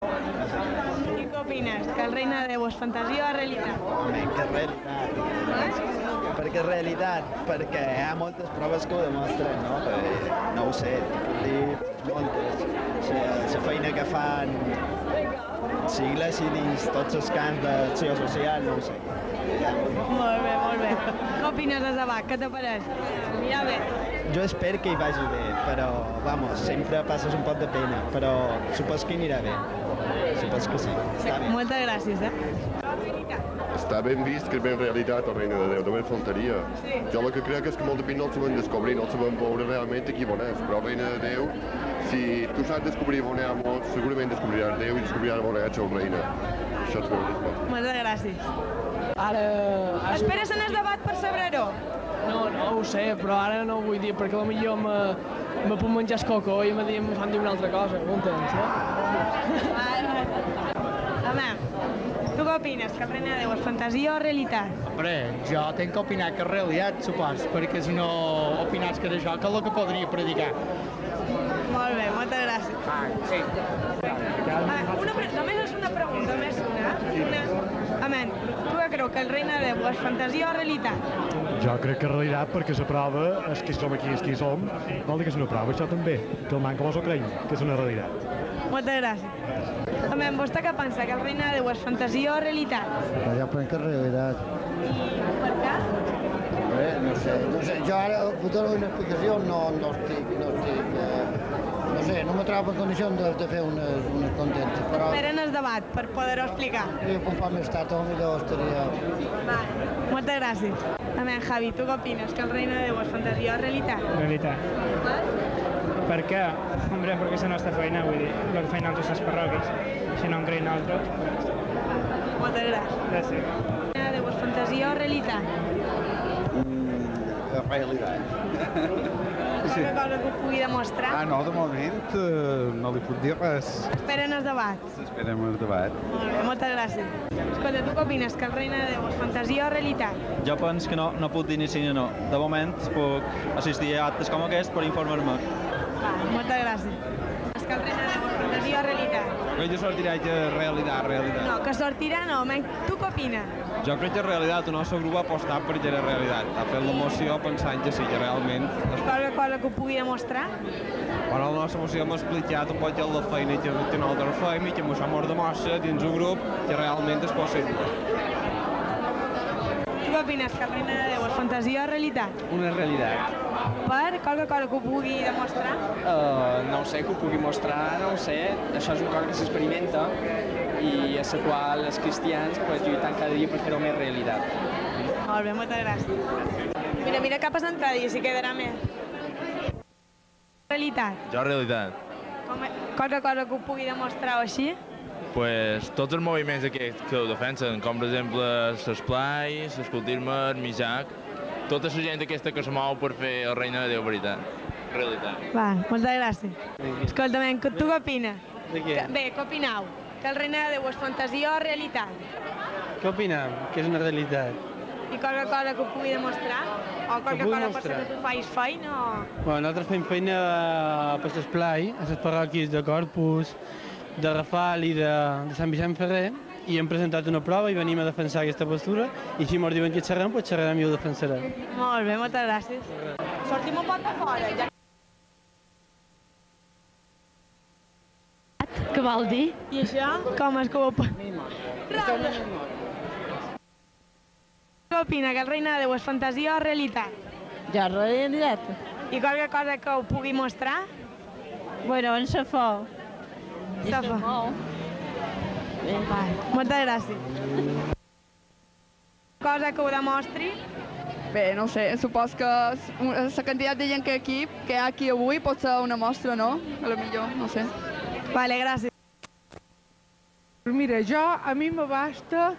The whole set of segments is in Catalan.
I què opines? Que el Reina de Déu és fantasia o realitat? Home, que realitat. Per què realitat? Perquè hi ha moltes proves que ho demostren, no? Eh, no ho sé, puc dir moltes. O sigui, la feina que fan sigles i dins tots els camps d'acció social, no ho sé. Molt bé, molt bé. Què opines de Zabac? Què te pareix? Mira bé. Jo espero que hi vagi bé, però, vamos, sempre passes un poc de pena, però supos que anirà bé. Supos que sí. Moltes gràcies, eh? Està ben vist que és ben realitat el Reina de Déu, només faltaria. Sí. Jo el que crec és que molta gent no el saben descobrir, no el saben veure realment aquí on és, però el Reina de Déu, si tu saps descobrir on hi ha molt, segurament descobriràs Déu i descobriràs on hi ha el Reina. Això és veritat. Moltes gràcies. Ara... ara... Esperes en el debat per saber-ho? No, no ho sé, però ara no ho vull dir, perquè potser me, me puc menjar el coco i me, diuen, fan dir una altra cosa, no entens, eh? Home, tu què opines? Que de Déu és fantasia o realitat? Hombre, jo tenc que opinar que és realitat, supos, perquè si no opinats que era jo, que és el que podria predicar. Molt bé, moltes gràcies. Ah, sí. Ah, una, només és una pregunta, només una. una. Amen, tu què creus que el Reina de Déu és fantasia o realitat? Jo crec que en realitat, perquè la prova és que som aquí, és qui som, vol dir que és una prova, això també, que el manca mos ho creiem, que és una realitat. Moltes gràcies. Amen, vostè què pensa? Que el Reina de Déu és fantasia o realitat? Jo penso que és realitat. Per què? Eh, no sé, no sé. Jo ara, donar una explicació, no, no estic, no estic, eh, no sé, no me trobo en condicions de, de fer unes, unes contentes, però Esperen el debat per poder-ho explicar. sí, poc més tard, potser estaria... Va, moltes gràcies. Amen, Javi, tu què opines? Que el Reina de Déu és fantasia o realitat? Realitat. Per què? Hombre, perquè és la nostra feina, vull dir, el que feien altres les parròquies. Si no en creïn altres, Moltes gràcies. gràcies. Reina de Déu és fantasia o realitat? En realitat. Alguna cosa que ho pugui demostrar? Ah, no, de moment eh, no li puc dir res. Esperen el debat. Esperem el debat. Molt bé, moltes gràcies. Escolta, tu què opines? Que el Reina de Déu és fantasia o realitat? Jo penso que no, no puc dir ni sí ni no. De moment puc assistir a actes com aquest per informar-me. Va, moltes gràcies. És que el Reina de Déu és fantasia o realitat? Jo sortirà que realitat, realitat. No, que sortirà no, men. Tu què opines? Jo crec que és realitat, el nostre grup ha apostat perquè era realitat. Ha fet l'emoció pensant que sí, que realment... Qualque cosa que ho pugui demostrar? Quan la nostra emoció hem explicat un poc la feina que, que nosaltres fem i que això mos demostra dins un grup que realment és possible. Opines? Que el Reina de Déu és fantasia o realitat? Una realitat. Per qualque cosa que ho pugui demostrar? Uh, no ho sé, que ho pugui mostrar, no ho sé. Això és una cosa que s'experimenta i a la qual els cristians pues, lluitant cada dia per fer-ho més realitat. Molt bé, moltes gràcies. Mira, mira cap a l'entrada i si quedarà més. Realitat. Jo, realitat, Com, qualque cosa que ho pugui demostrar o així? Pues, tots els moviments aquests que ho defensen, com per exemple l'esplai, l'escoltisme, el misac, tota la gent aquesta que se mou per fer el reina de Déu, veritat. Realitat. Va, moltes gràcies. Escolta'm, tu què opines? De què? Bé, què opineu? Que el Reina de Déu és fantasia o realitat? Què opinem? Que és una realitat? I qualque cosa que ho pugui demostrar? O qualque cosa per mostrar? que tu facis feina o... Bueno, nosaltres fem feina per l'esplai, a les parròquies de Corpus, de Rafal i de, de Sant Vicent Ferrer, i hem presentat una prova i venim a defensar aquesta postura, i si ens diuen que xerrem, doncs xerrarem i ho defensarem. Molt bé, moltes gràcies. Sortim un poc a fora, ja. Què vol dir? I això? Com és que ho... Què opina? Que el Reina de Déu és fantasia o realitat? Jo, realitat. I qualque cosa que ho pugui mostrar? Bueno, en sa fo. Se fa. Vale, moltes gràcies. Cosa que ho demostri? Bé, no ho sé, supos que la quantitat de gent que, aquí, que hi ha aquí avui pot ser una mostra, no? A lo millor, no sé. Vale, gràcies. Mira, jo, a mi me basta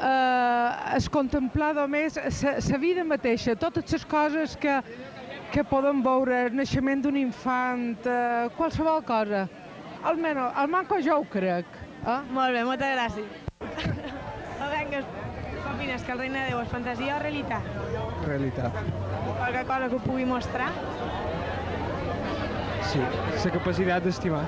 eh, es contemplar només la vida mateixa, totes les coses que, que podem veure, el naixement d'un infant, eh, qualsevol cosa. Almenys, al manco jo ho crec. Eh? Molt bé, moltes gràcies. Oh, vinga, què opines? Que el Reina de Déu és fantasia o realitat? Realitat. Qualque cosa que ho pugui mostrar? Sí, la capacitat d'estimar.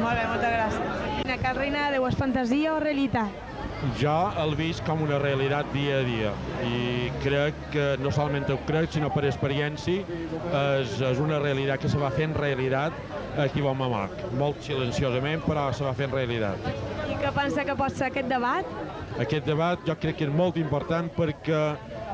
Molt bé, moltes gràcies. Que el reina de Déu és fantasia o realitat? Jo el visc com una realitat dia a dia i crec que, no solament ho crec, sinó per experiència, és, és una realitat que se va fent realitat aquí me moc. Molt silenciosament, però se va fent realitat. I què pensa que pot ser aquest debat? Aquest debat jo crec que és molt important perquè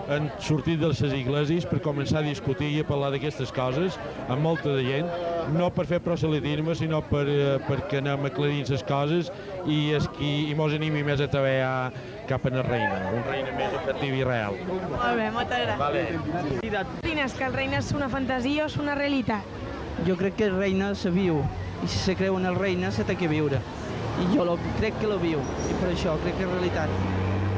han sortit de les iglesis per començar a discutir i a parlar d'aquestes coses amb molta de gent, no per fer proselitisme, sinó per, eh, perquè anem aclarint les coses i, qui, i mos animi més a treballar cap a la reina, un reina més efectiu i real. Molt bé, moltes gràcies. Vale. Opines que el reina és una fantasia o és una realitat? Jo crec que el reina se viu, i si se creu en el reina se té que viure. I jo lo, crec que lo viu, i per això crec que és realitat.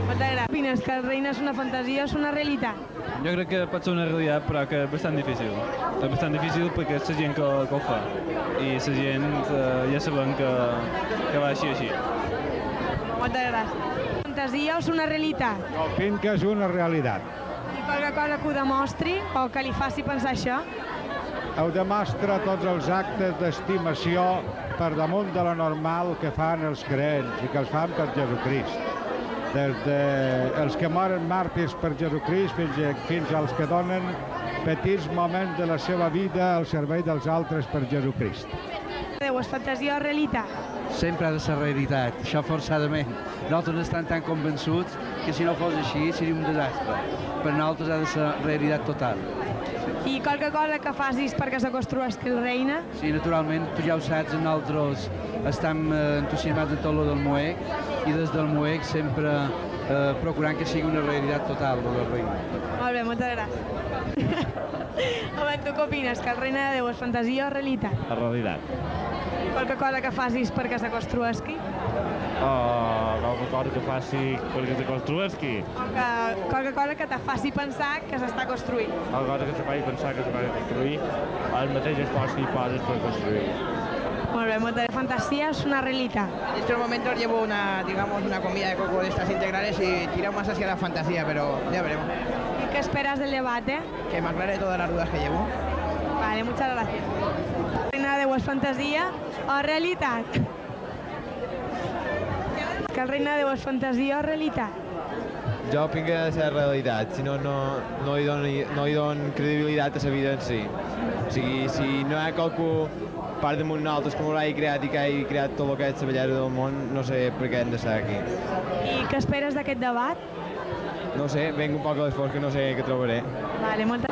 Gràcies. Opines que el reina és una fantasia o és una realitat? Jo crec que pot ser una realitat, però que és bastant difícil. És bastant difícil perquè és la gent que, que ho fa. I la gent eh, ja sabem que, que va així així. Moltes gràcies. Fantasia o és una realitat? Opin que és una realitat. I qualque cosa que ho demostri o que li faci pensar això? Ho demostra tots els actes d'estimació per damunt de lo normal que fan els creents i que els fan per Jesucrist. Des de els que moren màrtirs per Jesucrist fins, a, fins als que donen petits moments de la seva vida al servei dels altres per Jesucrist. Déu és fantasia o realitat? Sempre ha de ser realitat, això forçadament. Nosaltres n'estem tan convençuts que si no fos així seria un desastre. Per nosaltres ha de ser realitat total. I qualque cosa que facis perquè se construeixi el reina? Sí, naturalment, tu ja ho saps, nosaltres estem eh, entusiasmats en tot lo del MOEC i des del MOEC sempre eh, procurant que sigui una realitat total, del reina. Molt bé, moltes gràcies. Home, tu què opines? Que el reina de Déu és fantasia o realitat? La realitat. Qualque cosa que facis perquè se construeixi? Uh, qualque cosa que faci perquè se construeixi. O que, qualque cosa que te faci pensar que s'està construint? Qualque cosa que se faci pensar que se va construir, el mateix esforç que hi poses per construir. Molt bé, molta fantasia és una realitat. En estos momentos llevo una, digamos, una comida de coco de estas integrales y tiro más hacia la fantasía, pero ya veremos. ¿Y qué esperas del debate? Que me aclare todas las dudas que llevo. Vale, muchas gracias. Reina de Déu és fantasia o realitat? Que el reina de Déu és fantasia o realitat? Jo opino que ha de ser realitat, si no, no, no, hi dono, no hi dono credibilitat a la vida en si. O sigui, si no hi ha qualcú part damunt nosaltres m'ho hagi creat i que hagi creat tot el que és la bellesa del món, no sé per què hem de ser aquí. I què esperes d'aquest debat? No sé, venc un poc a l'esforç que no sé què trobaré. Vale, molta...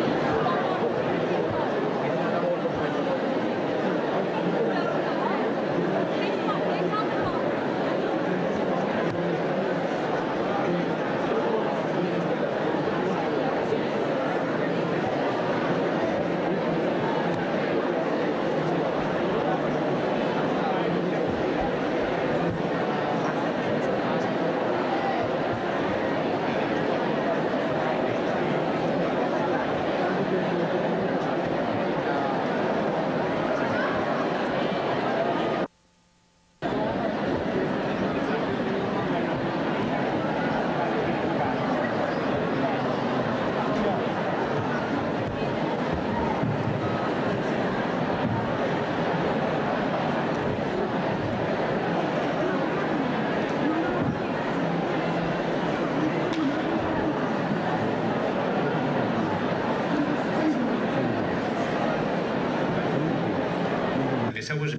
les seues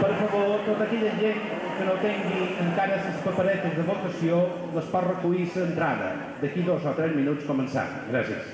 Per tota aquella gent que no tingui encara les paperetes de votació les pot recollir a l'entrada. D'aquí dos o tres minuts començar. Gràcies.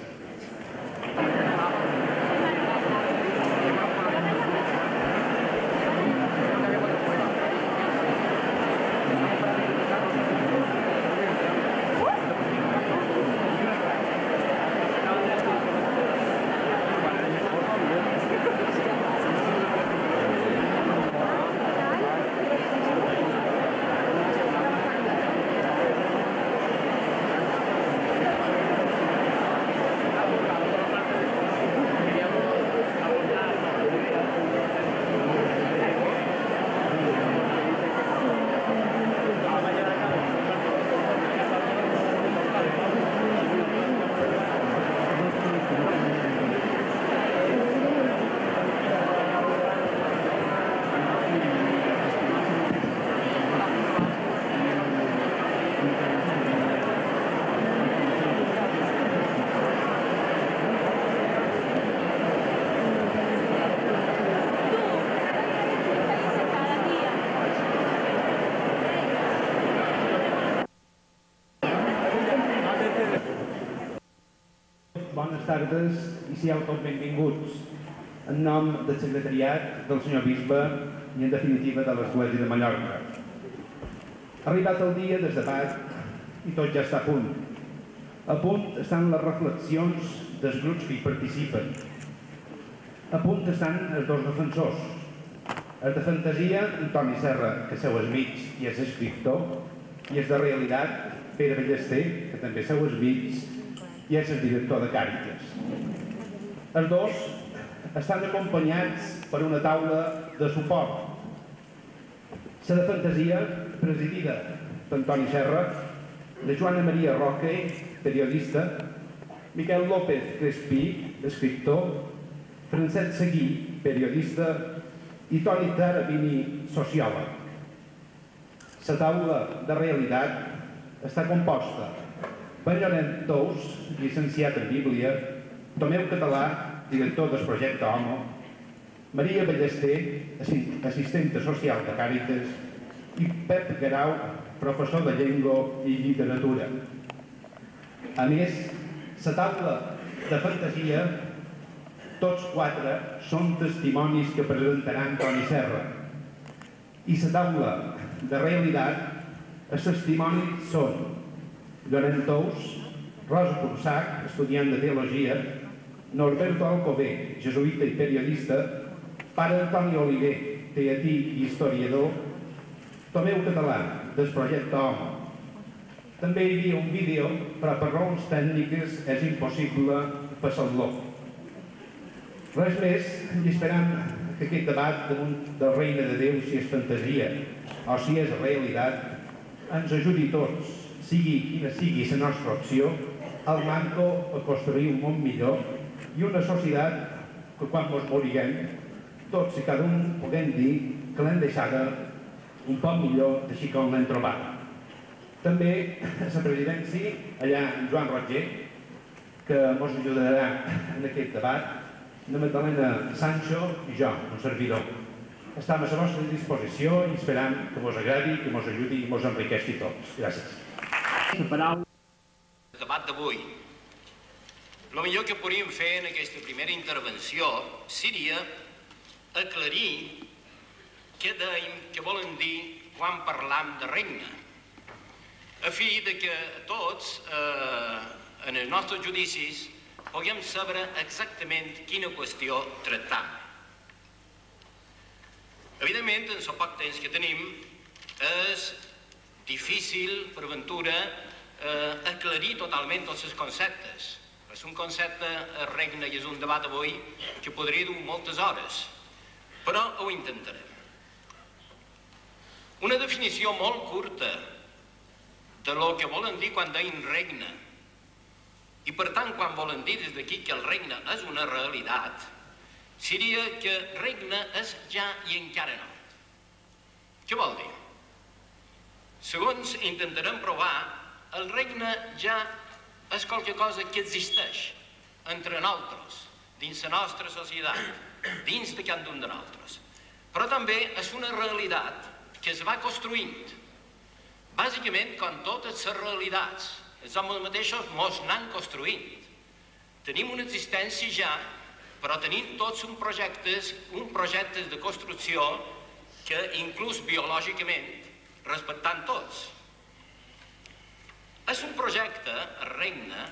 Tardes i sigueu tots benvinguts. En nom del secretariat, del senyor Bisbe i en definitiva de l'Església de Mallorca. Ha arribat el dia del debat i tot ja està a punt. A punt estan les reflexions dels grups que hi participen. A punt estan els dos defensors. El de fantasia, Antoni Serra, que seu al mig i és escriptor, i és de realitat, Pere Ballester, que també seu al mig i és el director de Càritas. Els dos estan acompanyats per una taula de suport. La de fantasia, presidida per Antoni Serra, de Joana Maria Roque, periodista, Miquel López Crespí, escriptor, Francesc Seguí, periodista, i Toni Tarabini, sociòleg. La taula de realitat està composta Llorenç Tous, llicenciat en Bíblia, Tomeu Català, director del projecte HOMO, Maria Ballester, assistent social de Càritas, i Pep Garau, professor de llengua i literatura. A més, la taula de fantasia, tots quatre són testimonis que presentaran Toni Serra. I la taula de realitat, els testimonis són Llorenç Tous, Rosa Cursac, estudiant de teologia, Norberto Alcobé, jesuïta i periodista, pare Antoni Oliver, teatí i historiador, Tomeu Català, del projecte HOMO. També hi havia un vídeo, però per raons tècniques és impossible passar-lo. Res més, i esperant que aquest debat damunt del reina de Déu, si és fantasia o si és realitat, ens ajudi tots, sigui quina sigui la nostra opció, al manco a construir un món millor i una societat que quan ens moriguem, tots i cada un puguem dir que l'hem deixada un poc millor d'així com l'hem trobat. També la presidència, allà en Joan Roger, que ens ajudarà en aquest debat, la Magdalena Sancho i jo, un servidor. Estem a la vostra disposició i esperam que vos agradi, que vos ajudi i vos enriqueixi tots. Gràcies. El debat d'avui. El millor que podríem fer en aquesta primera intervenció seria aclarir què dèiem, què volen dir quan parlam de regne, a fi de que tots, eh, en els nostres judicis, puguem saber exactament quina qüestió tractar. Evidentment, en el poc temps que tenim, és difícil, per ventura, eh, aclarir totalment tots els conceptes. És un concepte el regne i és un debat avui que podria dur moltes hores, però ho intentarem. Una definició molt curta de lo que volen dir quan deien regne, i per tant quan volen dir des d'aquí que el regne és una realitat, seria que regne és ja i encara no. Què vol dir? Segons intentarem provar, el regne ja és qualque cosa que existeix entre nosaltres, dins la nostra societat, dins de cada un de nosaltres. Però també és una realitat que es va construint. Bàsicament, com totes les realitats, els homes mateixos mos n'han construint. Tenim una existència ja, però tenim tots un projectes, un projecte de construcció que inclús biològicament respectant tots. És un projecte, el regne,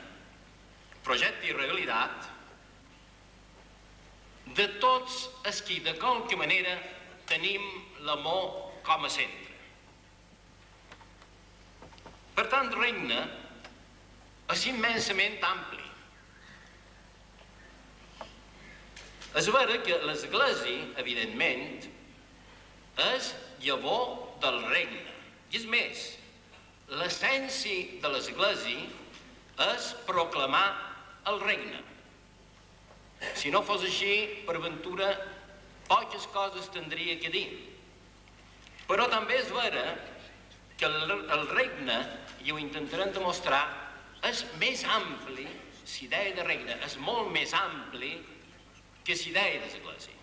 projecte i realitat, de tots els que de qualque manera tenim l'amor com a centre. Per tant, regne és immensament ampli. És vera que l'Església, evidentment, és llavor del regne. I és més, l'essència de l'Església és proclamar el regne. Si no fos així, per ventura, poques coses tindria que dir. Però també és vera que el, regne, i ho intentarem demostrar, és més ampli, l'idea de regne és molt més ampli que l'idea de l'Església.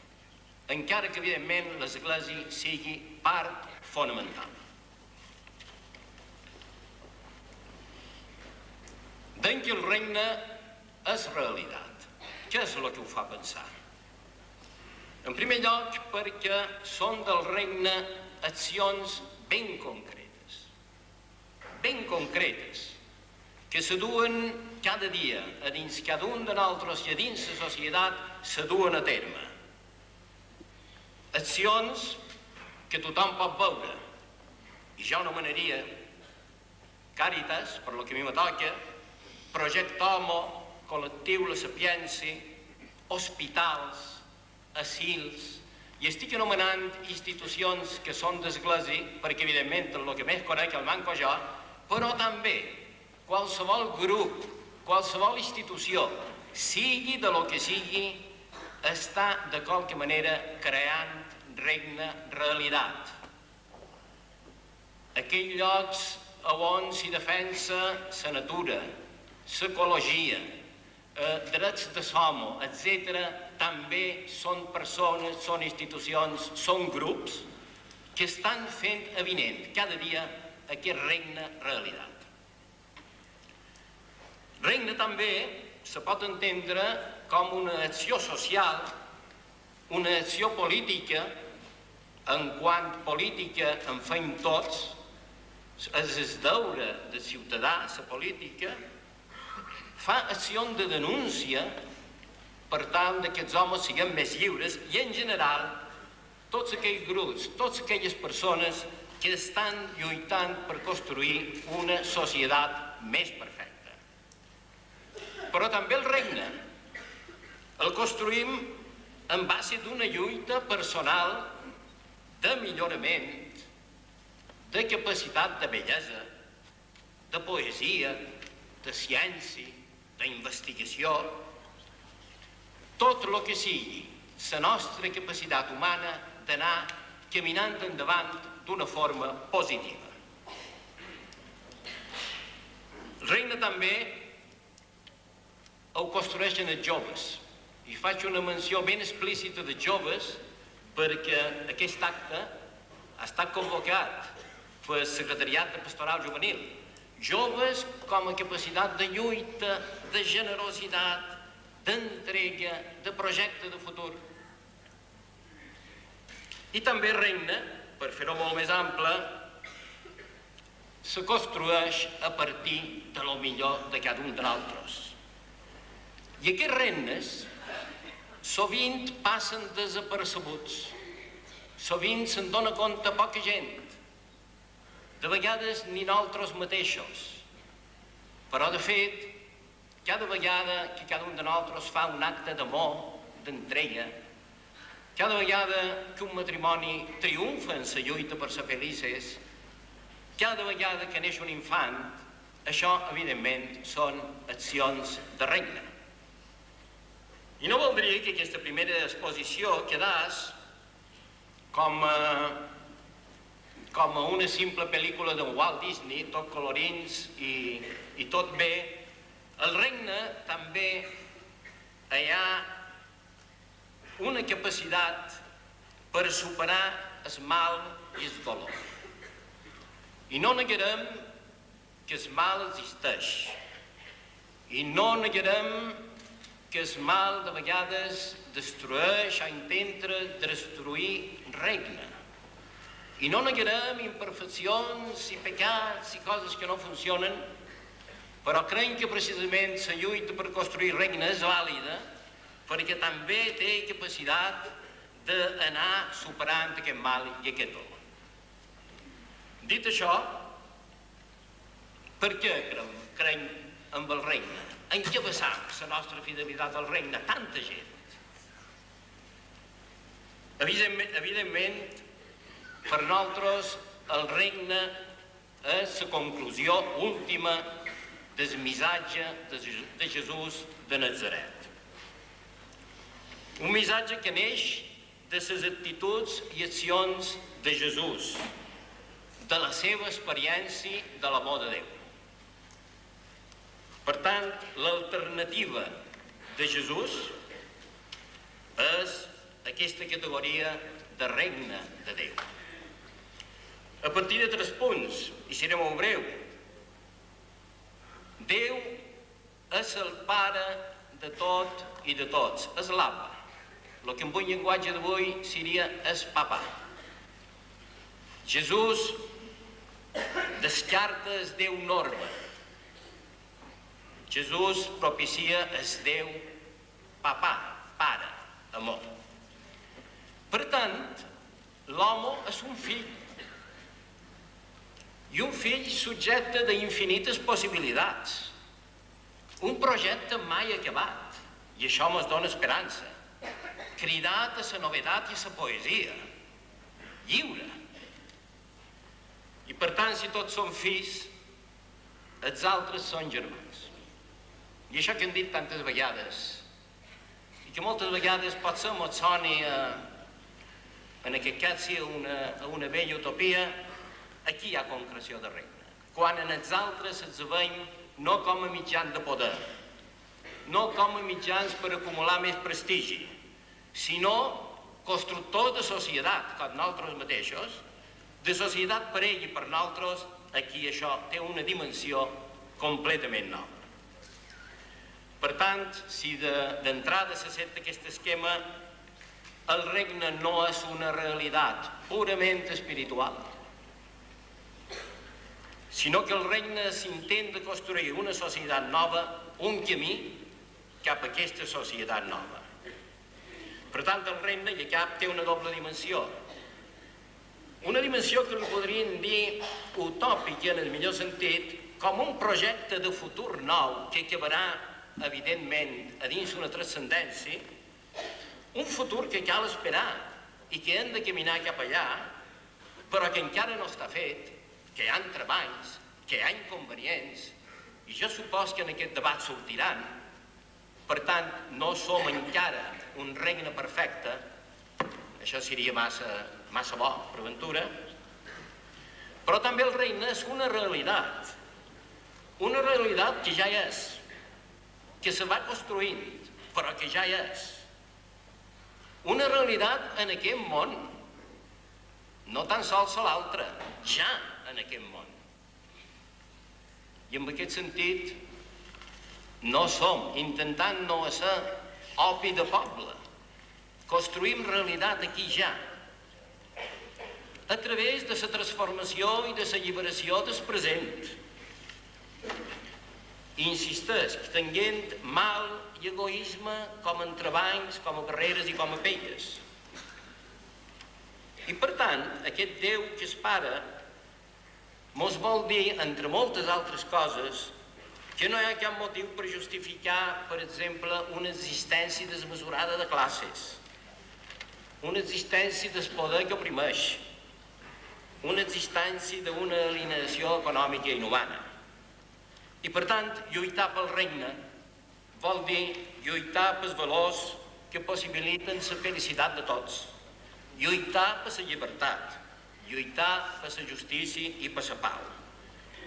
Encara que, evidentment, l'Església sigui part fonamental. Deim que el regne és realitat. Què és el que ho fa pensar? En primer lloc, perquè són del regne accions ben concretes, ben concretes, que se duen cada dia a dins cada un de nosaltres i a dins la societat se duen a terme. Accions que tothom pot veure. I jo nomenaria Càritas, per lo que a mi me toca, Projecte Homo, Col·lectiu La Sapiència, hospitals, asils, i estic anomenant institucions que són d'església, perquè evidentment el que més conec el manco jo, però també qualsevol grup, qualsevol institució, sigui de lo que sigui, està de qualque manera creant regne realitat. Aquells llocs on s'hi defensa la natura, l'ecologia, eh, drets de l'home, etc., també són persones, són institucions, són grups que estan fent evident cada dia aquest regne realitat. Regne també se pot entendre com una acció social, una acció política, en quant política en feim tots, és el deure de ciutadà, la política, fa acció de denúncia per tal que els homes siguem més lliures i en general tots aquells grups, totes aquelles persones que estan lluitant per construir una societat més perfecta. Però també el regne el construïm en base d'una lluita personal de millorament, de capacitat de bellesa, de poesia, de ciència, d'investigació, tot el que sigui la nostra capacitat humana d'anar caminant endavant d'una forma positiva. El regne també ho construeixen els joves i faig una menció ben explícita de joves perquè aquest acte ha estat convocat pel Secretariat de Pastoral Juvenil. Joves com a capacitat de lluita, de generositat, d'entrega, de projecte de futur. I també regne, per fer-ho molt més ample, se construeix a partir de lo millor de cada un de nosaltres. I aquests regnes sovint passen desapercebuts. Sovint se'n dona compte poca gent. De vegades ni nosaltres mateixos. Però, de fet, cada vegada que cada un de nosaltres fa un acte d'amor, d'entrega, cada vegada que un matrimoni triomfa en la lluita per ser felices, cada vegada que neix un infant, això, evidentment, són accions de regne. I no voldria que aquesta primera exposició quedés com a, com a una simple pel·lícula de Walt Disney, tot colorins i, i tot bé, el regne també hi ha una capacitat per superar el mal i el dolor. I no negarem que el mal existeix. I no negarem que el mal de vegades destrueix o intenta destruir regne. I no negarem imperfeccions i pecats i coses que no funcionen, però crec que precisament la lluita per construir regne és vàlida perquè també té capacitat d'anar superant aquest mal i aquest dolor. Dit això, per què crec amb el regne? En què basam la nostra fidelitat al regne? Tanta gent. Evidentment, evidentment per nosaltres el regne és la conclusió última del missatge de Jesús de Nazaret. Un missatge que neix de les actituds i accions de Jesús, de la seva experiència de l'amor de Déu. Per tant, l'alternativa de Jesús és aquesta categoria de regne de Déu. A partir de tres punts, i seré molt breu, Déu és el Pare de tot i de tots. És l'apa. El que en bon llenguatge d'avui seria és papa. Jesús descarta el Déu norma. Jesús propicia el Déu papà, pare, amor. Per tant, l'home és un fill. I un fill subjecte d'infinites possibilitats. Un projecte mai acabat. I això ens dona esperança. Cridat a la novetat i a la poesia. Lliure. I per tant, si tots som fills, els altres són germans. I això que hem dit tantes vegades, i que moltes vegades pot ser molt soni a, en aquest cas sí, a una, a una vella utopia, aquí hi ha concreció de regne. Quan en els altres els veiem no com a mitjans de poder, no com a mitjans per acumular més prestigi, sinó constructors de societat, com nosaltres mateixos, de societat per ell i per nosaltres, aquí això té una dimensió completament nova. Per tant, si d'entrada de, s'accepta aquest esquema, el regne no és una realitat purament espiritual, sinó que el regne s'intenta construir una societat nova, un camí cap a aquesta societat nova. Per tant, el regne i cap té una doble dimensió. Una dimensió que li podríem dir utòpica en el millor sentit, com un projecte de futur nou que acabarà, evidentment, a dins una transcendència, un futur que cal esperar i que hem de caminar cap allà, però que encara no està fet, que hi ha treballs, que hi ha inconvenients, i jo supos que en aquest debat sortiran. Per tant, no som encara un regne perfecte, això seria massa, massa bo per aventura, però també el regne és una realitat, una realitat que ja és, que se va construint, però que ja és. Una realitat en aquest món, no tan sols a l'altre, ja en aquest món. I en aquest sentit, no som, intentant no ser opi de poble, construïm realitat aquí ja, a través de la transformació i de l'alliberació del present. Insisteix, tenint mal i egoisme com a entrebancs, com a barreres i com a pelles. I per tant, aquest Déu que es para mos vol dir, entre moltes altres coses, que no hi ha cap motiu per justificar, per exemple, una existència desmesurada de classes, una existència del poder que oprimeix, una existència d'una alineació econòmica inhumana. I per tant, lluitar pel regne vol dir lluitar pels valors que possibiliten la felicitat de tots, lluitar per la llibertat, lluitar per la justícia i per la pau.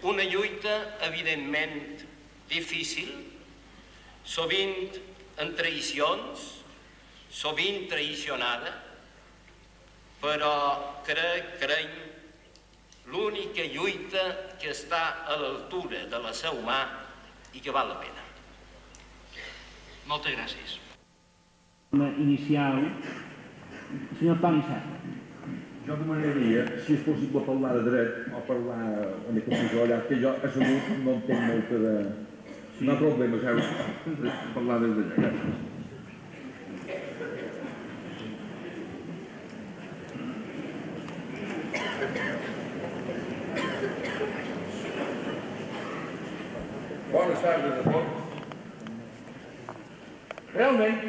Una lluita, evidentment, difícil, sovint en traïcions, sovint traïcionada, però crec, crec, l'única lluita que està a l'altura de la ser humà i que val la pena. Moltes gràcies. Inicial, senyor Serra. Jo demanaria, si és possible, parlar de dret o parlar una més allà, que jo a salut no entenc molta de... No hi ha problema, saps? Parlar des d'allà. Gràcies. Bones tardes a tots. Realment,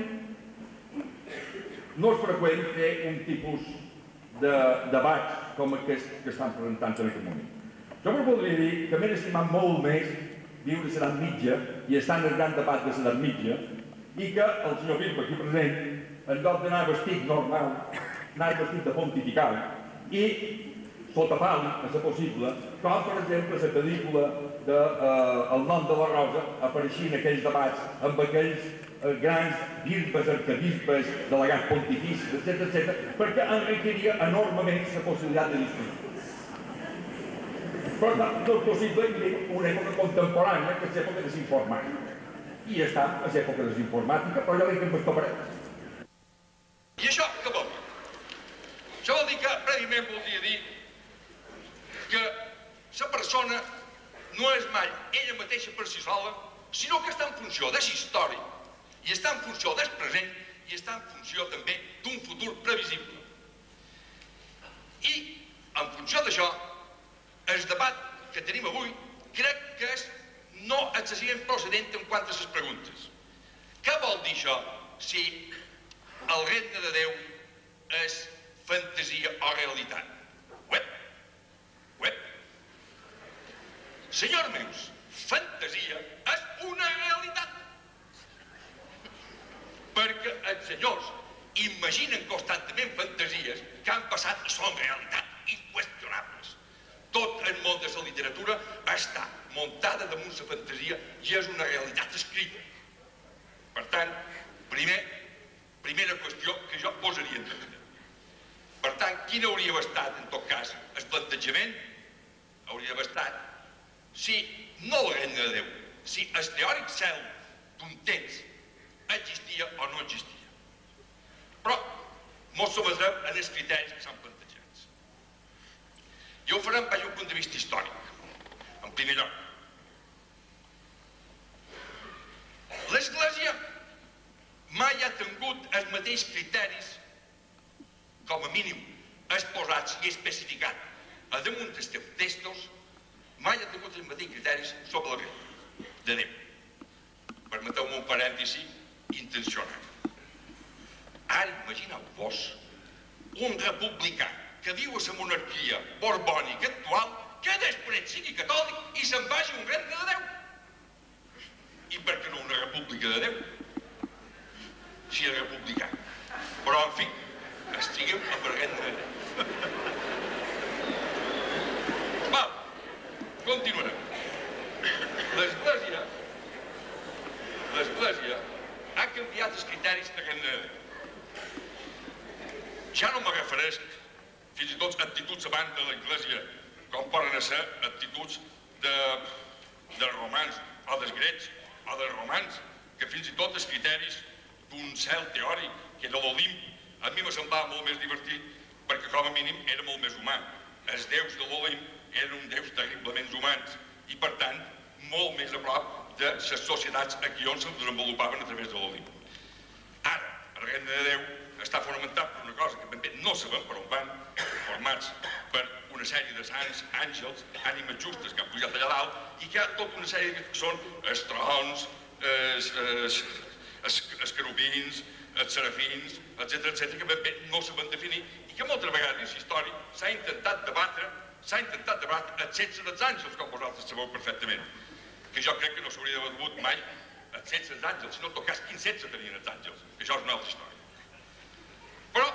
no és freqüent fer un tipus de debats com aquest que estan presentant-se en aquest moment. Jo me voldria dir que m'he estimat molt més viure a l'edat mitja i estar en el gran debat de l'edat mitja i que el senyor Bisbe aquí present, en lloc d'anar vestit normal, anar vestit de pontifical i sota pal, a ser possible, com per exemple la pel·lícula de eh, El nom de la rosa apareixia en aquells debats amb aquells grans bisbes, arcabisbes, delegats pontificis, etc etc, perquè enriquiria enormement la possibilitat de discutir. Però és possible dir una època contemporània que és època de s'informar. I està, és època d'informàtica, però ja veig que em estoparem. I això què vol dir? Això vol dir que prèviament voldria dir que la persona no és mai ella mateixa per si sola, sinó que està en funció de la història, i està en funció del present, i està en funció també d'un futur previsible. I, en funció d'això, el debat que tenim avui crec que és no excessivament procedent en quant a les preguntes. Què vol dir això si el regne de Déu és fantasia o realitat? Uep, uep. Senyors meus, fantasia és una realitat. Perquè els senyors imaginen constantment fantasies que han passat i són realitat inqüestionables. Tot el món de la literatura està muntada damunt la fantasia i és una realitat escrita. Per tant, primer, primera qüestió que jo posaria en dubte. Per tant, quin hauria estat, en tot cas, el plantejament? Hauria estat si no el regne de Déu, si el teòric cel d'un temps existia o no existia. Però mos sometrem en els criteris que s'han plantejats. I ho farem des d'un punt de vista històric. En primer lloc, l'Església mai ha tingut els mateixos criteris, com a mínim, exposats i especificats a damunt dels teus textos, mai ha tingut els mateixos criteris sobre la Bíblia de Déu. Permeteu-me un parèntesi intencionat. Ara imagineu-vos un republicà que viu a la monarquia borbònica actual que després sigui catòlic i se'n vagi a un regne de Déu. I per què no una república de Déu? Si és republicà. Però, en fi, estiguem amb el regne de Déu. Val, continuarem. L'Església, l'Església ha canviat els criteris de de Déu. Ja no me refereix fins i tot actituds abans de l'Església, com poden ser actituds de, dels romans o dels grecs o dels romans, que fins i tot els criteris d'un cel teòric, que era l'Olimp, a mi me semblava molt més divertit perquè com a mínim era molt més humà. Els déus de l'Olimp eren uns déus terriblement humans i per tant molt més a prop de les societats aquí on se desenvolupaven a través de l'Olimp. Ara, el regne de Déu està fonamentat per una cosa que ben bé no sabem per on van, formats per una sèrie de sants, àngels, ànimes justes que han pujat allà dalt, i que hi ha tota una sèrie que són els trons, els, els, els, els els serafins, etc etc que ben bé no saben definir i que moltes vegades història s'ha intentat debatre s'ha intentat debatre els 16 dels àngels, com vosaltres sabeu perfectament, que jo crec que no s'hauria d'haver debut mai els 16 dels àngels, sinó en tot cas quins 16 tenien els àngels, que això és una altra història. Però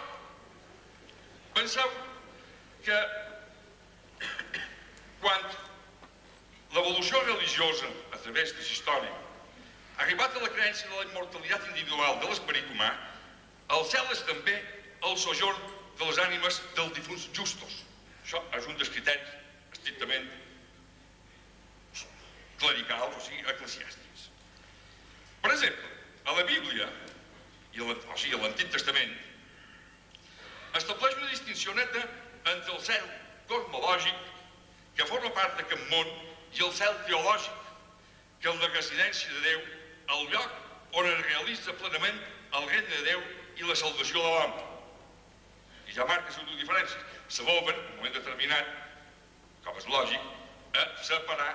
penseu que quan l'evolució religiosa a través de història ha arribat a la creença de la immortalitat individual de l'esperit humà, el cel és també el sojorn de les ànimes dels difunts justos. Això és un dels criteris estrictament clericals, o sigui, eclesiàstics. Per exemple, a la Bíblia, i a o sigui, a l'Antic Testament, estableix una distinció neta entre el cel cosmològic, que forma part d'aquest món, i el cel teològic, que és la residència de Déu, el lloc on es realitza plenament el regne de Déu i la salvació de l'home. I ja marca les dues diferències. S'aboben, en un moment determinat, com és lògic, a separar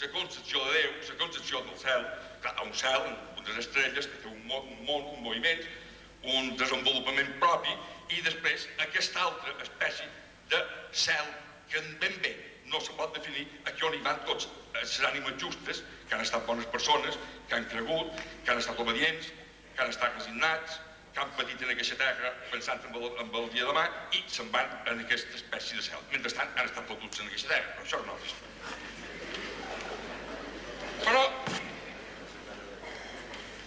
la concepció de Déu, la concepció del cel, clar, un cel, unes estrelles que té un món, un, món, un moviment, un desenvolupament propi, i després aquesta altra espècie de cel que ben bé no se pot definir aquí on hi van tots les ànimes justes, que han estat bones persones, que han cregut, que han estat obedients, que han estat resignats, que han patit en aquesta terra pensant en el, en el dia de demà i se'n van en aquesta espècie de cel. Mentrestant han estat perduts en aquesta terra, però això és altra història. Però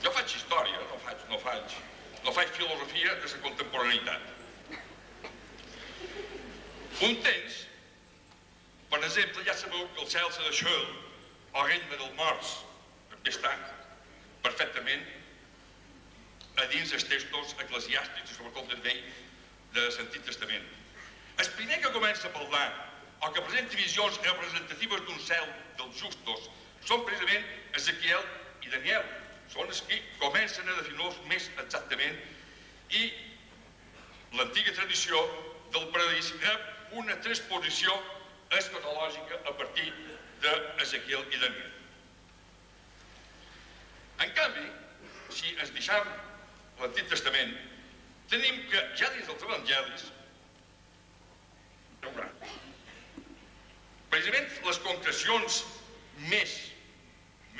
jo faig història, no faig, no faig, no faig filosofia de la contemporaneïtat. Un temps, per exemple, ja sabeu que el cel se deixa o regne del morts, també està. perfectament a dins els textos eclesiàstics sobretot vell de l'Antic Testament. El primer que comença a parlar o que presenta visions representatives d'un cel dels justos són precisament Ezequiel i Daniel. Són els que comencen a definir-los més exactament i l'antiga tradició del paradís rep una transposició escatològica a partir d'Ezequiel i Daniel. En canvi, si ens deixam l'Antic Testament, tenim que ja dins dels evangelis precisament les concrecions més,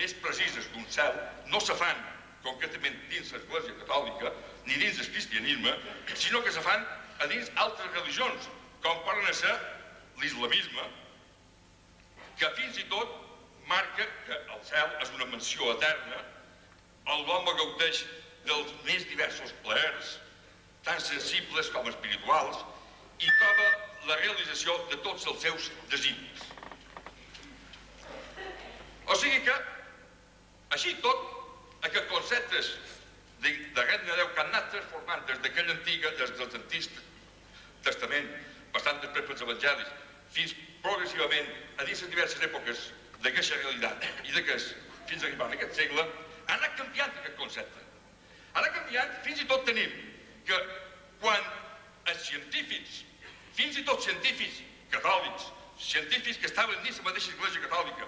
més precises d'un cel no se fan concretament dins l'Església Catòlica ni dins el cristianisme, sinó que se fan a dins altres religions, com poden ser l'islamisme, que fins i tot marca que el cel és una mansió eterna, on l'home gaudeix dels més diversos plaers, tant sensibles com espirituals, i troba la realització de tots els seus desitjos. O sigui que, així tot, aquests conceptes de, de regne de Déu que han anat transformant des d'aquella antiga, des dels antics testament, passant després pels evangelis, fins progressivament a dins diverses èpoques d'aquesta realitat i d'aquest, fins a arribar en aquest segle, ha anat canviant aquest concepte. Ha anat canviant, fins i tot tenim que quan els científics, fins i tot científics catòlics, científics que estaven dins la mateixa Església Catòlica,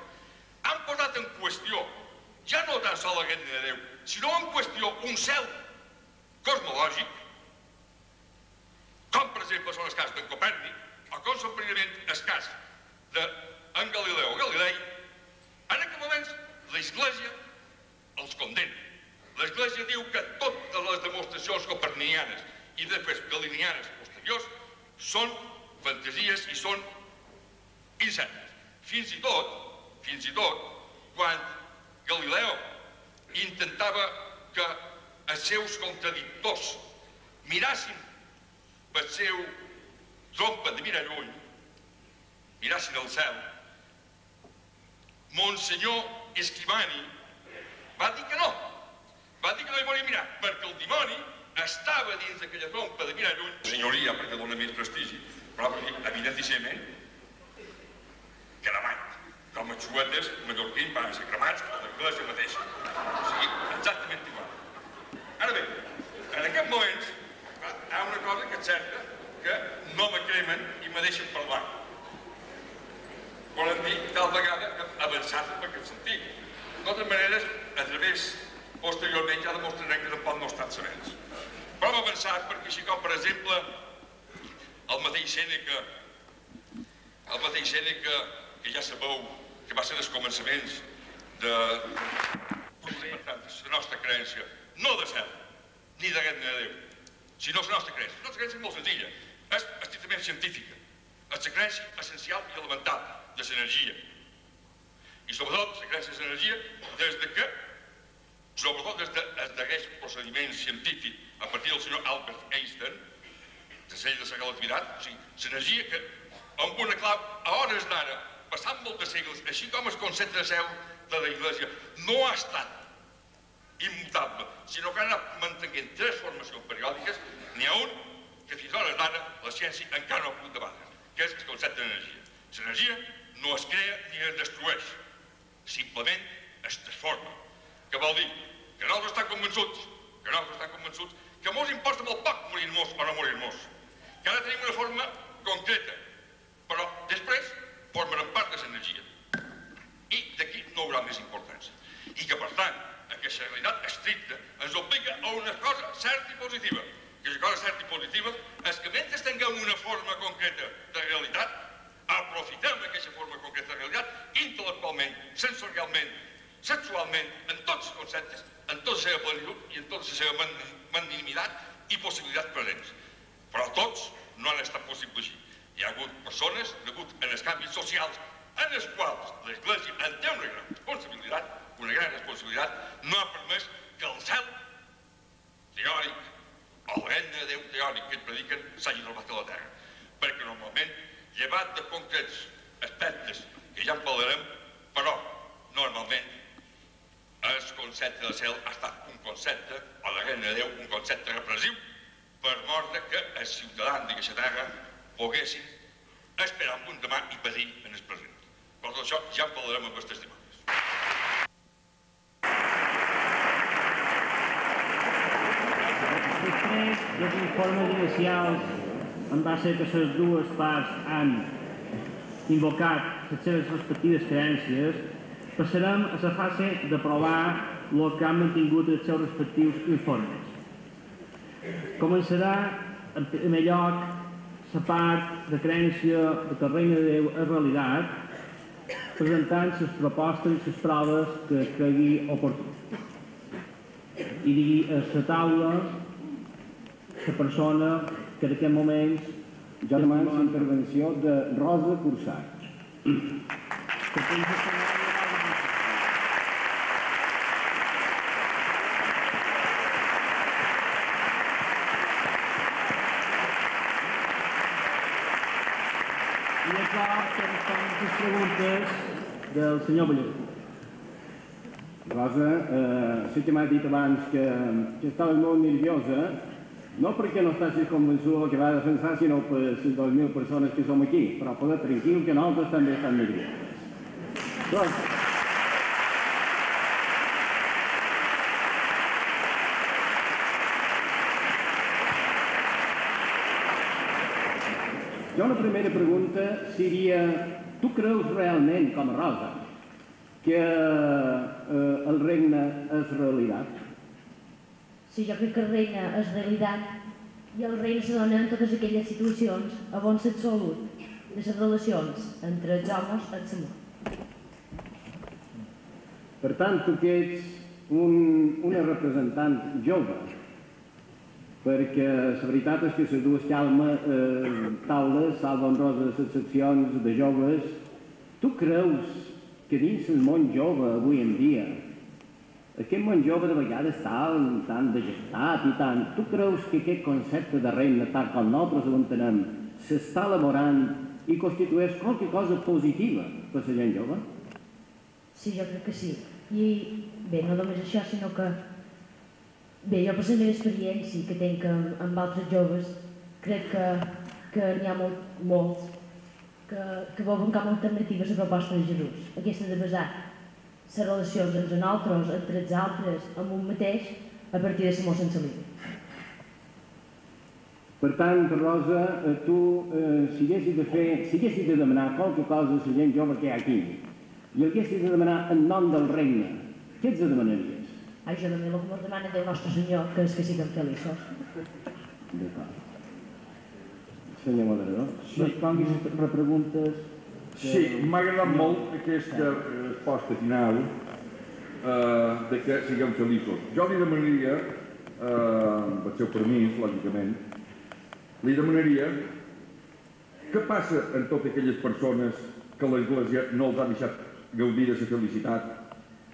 han posat en qüestió ja no tan sol regne de Déu, sinó en qüestió un cel cosmològic, com per exemple són els casos d'en Copèrnic, o com són precisament els cas d'en Galileu Galilei, en aquest moment l'Església els condemna. L'Església diu que totes les demostracions copernianes i després galinianes posteriors són fantasies i són incertes. Fins i tot, fins i tot, quan Galileu intentava que els seus contradictors mirassin pel seu trompa de mirar lluny, mirassin al cel, Monsenyor Esquivani va dir que no, va dir que no hi volia mirar, perquè el dimoni estava dins d'aquella trompa de mirar lluny, senyoria, perquè dona més prestigi, però evidentíssimament cremat, com els xuetes mallorquins van ser cremats a l'església mateixa. O sigui, exactament igual. Ara bé, en aquests moments hi ha una cosa que és certa, que no me cremen i me deixen parlar. Volen dir, tal vegada, avançat en aquest sentit. De totes maneres, a través, posteriorment, ja demostrarem que tampoc no estan sabents. Però hem avançat perquè així com, per exemple, el mateix Sèneca, el mateix Sèneca, que ja sabeu que va ser els començaments de la nostra creença, no de cel, ni de regne de Déu, sinó la nostra creença. La nostra creença és molt senzilla, és estrictament científica, és la creença essencial i elemental de l'energia. I sobretot la creença de l'energia des de que, sobretot des dels darrers procediments científics a partir del senyor Albert Einstein, de la de la relativitat, o sigui, l'energia que amb una clau a hores d'ara passant molts de segles, així com el concepte de seu de la Iglesia no ha estat immutable, sinó que ha anat mantenint tres formacions periòdiques, n'hi ha un que fins hores d'ara la ciència encara no ha pogut debatre, que és el concepte d'energia. L'energia no es crea ni es destrueix, simplement es transforma. Que vol dir que nosaltres estem convençuts, que nosaltres estem convençuts, que mos importa molt poc morir-nos o no morir-nos, que ara tenim una forma concreta, però després formen part de l'energia. I d'aquí no haurà més importància. I que, per tant, aquesta realitat estricta ens obliga a una cosa certa i positiva. Que la cosa certa i positiva és que mentre tinguem una forma concreta de realitat, aprofitem aquesta forma concreta de realitat intel·lectualment, sensorialment, sexualment, en tots els conceptes, en tota la seva plenitud i en tota la seva magnanimitat i possibilitats presents. Però tots no han estat possibles així. Hi ha hagut persones, hagut en els canvis socials, en els quals l'Església en té una gran responsabilitat, una gran responsabilitat, no ha permès que el cel teòric, el regne de Déu teòric que et prediquen s'hagi trobat a la terra. Perquè normalment, llevat de concrets aspectes que ja en parlarem, però normalment el concepte de cel ha estat un concepte, o la reina de Déu, un concepte repressiu, per mort que els ciutadans d'aquesta terra poguessin esperar un demà i patir en el present. Tot això ja en parlarem amb els testimonis. Després dels informes inicials, en base que les dues parts han invocat les seves respectives creences, passarem a la fase d'aprovar el que han mantingut els seus respectius informes. Començarà, en primer lloc, la part de creença de que el reina de Déu és realitat, presentant les propostes i les proves que cregui oportú. I digui a la taula la persona que en aquest moment Jo demano la intervenció de Rosa Cursat. Que les preguntes del senyor Ballester. Rosa, eh, sí que m'ha dit abans que, que estava molt nerviosa, no perquè no estàs convençuda del que va defensar, sinó per les 2.000 persones que som aquí, però poder tranquil que nosaltres també estem nerviosos. Rosa. Jo la primera pregunta seria, tu creus realment, com a Rosa, que eh, el regne és realitat? Sí, jo crec que el reina és realitat i el reina se dona en totes aquelles situacions on s'ha salut de les relacions entre els homes i el amor. Per tant, tu que ets un, una representant jove, perquè la veritat és que les dues calma, eh, taules salven roses les de joves. Tu creus que dins el món jove avui en dia, aquest món jove de vegades tan, tan degestat i tant, tu creus que aquest concepte de reina, tal com nosaltres ho entenem, s'està elaborant i constitueix qualque cosa positiva per la gent jove? Sí, jo crec que sí. I bé, no només això, sinó que bé, jo per la meva experiència que tinc amb, amb altres joves, crec que, que n'hi ha molt, molts que, que veuen com a alternativa a la proposta de Jesús. Aquesta de basar les relacions entre nosaltres, entre els altres, amb un mateix, a partir de l'amor sense límit. Per tant, Rosa, eh, tu, eh, si haguessis de fer, si haguessis de demanar qualque cosa a la gent jove que hi ha aquí, i haguessis de demanar en nom del regne, què ets de demanaries? Ai, jo també el que ens demana Déu Nostre Senyor, que és que siguem feliços. D'acord. Senyor moderador, responguis les repreguntes. Sí, m'ha agradat molt aquesta resposta final eh, de que siguem feliços. Jo li demanaria, eh, amb el seu permís, lògicament, li demanaria què passa en totes aquelles persones que l'Església no els ha deixat gaudir de la felicitat.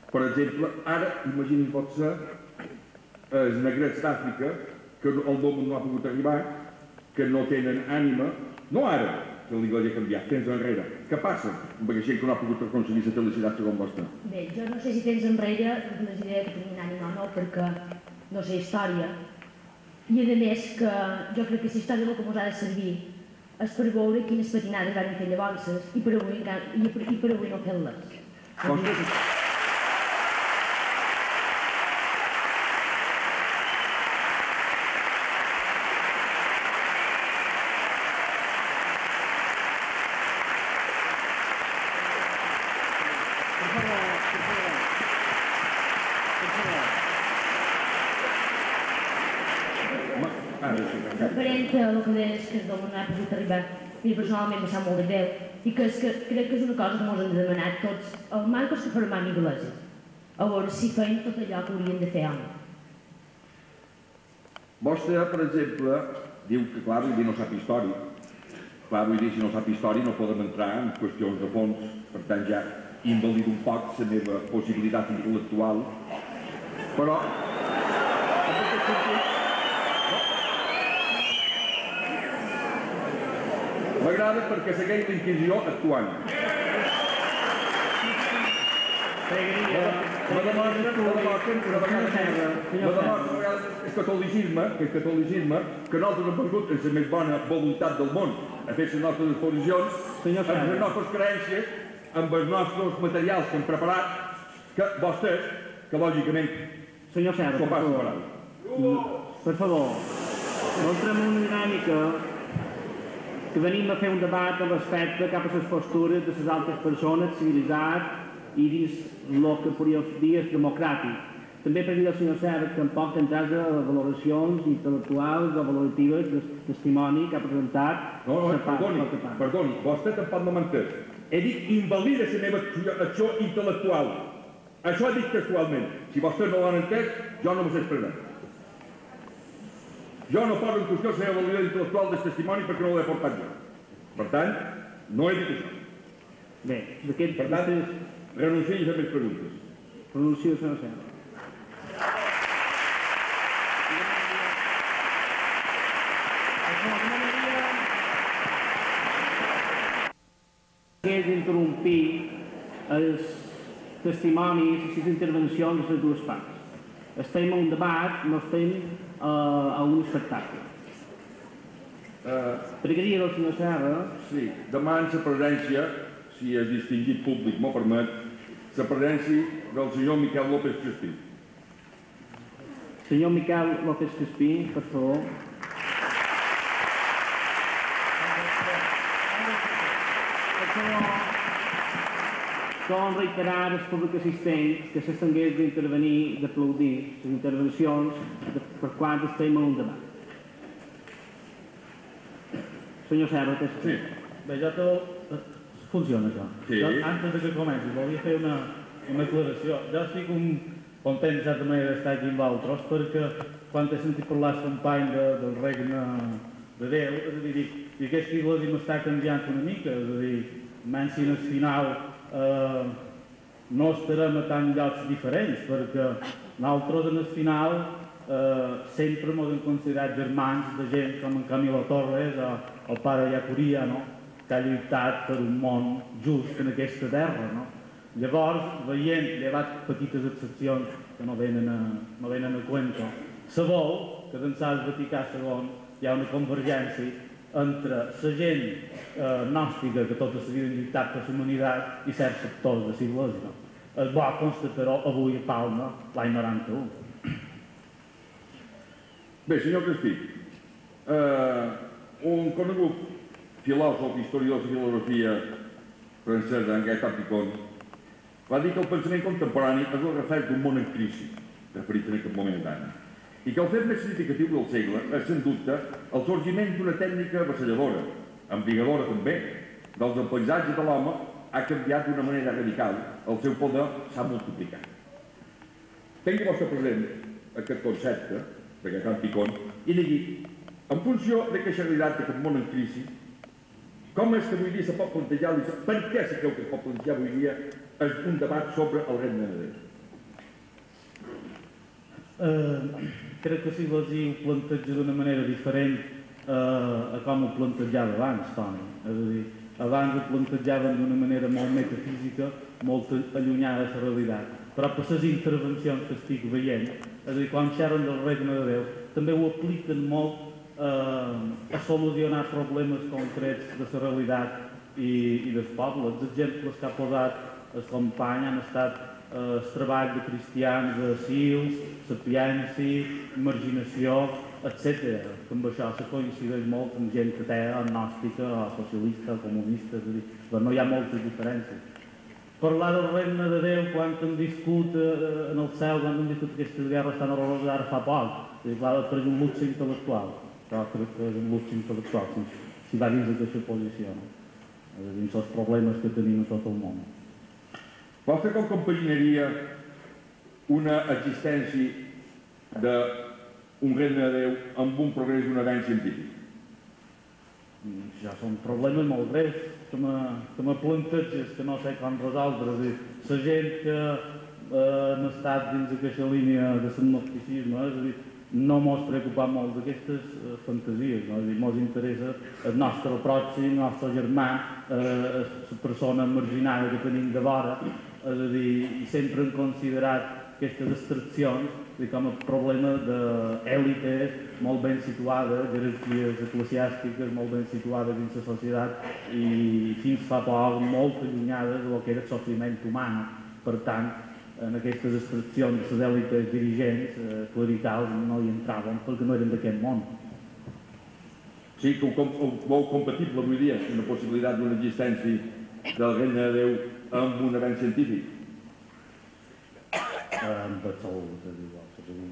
Per exemple, ara, imaginin pot ser, els negrets d'Àfrica, que el món no ha pogut arribar, que no tenen ànima, no ara, que l'Església ha canviat, temps enrere. Què passa amb aquella gent que no ha pogut aconseguir la felicitat segons vostè? Bé, jo no sé si tens enrere les idees que tenien ànima o no, perquè no sé història. I a més que jo crec que la història el que ens ha de servir és per veure quines patinades van fer llavors i per avui, i per, i per avui no fer-les. Referent el que deies que d'on no ha pogut arribar, mi personalment em sap molt de greu i que, és que crec que és una cosa que ens hem de demanar tots, els mancos que formem iglesia. A veure si feim tot allò que haurien de fer home. Vostè, per exemple, diu que, clar, vull dir, no sap història. Clar, vull dir, si no sap història no podem entrar en qüestions de fons. Per tant, ja invalido un poc la meva possibilitat intel·lectual. Però, en M'agrada perquè segueix la Inquisició actuant. Demostren una vegada més que el catolicisme, que el catolicisme, que nosaltres hem vengut en la més bona voluntat del món a fer les nostres exposicions, amb les nostres creences, amb els nostres materials que hem preparat, que vostès, que lògicament Senyor Serra, s'ho per passen favor. per favor, una dinàmica que venim a fer un debat al respecte cap a les postures de les altres persones, civilitzat i dins el que podríem dir és democràtic. També per dir al senyor Serra que tampoc entrar a valoracions intel·lectuals o valoratives del testimoni que ha presentat No, no, part- perdoni, perdoni, vostè tampoc no m'ha entès. He dit invalida la meva acció, intel·lectual. Això he dit textualment. Si vostès no l'han entès, jo no m'ho sé expressar. Jo no poso en qüestió la meva validació intel·lectual del testimoni perquè no l'he portat jo. Per tant, no he dit això. Bé, d'aquest... Per tant, renuncio a més preguntes. Pronuncio, senyor Serra. hagués d'interrompir els testimonis i les intervencions de dues parts. Estem a un debat, no estem uh, a un espectacle. Uh, Pregaria del senyor Serra... Sí, demà en la presència, si el distingit públic m'ho permet, la presència del senyor Miquel López Crespí. Senyor Miquel López Crespí, per favor. Com reiterar als públics assistents que s'estengués d'intervenir, d'aplaudir les intervencions de, per quan estem a un debat. Senyor Serra, té sí. Bé, jo te... Funciona això. Sí. Jo, antes de que comenci, volia fer una, una aclaració. Jo estic un content, de certa manera, d'estar aquí amb vosaltres, perquè quan he sentit parlar el company de, del regne de Déu, és a dir, dic, i aquest iglesi m'està canviant una mica, és a dir, menys si en el final eh, no estarem a tant llocs diferents, perquè nosaltres en el final eh, sempre ens hem considerat germans de gent com en Camilo Torres o el pare Iacuria, no? que ha lluitat per un món just en aquesta terra. No? Llavors, veient, llevat petites excepcions que no venen a, a cuento, sabeu que dins el Vaticà II hi ha una convergència entre la gent eh, gnòstica que tota la vida lluitat per la humanitat i certs sectors de l'Església. Es va constatar avui a Palma l'any 91. Bé, senyor Crespí, eh, un conegut filòsof, historiador de filosofia francès, en Gaetan Picon, va dir que el pensament contemporani és el reflex d'un món en crisi, referit en aquest moment d'any, i que el fet més significatiu del segle és, sens dubte, el sorgiment d'una tècnica avassalladora, ambigadora també, dels el paisatge de l'home ha canviat d'una manera radical, el seu poder s'ha multiplicat. Tingui vostre present aquest concepte, d'aquest gran picon, i digui, en funció d'aquesta realitat d'aquest món en crisi, com és que avui dia se pot plantejar, per què se creu que es pot plantejar avui dia és un debat sobre el regne de Déu? Eh, crec que si l'Asi ho planteja d'una manera diferent eh, a com ho plantejava abans, Toni. És a dir, abans ho plantejaven d'una manera molt metafísica, molt allunyada de la realitat. Però per les intervencions que estic veient, és a dir, quan xerren del regne de Déu, també ho apliquen molt eh, a solucionar problemes concrets de la realitat i, i del poble. Els exemples que ha posat el company han estat el treball de cristians de Sils, sapiència, marginació, etc. Amb això se coincideix molt amb gent que té agnòstica, o socialista, o comunista, és a dir, però no hi ha moltes diferències. Parlar del regne de Déu quan hem viscut eh, en el cel, quan hem viscut aquestes guerres tan horroroses ara fa poc, és clar, per un luxe intel·lectual. Però crec que és un luxe intel·lectual, si, si va dins d'aquesta posició, no? Dir, els problemes que tenim a tot el món. Vostè com compaginaria una existència d'un regne de Déu amb un progrés d'un avenç científic? Ja són problemes molt greus que me, que planteges que no sé com resoldre. És dir, la gent que eh, han estat dins d'aquesta línia de l'agnosticisme, és a dir, no mos preocupa molt d'aquestes eh, fantasies, no? és dir, mos interessa el nostre pròxim, el nostre germà, eh, la persona marginada que tenim de vora, és a dir, sempre hem considerat aquestes extraccions com a problema d'èlites molt ben situades, jerarquies eclesiàstiques molt ben situades dins la societat i fins fa poc molt allunyades del que era el sofriment humà. Per tant, en aquestes extraccions de les èlites dirigents eh, clericals no hi entraven perquè no eren d'aquest món. Sí, que ho veu compatible avui dia, una possibilitat d'una existència del regne de Déu amb un avenç científic. Amb absolut, és és a dir,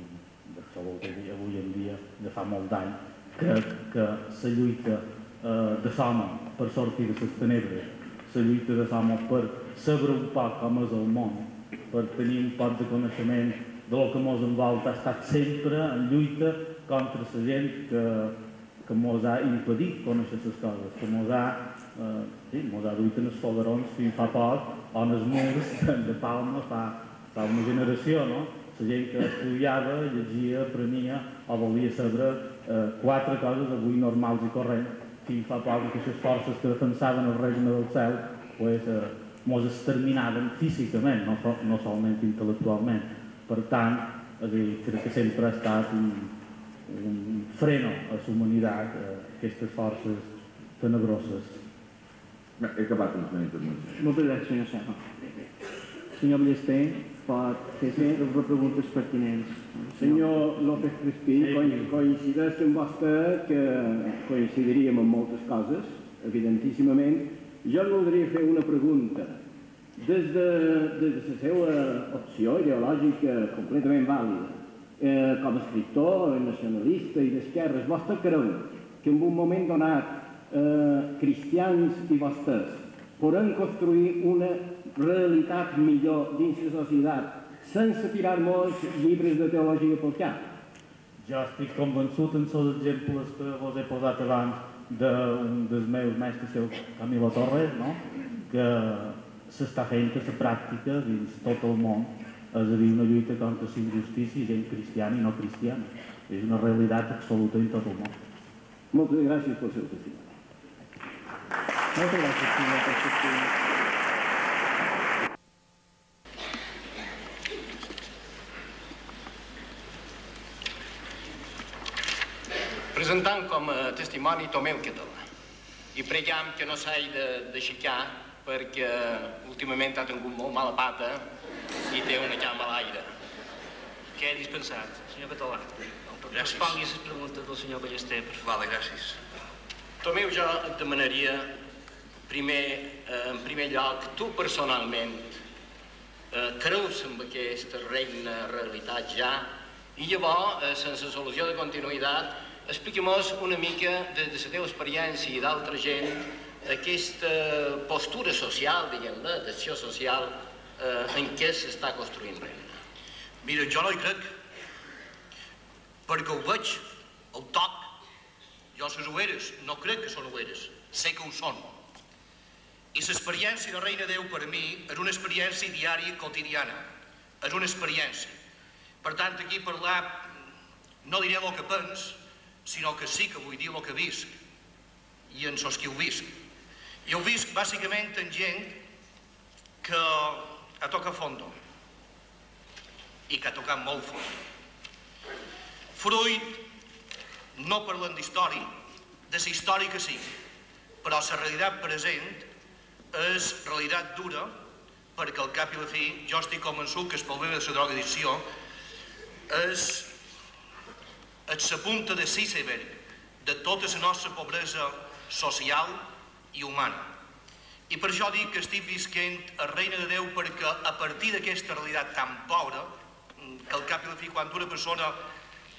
absolut, és a dir, avui en dia, de fa molt d'any, que, que la lluita eh, de l'home per sortir de les tenebres, la lluita de l'home per saber un poc com és el món, per tenir un poc de coneixement de lo que mos envolta, ha estat sempre en lluita contra la gent que, que mos ha impedit conèixer les coses, que mos ha, sí, mos ha duit en els fogarons fins fa poc, o en els murs de Palma fa, fa una generació, no? La gent que estudiava, llegia, aprenia o volia saber eh, quatre coses avui normals i corrents, fins fa poc que aquestes forces que defensaven el regne del cel pues, eh, mos exterminaven físicament, no, no solament intel·lectualment. Per tant, és dir, crec que sempre ha estat un, un freno a la humanitat, eh, aquestes forces tenebroses. Bé, he acabat amb la intervenció. Moltes gràcies, senyor Serra. Senyor Ballester, pot fer les preguntes pertinents. Senyor López Crespí, coincideix amb vostè que coincidiríem en moltes coses, evidentíssimament. Jo li voldria fer una pregunta. Des de, des de la seva opció ideològica completament vàlida, eh, com a escriptor, nacionalista i d'esquerres, vostè creu que en un moment donat cristians i vostès podran construir una realitat millor dins la societat sense tirar molts llibres de teologia pel cap? Jo estic convençut en els exemples que vos he posat abans d'un dels meus mestres, Camilo Torres, no? que s'està fent a la pràctica dins tot el món, és a dir, una lluita contra la injustícia, gent cristiana i no cristiana. És una realitat absoluta en tot el món. Moltes gràcies pel seu testimoni. Moltes gràcies, senyor Pastor. presentant com a testimoni Tomeu Català i preguem que no s'hagi d'aixecar perquè últimament ha tingut molt mala pata i té una cama a l'aire. Què he dispensat, senyor Català? Gràcies. Respongui les preguntes del senyor Ballester, per favor. Vale, gràcies. Tomeu, jo et demanaria, primer, eh, en primer lloc, tu personalment, eh, creus en aquesta regna realitat ja i llavors, eh, sense solució de continuïtat, expliquem-nos una mica de, de la teva experiència i d'altra gent aquesta postura social, diguem-ne, d'acció social eh, en què s'està construint regne. Mira, jo no hi crec, perquè ho veig, el toc. Jo les ueres no crec que són ueres, sé que ho són. I l'experiència de Reina Déu per mi és una experiència diària, quotidiana. És una experiència. Per tant, aquí parlar, no diré el que pens, sinó que sí que vull dir el que visc i en sos que ho visc. I ho visc bàsicament en gent que ha tocat fondo i que ha tocat molt fondo. Fruit, no parlant d'història, de la història que sigui, però la realitat present és realitat dura perquè al cap i la fi jo estic convençut que el problema de la drogadicció és és la punta de l'iceberg de tota la nostra pobresa social i humana. I per això dic que estic visquent a Reina de Déu perquè a partir d'aquesta realitat tan pobra, que al cap i la fi quan una persona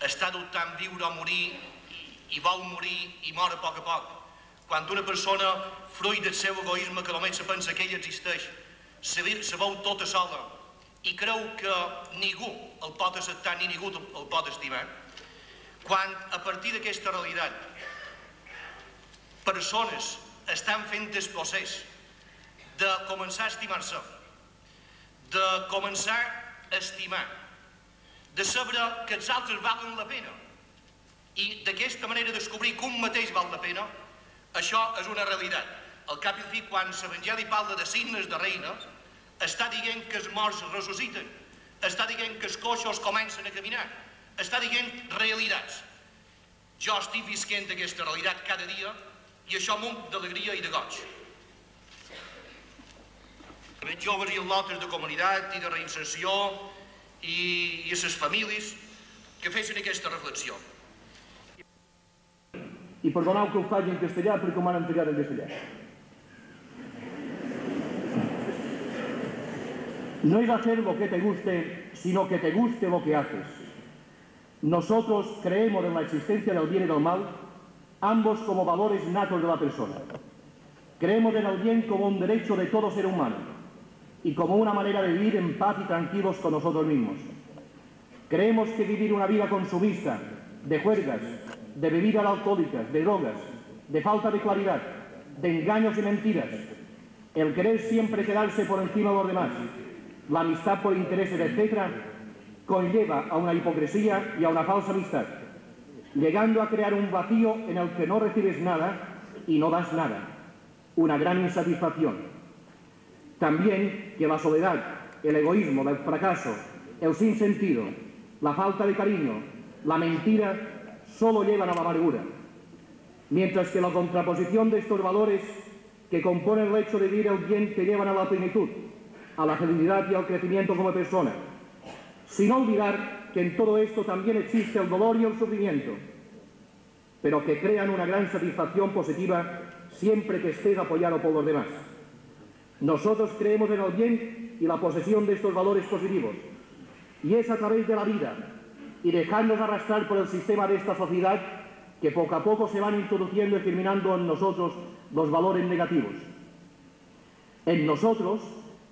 està dubtant viure o morir i vol morir i mor a poc a poc, quan una persona, fruit del seu egoisme, que només se pensa que ell existeix, se, veu tota sola i creu que ningú el pot acceptar ni ningú el pot estimar, quan a partir d'aquesta realitat persones estan fent el procés de començar a estimar-se, de començar a estimar, de saber que els altres valen la pena i d'aquesta manera descobrir que un mateix val la pena, això és una realitat. Al cap i fi, quan l'Evangeli parla de signes de reina, està dient que els morts ressusciten, està dient que els coixos comencen a caminar, està dient realitats. Jo estic visquent aquesta realitat cada dia i això m'omp d'alegria i de goig. Els joves i lotes de comunitat i de reinserció i, i les famílies que fessin aquesta reflexió. I perdoneu que ho faci en castellà perquè m'han entregat en castellà. No es hacer lo que te guste, sino que te guste lo que haces. Nosotros creemos en la existencia del bien y del mal, ambos como valores natos de la persona. Creemos en el bien como un derecho de todo ser humano y como una manera de vivir en paz y tranquilos con nosotros mismos. Creemos que vivir una vida consumista, de juergas, de bebidas alcohólicas, de drogas, de falta de claridad, de engaños y mentiras, el querer siempre quedarse por encima de los demás, la amistad por intereses, etc., conlleva a una hipocresía y a una falsa amistad, llegando a crear un vacío en el que no recibes nada y no das nada, una gran insatisfacción. También que la soledad, el egoísmo, el fracaso, el sinsentido, la falta de cariño, la mentira, solo llevan a la amargura. Mientras que la contraposición de estos valores que componen el hecho de vivir el bien te llevan a la plenitud, a la felicidad y al crecimiento como persona. Sin olvidar que en todo esto también existe el dolor y el sufrimiento, pero que crean una gran satisfacción positiva siempre que estés apoyado por los demás. Nosotros creemos en el bien y la posesión de estos valores positivos, y es a través de la vida y dejarnos arrastrar por el sistema de esta sociedad que poco a poco se van introduciendo y terminando en nosotros los valores negativos. En nosotros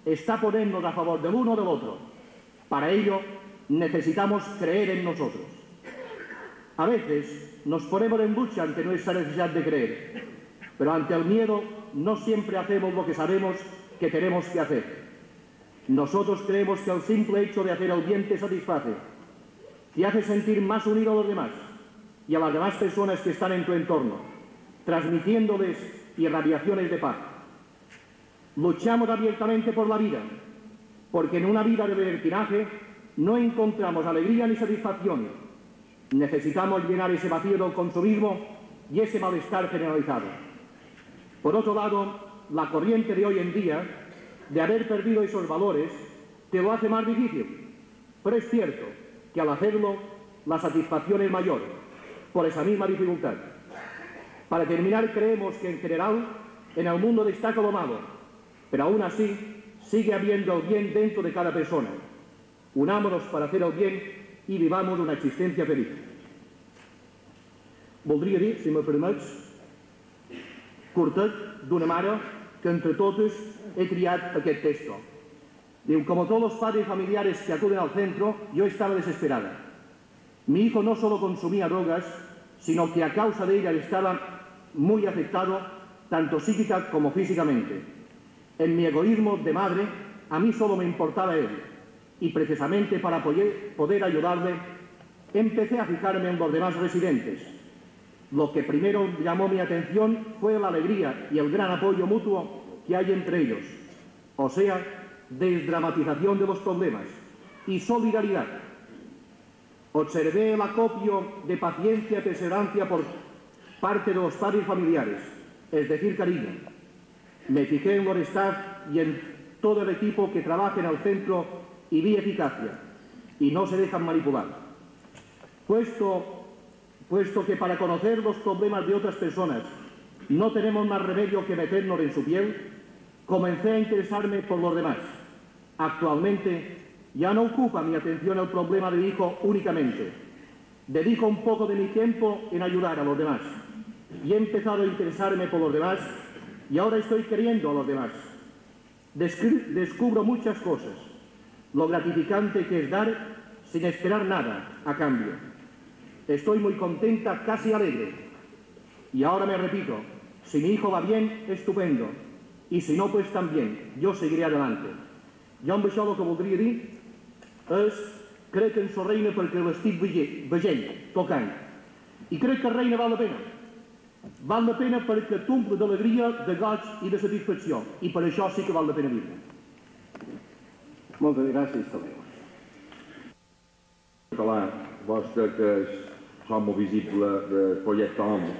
está ponernos a favor del uno o del otro. Para ello necesitamos creer en nosotros. A veces nos ponemos en lucha ante nuestra necesidad de creer, pero ante el miedo no siempre hacemos lo que sabemos que tenemos que hacer. Nosotros creemos que el simple hecho de hacer el bien te satisface, te hace sentir más unido a los demás y a las demás personas que están en tu entorno, transmitiéndoles irradiaciones de paz. Luchamos abiertamente por la vida, porque en una vida de libertinaje no encontramos alegría ni satisfacción. Necesitamos llenar ese vacío del consumismo y ese malestar generalizado. Por otro lado, la corriente de hoy en día, de haber perdido esos valores, te lo hace más difícil. Pero es cierto que al hacerlo, la satisfacción es mayor, por esa misma dificultad. Para terminar, creemos que en general en el mundo destaca lo malo, pero aún así sigue habiendo el bien dentro de cada persona. Unámonos para hacer el bien i vivamos una existència feliç. Voldria dir, si me permets, curtet d'una mare que entre totes he criat aquest texto. Diu, como todos los padres familiares que acuden al centro, yo estaba desesperada. Mi hijo no solo consumía drogas, sino que a causa de ella estaba muy afectado, tanto psíquica como físicamente. En mi egoísmo de madre, a mí solo me importaba él, y precisamente para poder ayudarle, empecé a fijarme en los demás residentes. Lo que primero llamó mi atención fue la alegría y el gran apoyo mutuo que hay entre ellos, o sea, desdramatización de los problemas y solidaridad. Observé el acopio de paciencia y perseverancia por parte de los padres familiares, es decir, cariño. Me fijé en los staff y en todo el equipo que trabaja en el centro y vi eficacia y no se dejan manipular. Puesto, puesto que para conocer los problemas de otras personas no tenemos más remedio que meternos en su piel, comencé a interesarme por los demás. Actualmente ya no ocupa mi atención el problema de mi hijo únicamente. Dedico un poco de mi tiempo en ayudar a los demás. Y he empezado a interesarme por los demás y ahora estoy queriendo a los demás. Descubro muchas cosas lo gratificante que es dar sin esperar nada a cambio. Estoy muy contenta, casi alegre. Y ahora me repito, si mi hijo va bien, estupendo. Y si no, pues también, yo seguiré adelante. Jo amb això el que voldria dir és, crec que en so reina perquè l'estic veient, tocant. I crec que reina val la pena. Val la pena perquè t'omple d'alegria, de goig i de satisfacció. I per això sí que val la pena viure. Moltes gràcies, Tomeu. català vostre que és, som visible del projecte HOMO.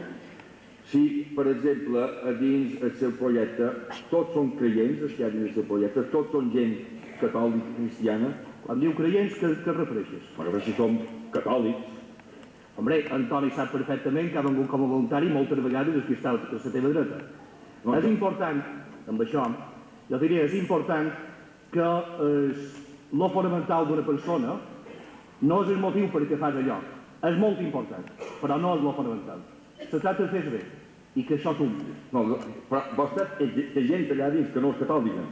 Si, per exemple, a dins el seu projecte tots són creients, els que hi ha dins el seu projecte, tots són gent catòlica cristiana, Quan diu creients, què, què refereixes? Perquè si som catòlics. Hombre, Antoni sap perfectament que ha vengut com a voluntari moltes vegades és que està a la teva dreta. No, és important, amb això, jo diria, és important que eh, lo fonamental d'una persona no és el motiu per què fas allò. És molt important, però no és lo fonamental. Se tracta de fer bé i que això t'ompli. No, no, però vostè té, té gent allà dins que no és catòlica.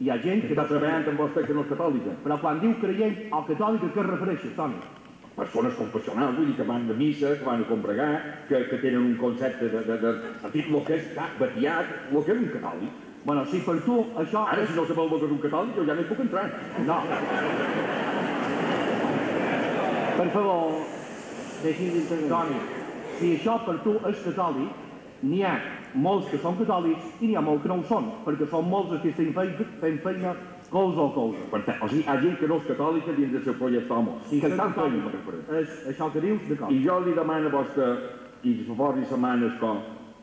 Hi ha gent que està treballant amb vostè que no és catòlica. Però quan diu creient o catòlica, què es refereixes, Toni? Persones confessionals, vull dir, que van de missa, que van a combregar, que, que tenen un concepte de... de, de en fi, el que és batiat, el que és un catòlic. Bueno, si per tu això... Ara, si no sabeu el que és un catòlic, jo ja no hi puc entrar. No. Per favor, d'intervenir. Toni, si això per tu és catòlic, n'hi ha molts que són catòlics i n'hi ha molts que no ho són, perquè són molts els que estem fent, fent feina colze a colze. Per tant, o sigui, hi ha gent que no és catòlica dins del seu projecte HOMO. Sí, que que estan feina, per referent. És això que dius, d'acord. I jo li demano a vostè, i fos i setmanes com,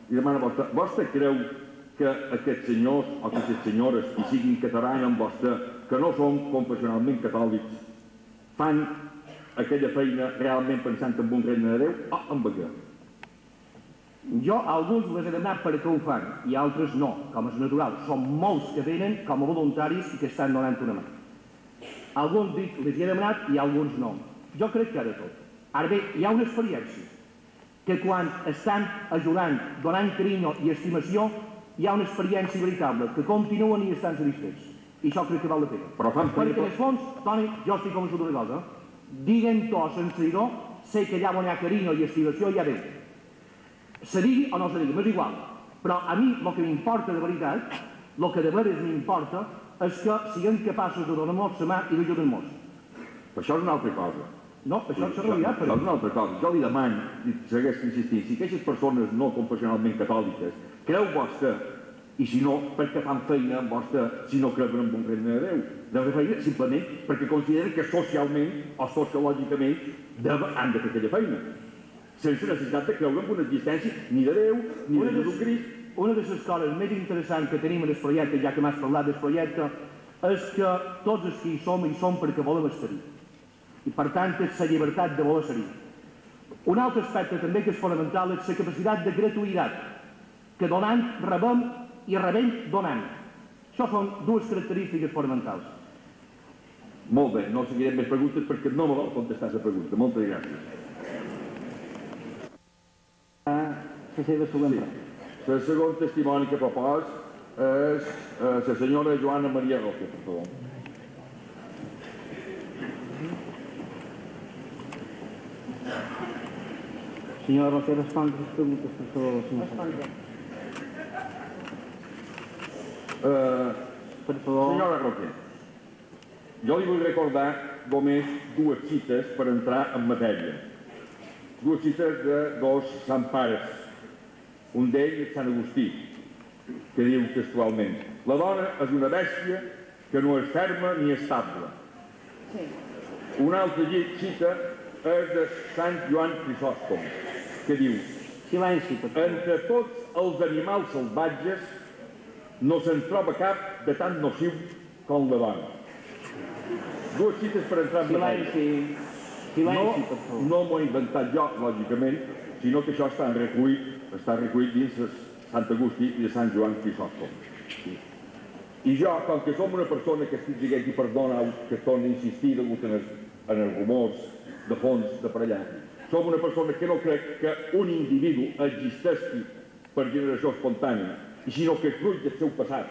li demano a vostè, vostè creu que aquests senyors o aquestes senyores, i siguin catalans amb vostè, que no són confessionalment catòlics, fan aquella feina realment pensant en un regne de Déu o en què? Jo a alguns les he demanat per què ho fan i altres no, com és natural. Són molts que venen com a voluntaris i que estan donant una mà. Alguns dic, les he demanat i alguns no. Jo crec que hi ha de tot. Ara bé, hi ha una experiència que quan estan ajudant, donant carinyo i estimació, hi ha una experiència veritable, que continuen i estan satisfets. I això crec que val la pena. Però fan Perquè, en el fons, Toni, jo estic convençut d'una cosa. Diguen-ho sense dir-ho, sé que allà on hi ha carinyo i estimació hi ha. Se digui o no se digui, m'és igual. Però a mi el que m'importa de veritat, el que de veres m'importa, és que siguem capaços de donar-nos la mà i d'ajudar-nos. Però això és una altra cosa. No, això és la realitat. Això és una altra cosa. Jo li demano, i segueix insistint, si aquestes persones no confessionalment catòliques, creu vostè, i si no, perquè fan feina amb vostè, si no creuen en un regne de Déu. De fer feina simplement perquè consideren que socialment o sociològicament han de fer aquella feina. Sense necessitat de creure en una existència ni de Déu, ni Una de de, Jesucrist. una de les coses més interessants que tenim en el projecte, ja que m'has parlat del projecte, és que tots els que hi som, hi som perquè volem estar-hi. I per tant és la llibertat de voler ser-hi. Un altre aspecte també que és fonamental és la capacitat de gratuïtat, que donant rebem i rebent donant. Això són dues característiques fonamentals. Molt bé, no seguirem més preguntes perquè no me vol contestar la pregunta. Moltes gràcies. La seva següent. El segon testimoni que propos és eh, la senyora Joana Maria Roque, per favor. Senyora Roque, respongui les preguntes, per favor, senyor. Eh, Per favor. Senyora Roque, jo li vull recordar només dues cites per entrar en matèria. Dues cites de dos sant pares. Un d'ells és Sant Agustí, que diu textualment La dona és una bèstia que no és ferma ni estable. Sí. Una altra cita és de Sant Joan Crisòstom, que diu Silenci. Entre tots els animals salvatges no se'n troba cap de tan nociu com la dona. Dues cites per entrar en. Silenci. Silenci, per No, favor. no m'ho he inventat jo, lògicament, sinó que això està recollit, està recollit dins de Sant Agustí i de Sant Joan Crisòstom. Sí. I jo, com que som una persona que estic dient i perdona que torna a insistir degut en els, en els rumors de fons de per allà, som una persona que no crec que un individu existeixi per generació espontània, sinó que fruit del seu passat,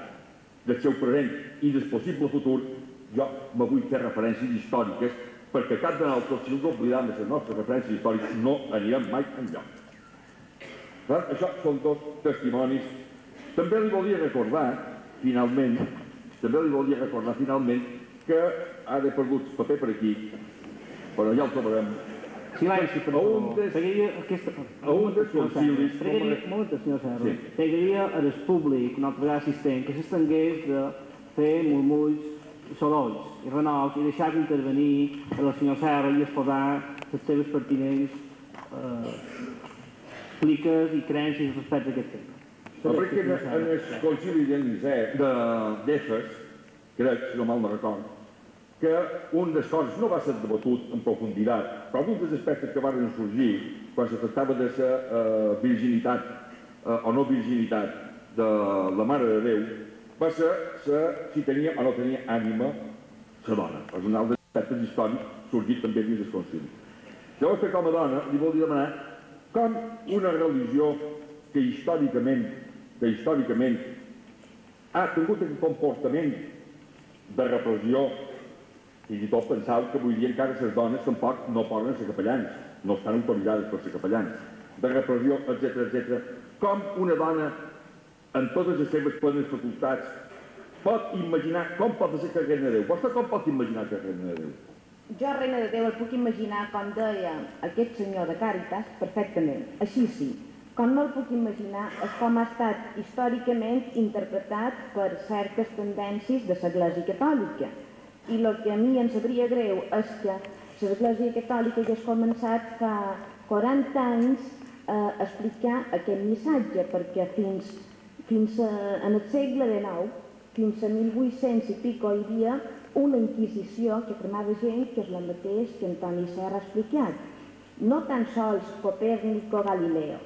del seu present i del possible futur, jo me vull fer referències històriques perquè cap de nosaltres, si ens oblidam de les nostres referències històriques, no anirem mai enlloc. Per això són dos testimonis. També li volia recordar, finalment, també li volia recordar, finalment, que ara he perdut paper per aquí, però ja el trobarem. Silenci, per A un favor. des- Seguiria aquesta... a un dels Senyor Serra. concilis, Pregaria, com a- un moment, senyor Serra. Sí. Pregaria al públic, un altre vegada assistent, que s'estengués de fer murmulls, sorolls i renous i deixar d'intervenir el senyor Serra i exposar les seves pertinents eh, pliques i creences respecte a aquest tema. Però que en, el concili d'Efes, crec, si no mal no record, que un dels coses no va ser debatut en profunditat, però un dels aspectes que van sorgir quan se tractava de la eh, virginitat eh, o no virginitat de la Mare de Déu, va ser se, si tenia o no tenia ànima la dona. És un altre aspecte històric sorgit també dins del concili. Llavors, que com a dona, li vol demanar com una religió que històricament, que històricament ha tingut un comportament de repressió, fins i tot pensau que avui dia encara les dones tampoc no poden ser capellans, no estan autoritzades per ser capellans, de repressió, etc etc. Com una dona, en totes les seves plenes facultats, pot imaginar com pot ser que reina Déu. Vostè com pot imaginar que reina Déu? Jo, reina de Déu, el puc imaginar, com deia aquest senyor de Càritas, perfectament. Així sí. Com no el puc imaginar és com ha estat històricament interpretat per certes tendències de l'Església Catòlica. I el que a mi em sabria greu és que l'Església Catòlica hagués començat fa 40 anys a explicar aquest missatge, perquè fins, fins a, en el segle XIX, fins a 1800 i pico, hi havia una inquisició que cremava gent que és la mateix que Antoni Serra ha explicat. No tan sols Copèrnico Galileo,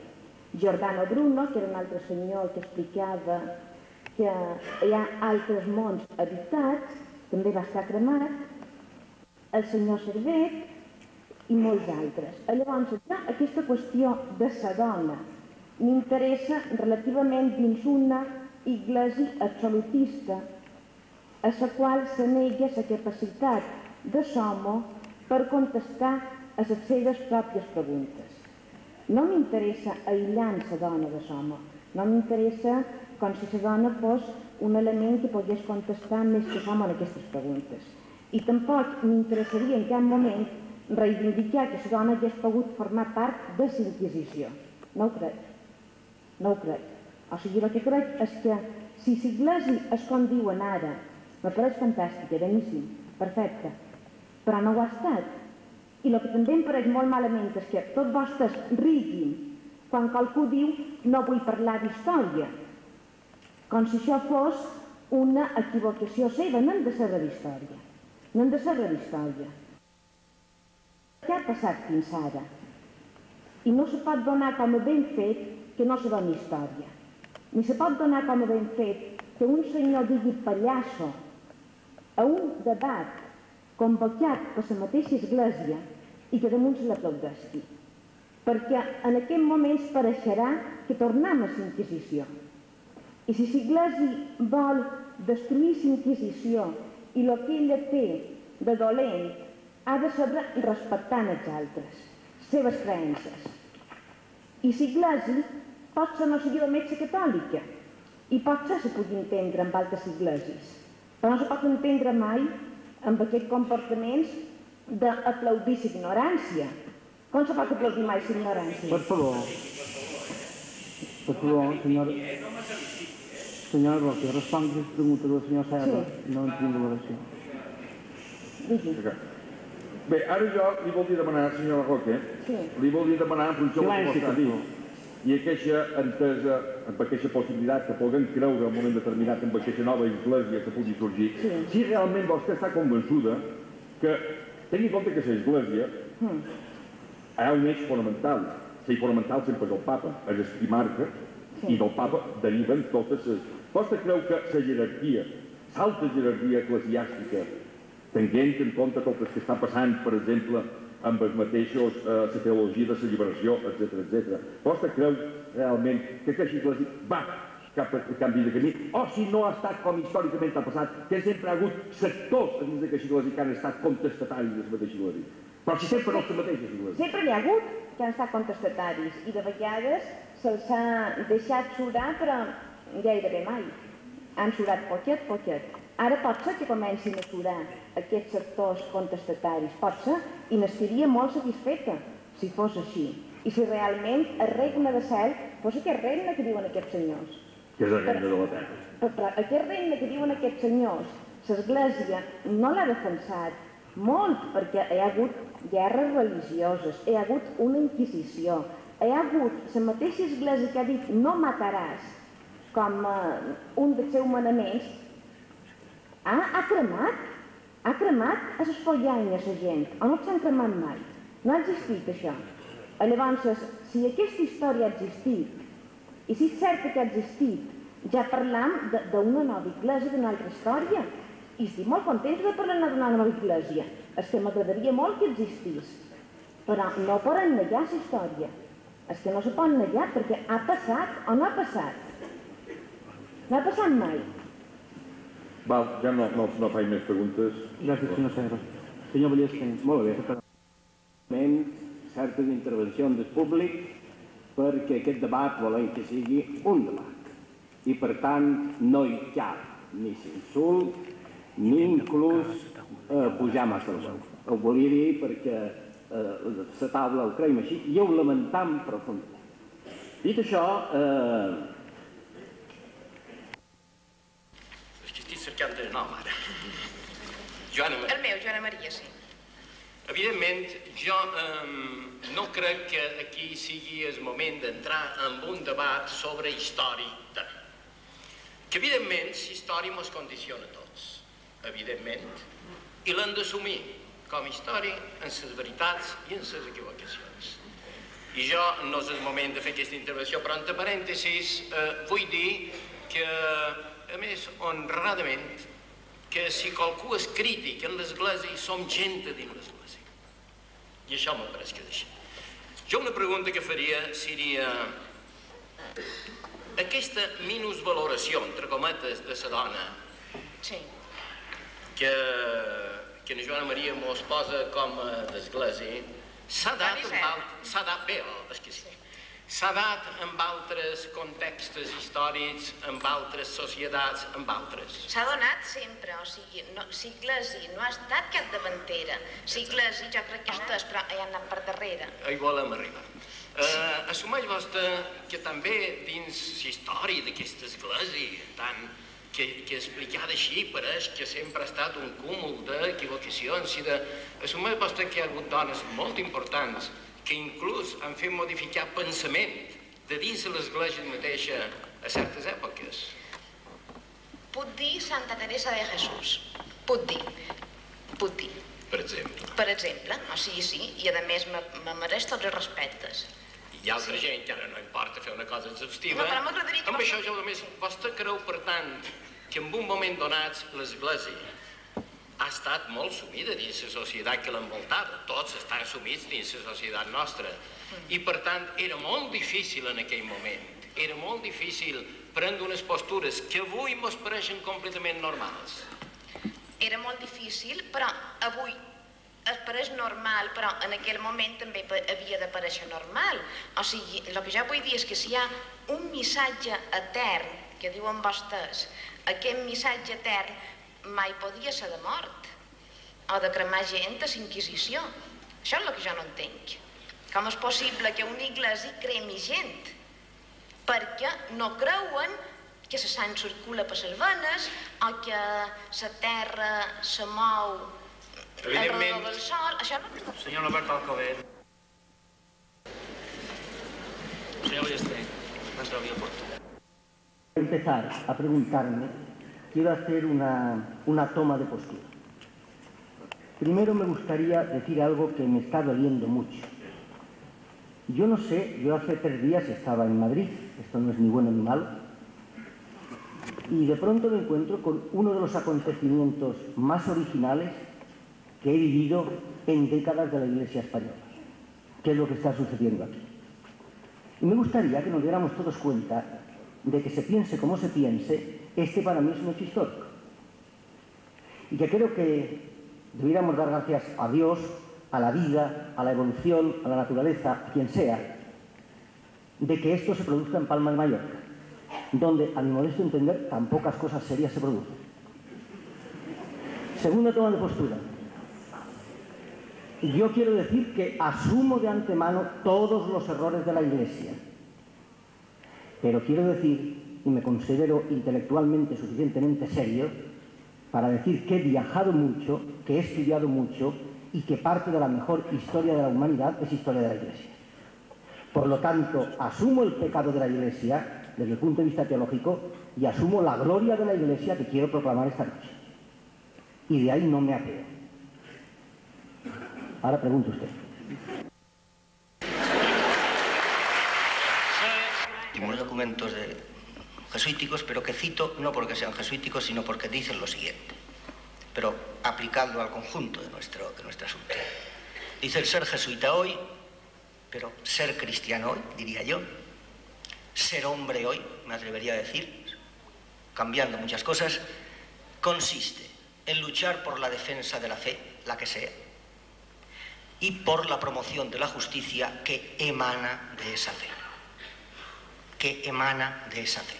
Giordano Bruno, que era un altre senyor que explicava que hi ha altres mons habitats, també va estar cremat, el senyor Servet i molts altres. Llavors, ja aquesta qüestió de sa dona m'interessa relativament dins una iglesia absolutista a la qual se nega la capacitat de l'home per contestar a les seves pròpies preguntes. No m'interessa aïllant la dona de l'home, no m'interessa com si la dona fos un element que pogués contestar més que l'home en aquestes preguntes. I tampoc m'interessaria en cap moment reivindicar que la dona hagués pogut formar part de la Inquisició. No ho crec. No ho crec. O sigui, el que crec és que si l'Iglesi és com diuen ara, M'apareix fantàstica, beníssim, perfecte, però no ho ha estat. I el que també em pareix molt malament és que tots vostres riguin quan qualcú diu no vull parlar d'història, com si això fos una equivocació seva, no hem de saber d'història, no hem de saber d'història. Què ha passat fins ara? I no se pot donar com a ben fet que no se doni història. Ni se pot donar com a ben fet que un senyor digui pallasso a un debat convocat per la mateixa església i que damunt se l'aplaudesqui. Perquè en aquest moment pareixerà que tornem a la Inquisició. I si l'església vol destruir la Inquisició i el que ella té de dolent, ha de saber respectar els altres, seves creences. I si l'església pot ser no sigui la metge catòlica i pot ser se pugui entendre amb altres esglésies però no se pot entendre mai amb aquests comportaments d'aplaudir la ignorància. Com se pot aplaudir mai la ignorància? Per favor. Per favor, senyor... Senyora Roque, respongui les preguntes del senyor Serra. Sí. No entenc l'oració. Bé, ara jo li volia demanar, senyora Roque, sí. li volia demanar en funció del que vostè i aquesta entesa, amb aquesta possibilitat que puguem creure en un moment determinat amb aquesta nova església que pugui sorgir, sí. si realment vostè està convençuda que, tenint en compte que l'església mm. hi ha un eix fonamental, l'eix fonamental sempre és el papa, és el primarca, sí. i del papa deriven totes les... Vostè creu que la jerarquia, l'alta jerarquia eclesiàstica, tenint en compte tot el que està passant, per exemple, amb els mateixos, eh, la teologia de l'alliberació, etc etc. Vostè creu realment que aquesta església va cap a canvi de camí, o si no ha estat com històricament ha passat, que sempre ha hagut sectors a dins d'aquesta església que han estat contestataris de la mateixa església. Però si sempre no és la mateixa església. Sempre n'hi ha hagut que han estat contestataris i de vegades se'ls ha deixat surar, però gairebé mai. Han surat poquet, poquet. Ara pot ser que comencin a aturar aquests sectors contestataris, pot ser, i n'estaria molt satisfeta si fos així. I si realment el regne de cel fos aquest regne que diuen aquests senyors. que és el regne de la terra. Però, però aquest regne que diuen aquests senyors, l'Església no l'ha defensat molt perquè hi ha hagut guerres religioses, hi ha hagut una inquisició, hi ha hagut la mateixa Església que ha dit no mataràs com eh, un dels seus manaments, ha, ha cremat, ha cremat a les follanyes la gent, o no s'han cremat mai. No ha existit això. Llavors, si aquesta història ha existit, i si és cert que ha existit, ja parlam d'una nova iglesia, d'una altra història, i estic molt contenta de parlar d'una nova iglesia. És que m'agradaria molt que existís, però no poden negar la història. És que no se pot negar perquè ha passat o no ha passat. No ha passat mai. Val, ja no, no, no faig més preguntes. Gràcies, senyor Serra. Senyor Ballester, molt bé. Certes intervencions del públic perquè aquest debat volem que sigui un debat. I per tant no hi cap ni s'insult ni inclús eh, pujar massa el veu. Ho volia dir perquè eh, la taula ho creiem així i ho lamentam profundament. Dit això, eh, És que estic cercant el nom, ara. Joana Maria. El meu, Joana Maria, sí. Evidentment, jo eh, no crec que aquí sigui el moment d'entrar en un debat sobre història. De... Que, evidentment, la història ens condiciona a tots, evidentment, i l'hem d'assumir com a història en les veritats i en les equivocacions. I jo no és el moment de fer aquesta intervenció, però entre parèntesis eh, vull dir que, a més, honradament, que si qualcú és crític en l'Església, som gent de dins l'Església. I això m'ho pareix que així. Jo una pregunta que faria seria aquesta minusvaloració, entre cometes, de la dona Sí. que, que la Joana Maria mos posa com a d'església, s'ha dat, Serra. alt, s'ha dat, bé, oh, és que sí, s'ha dat amb altres contextos històrics, amb altres societats, amb altres. S'ha donat sempre, o sigui, no, si Iglesi no ha estat capdavantera. Si Iglesi jo crec que és, però hi ha anat per darrere. Hi volem arribar. Eh, assumeix vostè que també dins història d'aquesta església, tant que, que explicada així pareix que sempre ha estat un cúmul d'equivocacions i de... Assumeix vostè que hi ha hagut dones molt importants que inclús han fet modificar pensament de dins de l'església mateixa a certes èpoques. Puc dir Santa Teresa de Jesús. Puc dir. Puc dir. Per exemple. Per exemple, o sigui, sí, i a més me, me mereix tots els respectes. Hi ha altra gent que ara no importa fer una cosa exhaustiva. No, però m'agradaria que Amb això jo només, vostè creu, per tant, que en un moment donat l'Església ha estat molt sumida dins la societat que l'envoltava. Tots estan sumits dins la societat nostra. I, per tant, era molt difícil en aquell moment. Era molt difícil prendre unes postures que avui mos pareixen completament normals. Era molt difícil, però avui es pareix normal, però en aquell moment també havia de pareixer normal. O sigui, el que jo vull dir és que si hi ha un missatge etern, que diuen vostès, aquest missatge etern mai podia ser de mort o de cremar gent a la Inquisició. Això és el que jo no entenc. Com és possible que una iglesia cremi gent? Perquè no creuen que la sang circula per les venes o que la terra se mou Evidentment. del sol. Això no... Senyor Albert Alcover. Senyor Ballester, trobi el porto. empezar a preguntarme, quiero hacer una, una toma de postura. Primero me gustaría decir algo que me está doliendo mucho. Yo no sé, yo hace tres días estaba en Madrid, esto no es ni bueno ni malo, y de pronto me encuentro con uno de los acontecimientos más originales que he vivido en décadas de la Iglesia española, que es lo que está sucediendo aquí. Y me gustaría que nos diéramos todos cuenta de que se piense como se piense, este para mí es un hecho histórico. Y que creo que debiéramos dar gracias a Dios, a la vida, a la evolución, a la naturaleza, a quien sea, de que esto se produzca en Palma de Mallorca, donde, a mi modesto entender, tan pocas cosas serias se producen. Segunda toma de postura. Yo quiero decir que asumo de antemano todos los errores de la Iglesia. Pero quiero decir y me considero intelectualmente suficientemente serio para decir que he viajado mucho, que he estudiado mucho y que parte de la mejor historia de la humanidad es historia de la Iglesia. Por lo tanto, asumo el pecado de la Iglesia desde el punto de vista teológico y asumo la gloria de la Iglesia que quiero proclamar esta noche. Y de ahí no me apeo. Ahora pregunte usted. unos documentos de jesuíticos, pero que cito no porque sean jesuíticos, sino porque dicen lo siguiente, pero aplicando al conjunto de nuestro, de nuestro asunto. Dice el ser jesuita hoy, pero ser cristiano hoy, diría yo, ser hombre hoy, me atrevería a decir, cambiando muchas cosas, consiste en luchar por la defensa de la fe, la que sea, y por la promoción de la justicia que emana de esa fe que emana de esa fe.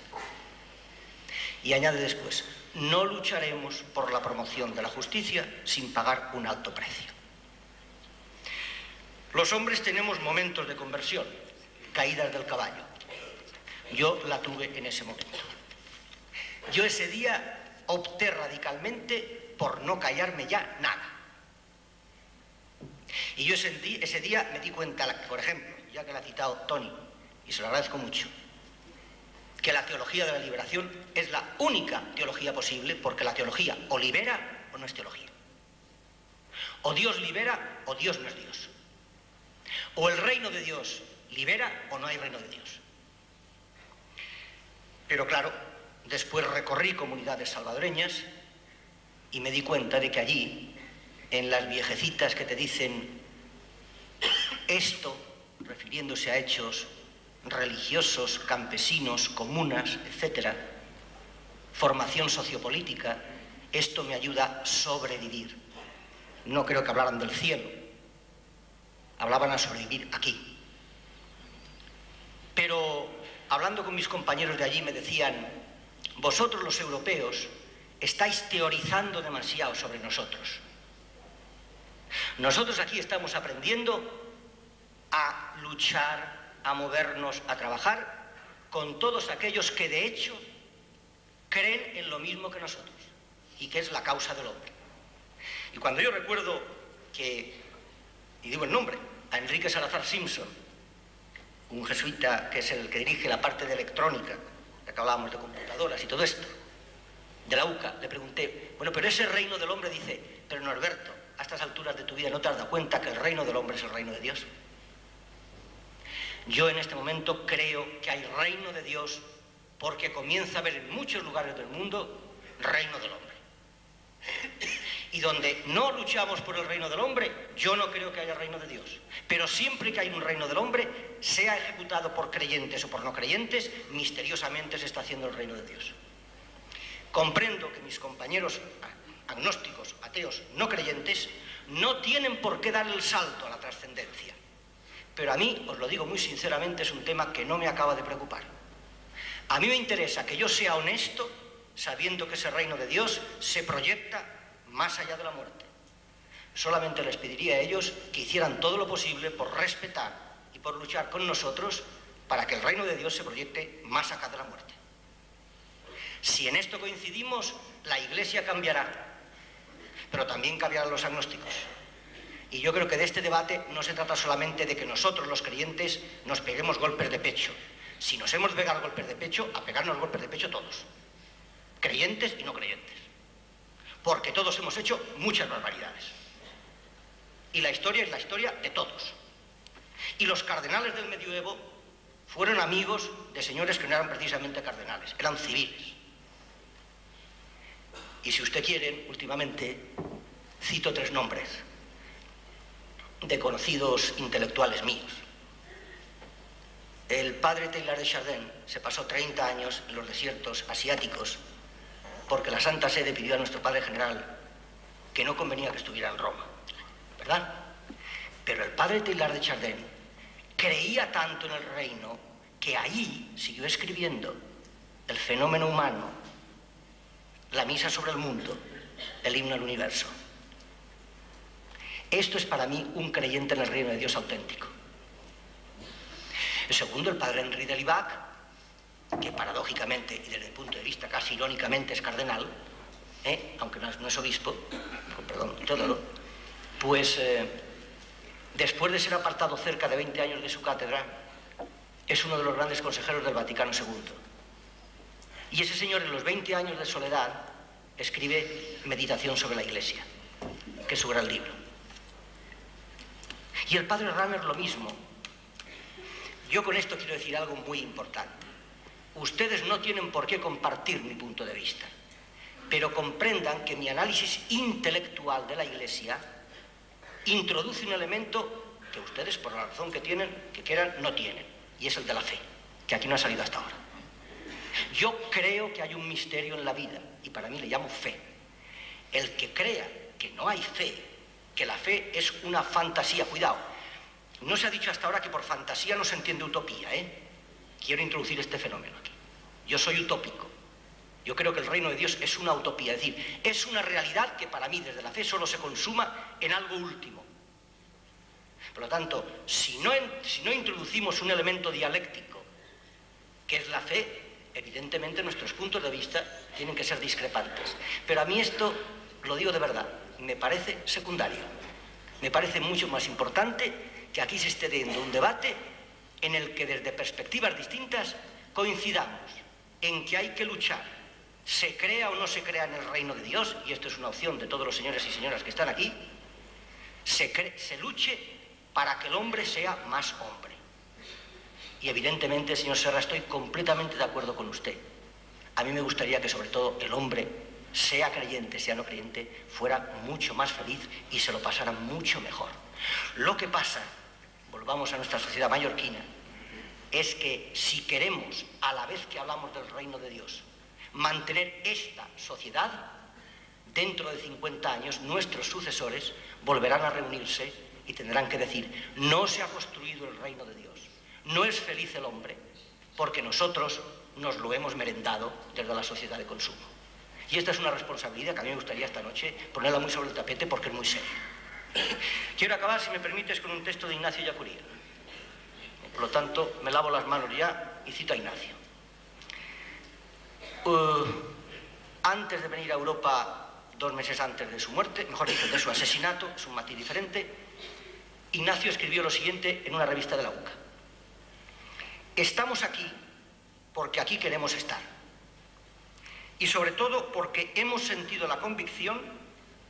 Y añade después, no lucharemos por la promoción de la justicia sin pagar un alto precio. Los hombres tenemos momentos de conversión, caídas del caballo. Yo la tuve en ese momento. Yo ese día opté radicalmente por no callarme ya nada. Y yo ese, ese día me di cuenta, por ejemplo, ya que la ha citado Tony, y se lo agradezco mucho, que la teología de la liberación es la única teología posible porque la teología o libera o no es teología. O Dios libera o Dios no es Dios. O el reino de Dios libera o no hay reino de Dios. Pero claro, después recorrí comunidades salvadoreñas y me di cuenta de que allí, en las viejecitas que te dicen esto, refiriéndose a hechos religiosos, campesinos, comunas, etc., formación sociopolítica, esto me ayuda a sobrevivir. No creo que hablaran del cielo, hablaban a sobrevivir aquí. Pero hablando con mis compañeros de allí me decían, vosotros los europeos estáis teorizando demasiado sobre nosotros. Nosotros aquí estamos aprendiendo a luchar a movernos a trabajar con todos aquellos que de hecho creen en lo mismo que nosotros y que es la causa del hombre. Y cuando yo recuerdo que, y digo el nombre, a Enrique Salazar Simpson, un jesuita que es el que dirige la parte de electrónica, ya que hablábamos de computadoras y todo esto, de la UCA, le pregunté, bueno, pero ese reino del hombre dice, pero Norberto, a estas alturas de tu vida no te has dado cuenta que el reino del hombre es el reino de Dios. Yo en este momento creo que hay reino de Dios porque comienza a haber en muchos lugares del mundo reino del hombre. Y donde no luchamos por el reino del hombre, yo no creo que haya reino de Dios. Pero siempre que hay un reino del hombre, sea ejecutado por creyentes o por no creyentes, misteriosamente se está haciendo el reino de Dios. Comprendo que mis compañeros agnósticos, ateos, no creyentes, no tienen por qué dar el salto a la trascendencia. Pero a mí, os lo digo muy sinceramente, es un tema que no me acaba de preocupar. A mí me interesa que yo sea honesto sabiendo que ese reino de Dios se proyecta más allá de la muerte. Solamente les pediría a ellos que hicieran todo lo posible por respetar y por luchar con nosotros para que el reino de Dios se proyecte más acá de la muerte. Si en esto coincidimos, la Iglesia cambiará, pero también cambiarán los agnósticos. Y yo creo que de este debate no se trata solamente de que nosotros los creyentes nos peguemos golpes de pecho. Si nos hemos pegado golpes de pecho, a pegarnos golpes de pecho todos. Creyentes y no creyentes. Porque todos hemos hecho muchas barbaridades. Y la historia es la historia de todos. Y los cardenales del medioevo fueron amigos de señores que no eran precisamente cardenales, eran civiles. Y si usted quiere, últimamente, cito tres nombres de conocidos intelectuales míos. El padre Taylor de Chardin se pasó 30 años en los desiertos asiáticos porque la Santa Sede pidió a nuestro padre general que no convenía que estuviera en Roma, ¿verdad? Pero el padre Taylor de Chardin creía tanto en el reino que ahí siguió escribiendo el fenómeno humano, la misa sobre el mundo, el himno al universo. Esto es para mí un creyente en el reino de Dios auténtico. El segundo, el padre Henri de Libac, que paradójicamente y desde el punto de vista casi irónicamente es cardenal, ¿eh? aunque no es, no es obispo, perdón, todo, pues eh, después de ser apartado cerca de 20 años de su cátedra, es uno de los grandes consejeros del Vaticano II. Y ese señor en los 20 años de soledad escribe Meditación sobre la Iglesia, que es su gran libro. Y el padre Rammer lo mismo. Yo con esto quiero decir algo muy importante. Ustedes no tienen por qué compartir mi punto de vista, pero comprendan que mi análisis intelectual de la Iglesia introduce un elemento que ustedes, por la razón que tienen, que quieran, no tienen, y es el de la fe, que aquí no ha salido hasta ahora. Yo creo que hay un misterio en la vida, y para mí le llamo fe. El que crea que no hay fe, que la fe es una fantasía, cuidado, no se ha dicho hasta ahora que por fantasía no se entiende utopía, ¿eh? Quiero introducir este fenómeno aquí. Yo soy utópico. Yo creo que el reino de Dios es una utopía, es decir, es una realidad que para mí desde la fe solo se consuma en algo último. Por lo tanto, si no, si no introducimos un elemento dialéctico, que es la fe, evidentemente nuestros puntos de vista tienen que ser discrepantes. Pero a mí esto, lo digo de verdad, me parece secundario. Me parece mucho más importante que aquí se esté dando un debate en el que desde perspectivas distintas coincidamos en que hay que luchar, se crea o no se crea en el reino de Dios, y esto es una opción de todos los señores y señoras que están aquí, se, se luche para que el hombre sea más hombre. Y evidentemente, señor Serra, estoy completamente de acuerdo con usted. A mí me gustaría que sobre todo el hombre, sea creyente, sea no creyente, fuera mucho más feliz y se lo pasara mucho mejor. Lo que pasa, volvamos a nuestra sociedad mallorquina, es que si queremos, a la vez que hablamos del reino de Dios, mantener esta sociedad, dentro de 50 años nuestros sucesores volverán a reunirse y tendrán que decir, no se ha construido el reino de Dios, no es feliz el hombre, porque nosotros nos lo hemos merendado desde la sociedad de consumo. Y esta es una responsabilidad que a mí me gustaría esta noche ponerla muy sobre el tapete porque es muy seria. Quiero acabar, si me permites, con un texto de Ignacio Yacuría. Por lo tanto, me lavo las manos ya y cito a Ignacio. Uh, antes de venir a Europa, dos meses antes de su muerte, mejor dicho, de su asesinato, es un matiz diferente, Ignacio escribió lo siguiente en una revista de la UCA. Estamos aquí porque aquí queremos estar. Y sobre todo porque hemos sentido la convicción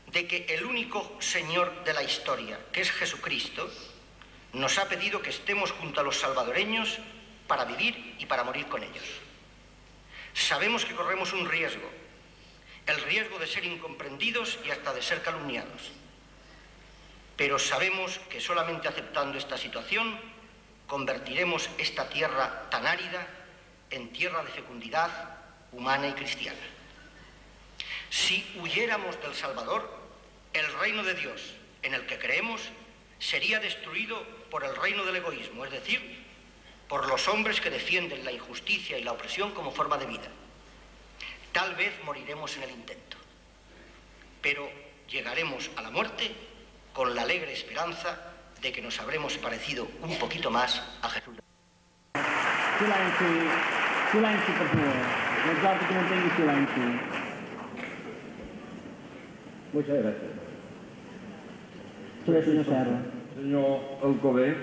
de que el único Señor de la historia, que es Jesucristo, nos ha pedido que estemos junto a los salvadoreños para vivir y para morir con ellos. Sabemos que corremos un riesgo, el riesgo de ser incomprendidos y hasta de ser calumniados. Pero sabemos que solamente aceptando esta situación convertiremos esta tierra tan árida en tierra de fecundidad humana y cristiana. Si huyéramos del Salvador, el reino de Dios en el que creemos sería destruido por el reino del egoísmo, es decir, por los hombres que defienden la injusticia y la opresión como forma de vida. Tal vez moriremos en el intento, pero llegaremos a la muerte con la alegre esperanza de que nos habremos parecido un poquito más a Jesús. Favor. Ricordo que mantingui silenci. Muchas gracias. Sí, senyor Serra. Senyor Alcover,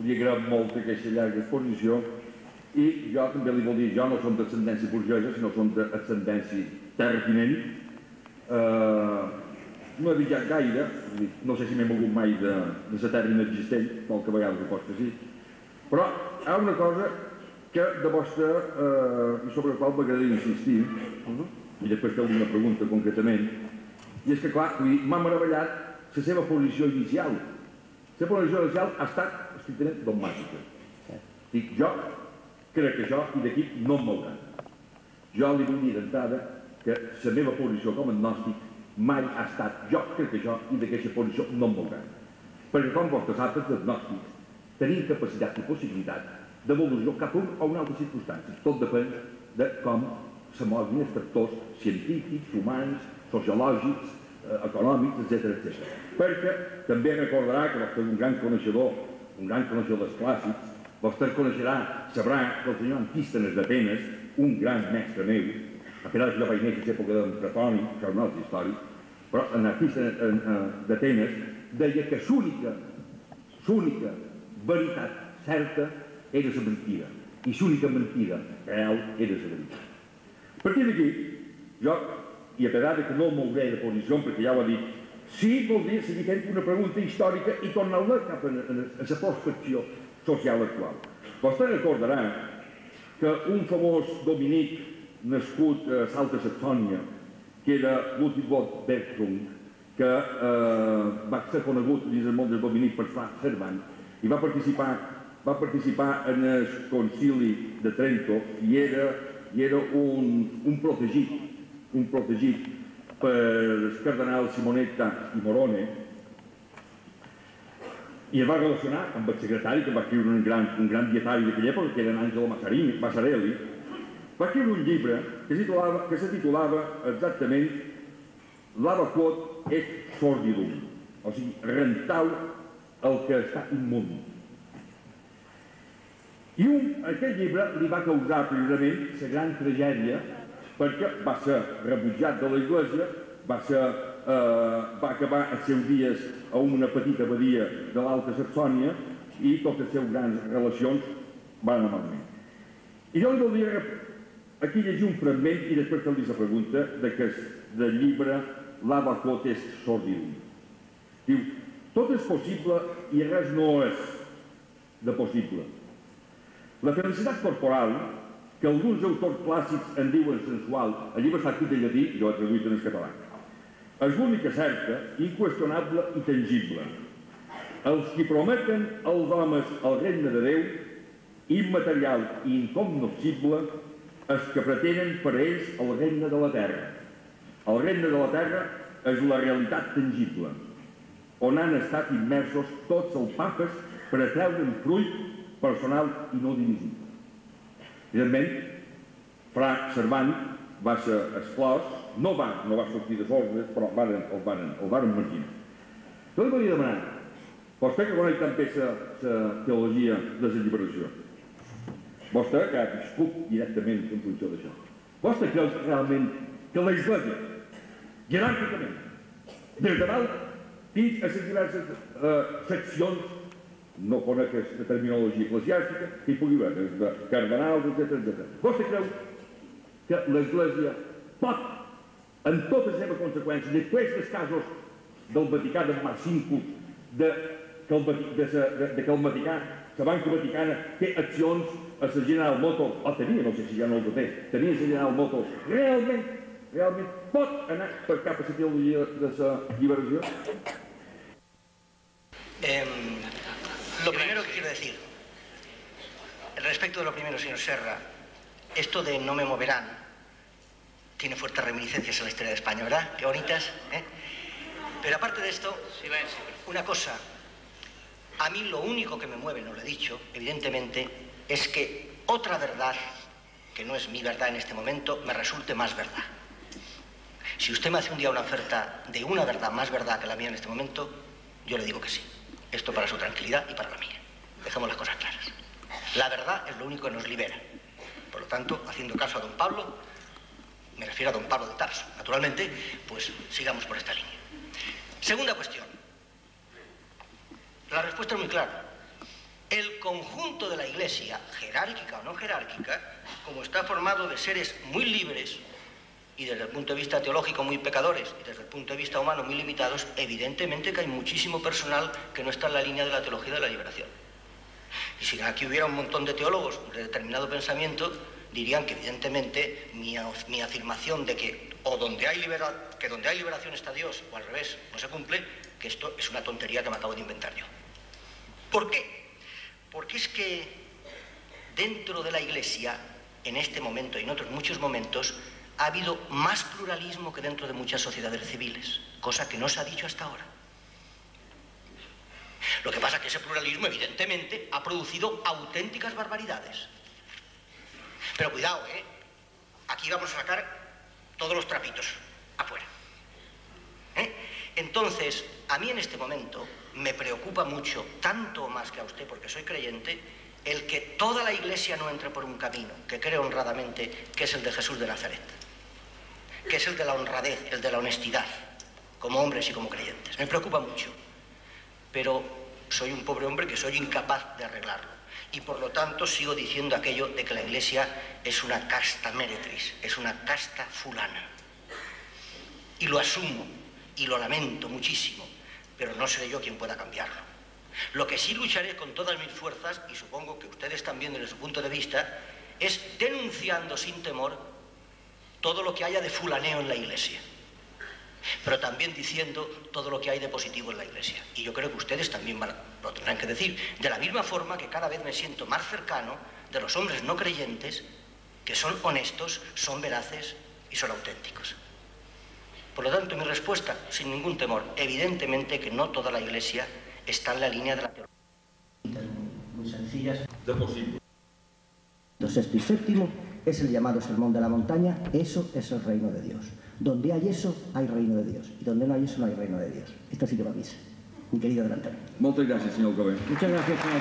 li agraït molt aquesta llarga exposició i jo també li vol dir, jo no som d'ascendència burgesa, sinó som d'ascendència terratinent. Eh, no he viatjat gaire, no sé si m'he mogut mai de, de la terra inexistent, qualque vegada ho pots dir, però hi ha una cosa que de vostra, eh, sobre la qual m'agradaria insistir, i després té una pregunta concretament, i és que clar, m'ha meravellat la seva posició inicial. La seva posició inicial ha estat estrictament dogmàtica. Dic, jo crec que això i d'aquí no em mouran. Jo li vull dir d'entrada que la meva posició com a agnòstic mai ha estat, jo crec que això i d'aquesta posició no em mouran. Perquè com vostres altres agnòstics tenim capacitat i possibilitat d'evolució cap a un o una altra circumstància. Tot depèn de com se moguin els factors científics, humans, sociològics, eh, econòmics, etc. Perquè també recordarà que vostè és un gran coneixedor, un gran coneixedor dels clàssics, Vostè coneixerà, sabrà que el senyor Antístenes d'Atenes, un gran mestre meu, a pedaç jo vaig néixer a l'època d'en Pretoni, això és una altra història, però en Antístenes d'Atenes deia que l'única, l'única veritat certa era la mentida, i l'única mentida real era la veritat. A partir d'aquí, jo, i a pesar que no mouré de posició, perquè ja ho ha dit, sí voldria seguir fent una pregunta històrica i tornar-la cap a, a, la prospecció social actual. Vostè recordarà que un famós dominic nascut a Salta Saxònia, que era Ludwig Bergson, que eh, va ser conegut dins el món del dominic per Fra Servant, i va participar, va participar en el concili de Trento i era, i era un, un protegit, un protegit per el cardenal Simonetta i Morone, i es va relacionar amb el secretari que va escriure un gran, un gran dietari d'aquella època, que era Angelo Massarini, Massarelli, va escriure un llibre que titulava, que se titulava exactament Lava quod et sordidum, o sigui, rentau el que està immund. I un, aquest llibre li va causar precisament la gran tragèdia perquè va ser rebutjat de l'Església, va ser eh, va acabar els seus dies a una petita abadia de l'Alta Saxònia i totes les seves grans relacions van malament. I jo li voldria aquí llegir un fragment i després fer-li la pregunta de que del llibre Lava Quotes Sordidum. Diu, tot és possible i res no és de possible. La felicitat corporal, que alguns autors clàssics en diuen sensual, el llibre escrit en llatí, jo l'he traduït en català, és l'única certa, inqüestionable i tangible. Els qui prometen als homes el regne de Déu, immaterial i incognoscible, els que pretenen per a ells el regne de la terra. El regne de la terra és la realitat tangible, on han estat immersos tots els papes per a treure un fruit personal i no divisible. Evidentment, Fra Servant va ser esclòs, no va, no va sortir de ordres, però varen, el varen, el varen marginar. Jo li volia demanar, vostè que coneix tan bé la teologia de la lliberació, vostè que ha viscut directament en funció d'això, vostè creu realment que la Església, jeràrquicament, des de dalt fins a les diverses eh, seccions, no conec la terminologia eclesiàstica, que hi pugui haver, des de cardenals, etc etc. Vostè creu que l'Església pot, en totes les seves conseqüències, després dels casos del Vaticà de Marcinkus, de que el, de, de, de que el Vaticà, la banca vaticana, té accions a la General Motors, o tenia, no sé si ja no el té, tenia la General Motors, realment, realment pot anar per cap a la teologia de la lliberació? Eh, lo primero que quiero decir, respecto de lo primero, señor Serra, esto de no me moverán tiene fuertes reminiscencias en la historia de España, ¿verdad? Qué bonitas. ¿eh? Pero aparte de esto. Una cosa, a mí lo único que me mueve, no lo he dicho, evidentemente, es que otra verdad, que no es mi verdad en este momento, me resulte más verdad. Si usted me hace un día una oferta de una verdad más verdad que la mía en este momento, yo le digo que sí. Esto para su tranquilidad y para la mía. Dejemos las cosas claras. La verdad es lo único que nos libera. Por lo tanto, haciendo caso a don Pablo, me refiero a don Pablo de Tarso, naturalmente, pues sigamos por esta línea. Segunda cuestión. La respuesta es muy clara. El conjunto de la Iglesia, jerárquica o no jerárquica, como está formado de seres muy libres y desde el punto de vista teológico muy pecadores y desde el punto de vista humano muy limitados, evidentemente que hay muchísimo personal que no está en la línea de la teología de la liberación. Y si aquí hubiera un montón de teólogos de determinado pensamiento, dirían que evidentemente mi, afirmación de que o donde hay donde hay liberación está Dios o al revés no se cumple, que esto es una tontería que me acabo de inventar yo. ¿Por qué? Porque es que dentro de la Iglesia, en este momento y en otros muchos momentos, ha habido más pluralismo que dentro de muchas sociedades civiles, cosa que no se ha dicho hasta ahora. Lo que pasa es que ese pluralismo, evidentemente, ha producido auténticas barbaridades. Pero cuidado, ¿eh? Aquí vamos a sacar todos los trapitos afuera. ¿Eh? Entonces, a mí en este momento me preocupa mucho, tanto más que a usted, porque soy creyente, el que toda la iglesia no entre por un camino, que creo honradamente que es el de Jesús de Nazaret, que es el de la honradez, el de la honestidad, como hombres y como creyentes. Me preocupa mucho, pero soy un pobre hombre que soy incapaz de arreglarlo. Y por lo tanto sigo diciendo aquello de que la iglesia es una casta meretriz, es una casta fulana. Y lo asumo y lo lamento muchísimo, pero no seré yo quien pueda cambiarlo. Lo que sí lucharé con todas mis fuerzas, y supongo que ustedes también desde su punto de vista, es denunciando sin temor todo lo que haya de fulaneo en la iglesia, pero también diciendo todo lo que hay de positivo en la iglesia. Y yo creo que ustedes también van, lo tendrán que decir, de la misma forma que cada vez me siento más cercano de los hombres no creyentes que son honestos, son veraces y son auténticos. Por lo tanto, mi respuesta, sin ningún temor, evidentemente que no toda la iglesia está en la línea de la teología. Muy sencillas. De y séptimo es el llamado sermón de la montaña, eso es el reino de Dios. Donde hay eso, hay reino de Dios. Y donde no hay eso, no hay reino de Dios. Esto sí que va misa. Mi querido delantero. Moltes gràcies, senyor Alcover. Muchas gracias, señor.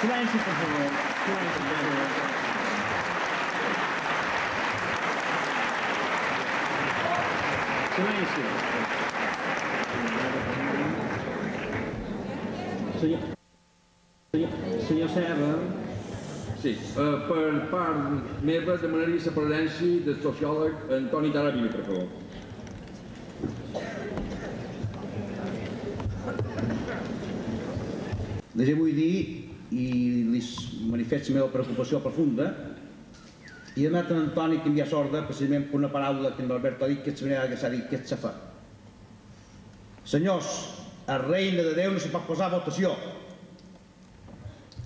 Silencio, por favor. Silencio, por favor. Silencio. Senyor, senyor, senyor Serra, Sí, uh, per part meva demanaria la presència del sociòleg Antoni Taravina, per favor. Deixa vull dir, i li manifesto la meva preocupació profunda, i admet en Antoni que envia sorda precisament per una paraula que en Albert ha dit, que és la manera que s'ha dit, que és fa. Senyors, el reina de Déu no se pot posar a votació.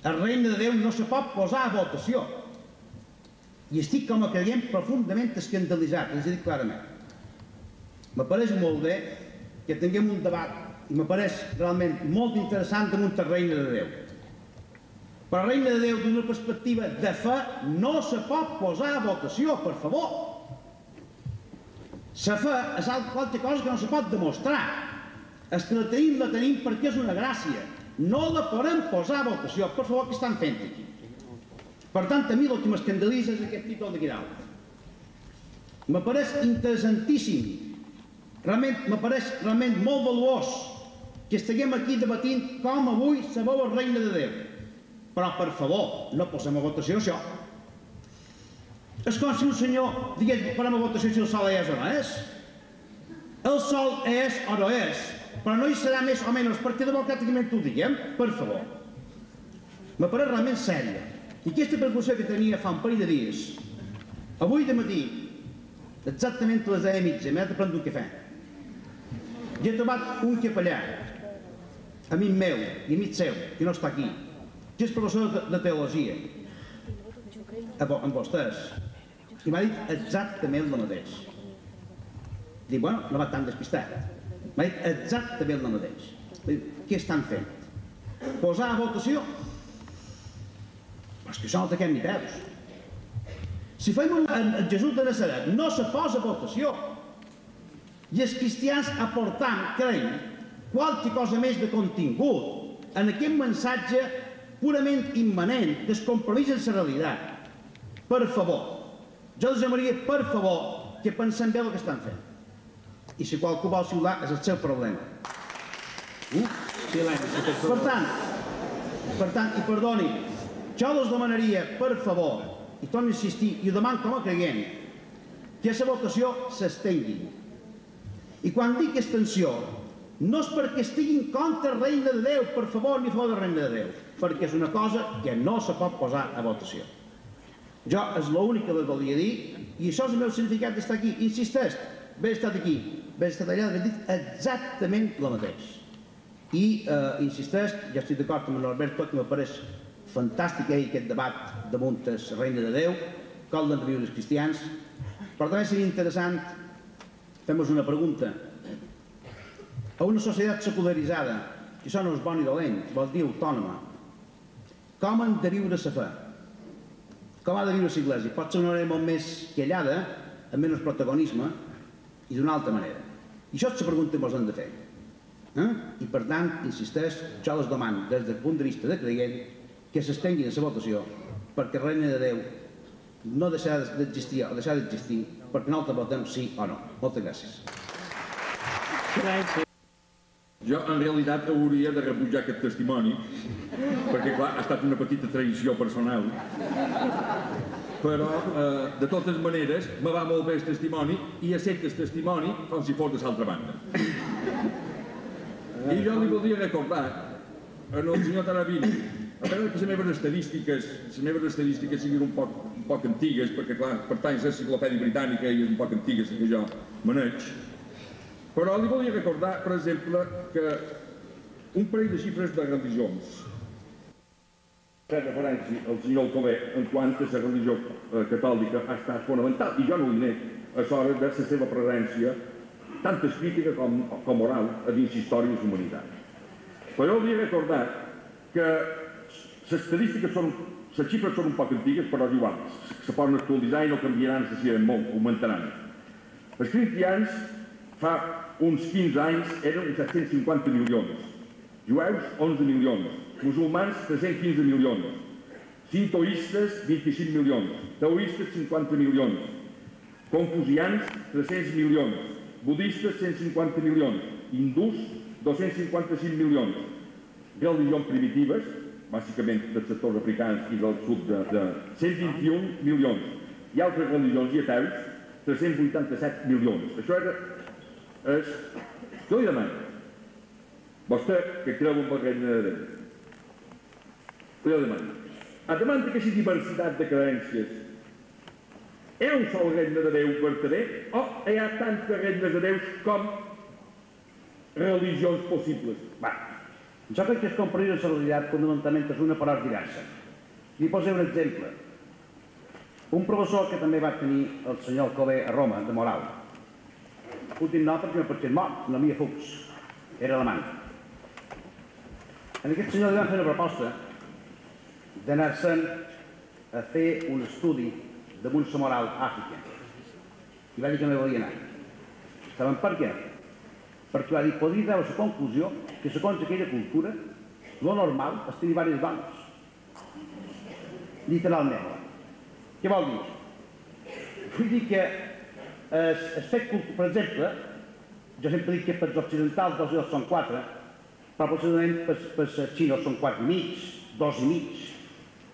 El reina de Déu no se pot posar a votació. I estic com a creient profundament escandalitzat, els he dit clarament. M'apareix molt bé que tinguem un debat i m'apareix realment molt interessant damunt el reina de Déu. Però el reina de Déu, d'una perspectiva de fe, no se pot posar a votació, per favor. La fe és altra cosa que no se pot demostrar. És que la tenim, la tenim perquè és una gràcia. No la podem posar a votació. Per favor, què estan fent aquí? Per tant, a mi el que m'escandalitza és aquest títol de Guiral. M'apareix interessantíssim. Realment, m'apareix realment molt valuós que estiguem aquí debatint com avui se veu el reina de Déu. Però, per favor, no posem a votació això. És com si un senyor digués, farem a votació si el sol és o no és. El sol és o no és, però no hi serà més o menys perquè democràticament ho diguem, per favor. M'apareix realment sèria. I aquesta percussió que tenia fa un parell de dies, avui de matí, exactament a les 10 i mitja, m'he de prendre un cafè. I he trobat un capellà, amic meu i amic seu, que no està aquí, que és professor de, teologia, a, vo- amb vostès, i m'ha dit exactament el mateix. Dic, bueno, no va tan despistat. M'ha dit exactament el mateix. Què estan fent? Posar a votació? Però és que això no cap ni peus. Si fem el, el Jesús de Nazaret, no se posa a votació. I els cristians aportant, creiem, qualque cosa més de contingut en aquest mensatge purament immanent, descompromís en la realitat. Per favor, jo els demanaria, per favor, que pensem bé el que estan fent. I si qualcú vol xiular, és el seu problema. Uh? Per tant, per tant, i perdoni, jo els demanaria, per favor, i torno a insistir, i ho demano com a creient, que la votació s'estengui. I quan dic extensió, no és perquè estigui en contra reina de Déu, per favor, ni a favor del reina de Déu, perquè és una cosa que no se pot posar a votació. Jo és l'únic que li volia dir, i això és el meu significat d'estar aquí. Insisteix, haver estat aquí, estat allà, haver dit exactament el mateix. I eh, insisteix, ja estic d'acord amb l'Alberto, que m'apareix fantàstic ahir aquest debat damunt la reina de Déu, com l'han de viure els cristians, però també seria interessant fer-nos una pregunta. A una societat secularitzada, que això no és bon ni dolent, vol dir autònoma, com han de viure la fe? Com ha de viure l'Església? Pot ser una manera molt més quellada, amb menys protagonisme, i d'una altra manera. I això és la pregunta que ens hem de fer. Eh? I per tant, insisteix, jo les demano des del punt de vista de creient que s'estenguin a la votació perquè el regne de Déu no deixarà d'existir o deixarà d'existir perquè nosaltres votem sí o no. Moltes gràcies. Jo, en realitat, hauria de rebutjar aquest testimoni, perquè, clar, ha estat una petita traïció personal. Però, eh, de totes maneres, me va molt bé el testimoni i accepta el testimoni com si fos de l'altra banda. I jo li voldria recordar el senyor Taravini, a veure que les meves estadístiques, les meves estadístiques siguin un poc, un poc antigues, perquè clar, pertany a l'enciclopèdia britànica i és un poc antigues que jo maneig, però li volia recordar, per exemple, que un parell de xifres de religions. Fer referència al senyor Alcover en quant a la religió eh, catòlica ha estat fonamental, i jo no ho nec, a l'hora de la seva presència, tant escrítica com, com oral, a dins història i humanitat. Però volia recordar que les estadístiques són, les xifres són un poc antigues, però és igual, se poden actualitzar i no canviaran necessàriament molt, augmentaran. Els cristians fa uns 15 anys eren 750 milions, jueus 11 milions, musulmans 315 milions, sintoistes 25 milions, taoistes 50 milions, confusians 300 milions, budistes 150 milions, hindús 255 milions, religions primitives, bàsicament dels sectors africans i del sud de, de 121 milions, i altres religions i ateus 387 milions. Això era... És... Jo li demano, vostè que creu en el regne de Déu, li demano, a demanda d'aquesta diversitat de creences hi ha un sol regne de Déu verdader o hi ha tants regnes de Déus com religions possibles? Va, jo crec que es compartir la realitat fonamentalment és una però diversa. Li posaré un exemple. Un professor que també va tenir el senyor Alcobé a Roma, de moral. Últim nom perquè no pot ser mort, la Mia Fuchs. Era alemany. En aquest senyor li van fer una proposta d'anar-se'n a fer un estudi damunt la moral a Àfrica. I va dir que no hi volia anar. Saben per què? Perquè va dir, podria treure la conclusió que segons aquella cultura, lo normal és tenir diverses dones. Literalment. Què vol dir? Vull dir que es, es fet, per exemple, jo sempre dic que pels occidentals dos i dos són quatre, però possiblement per, per els xinos són quatre i mig, dos i mig.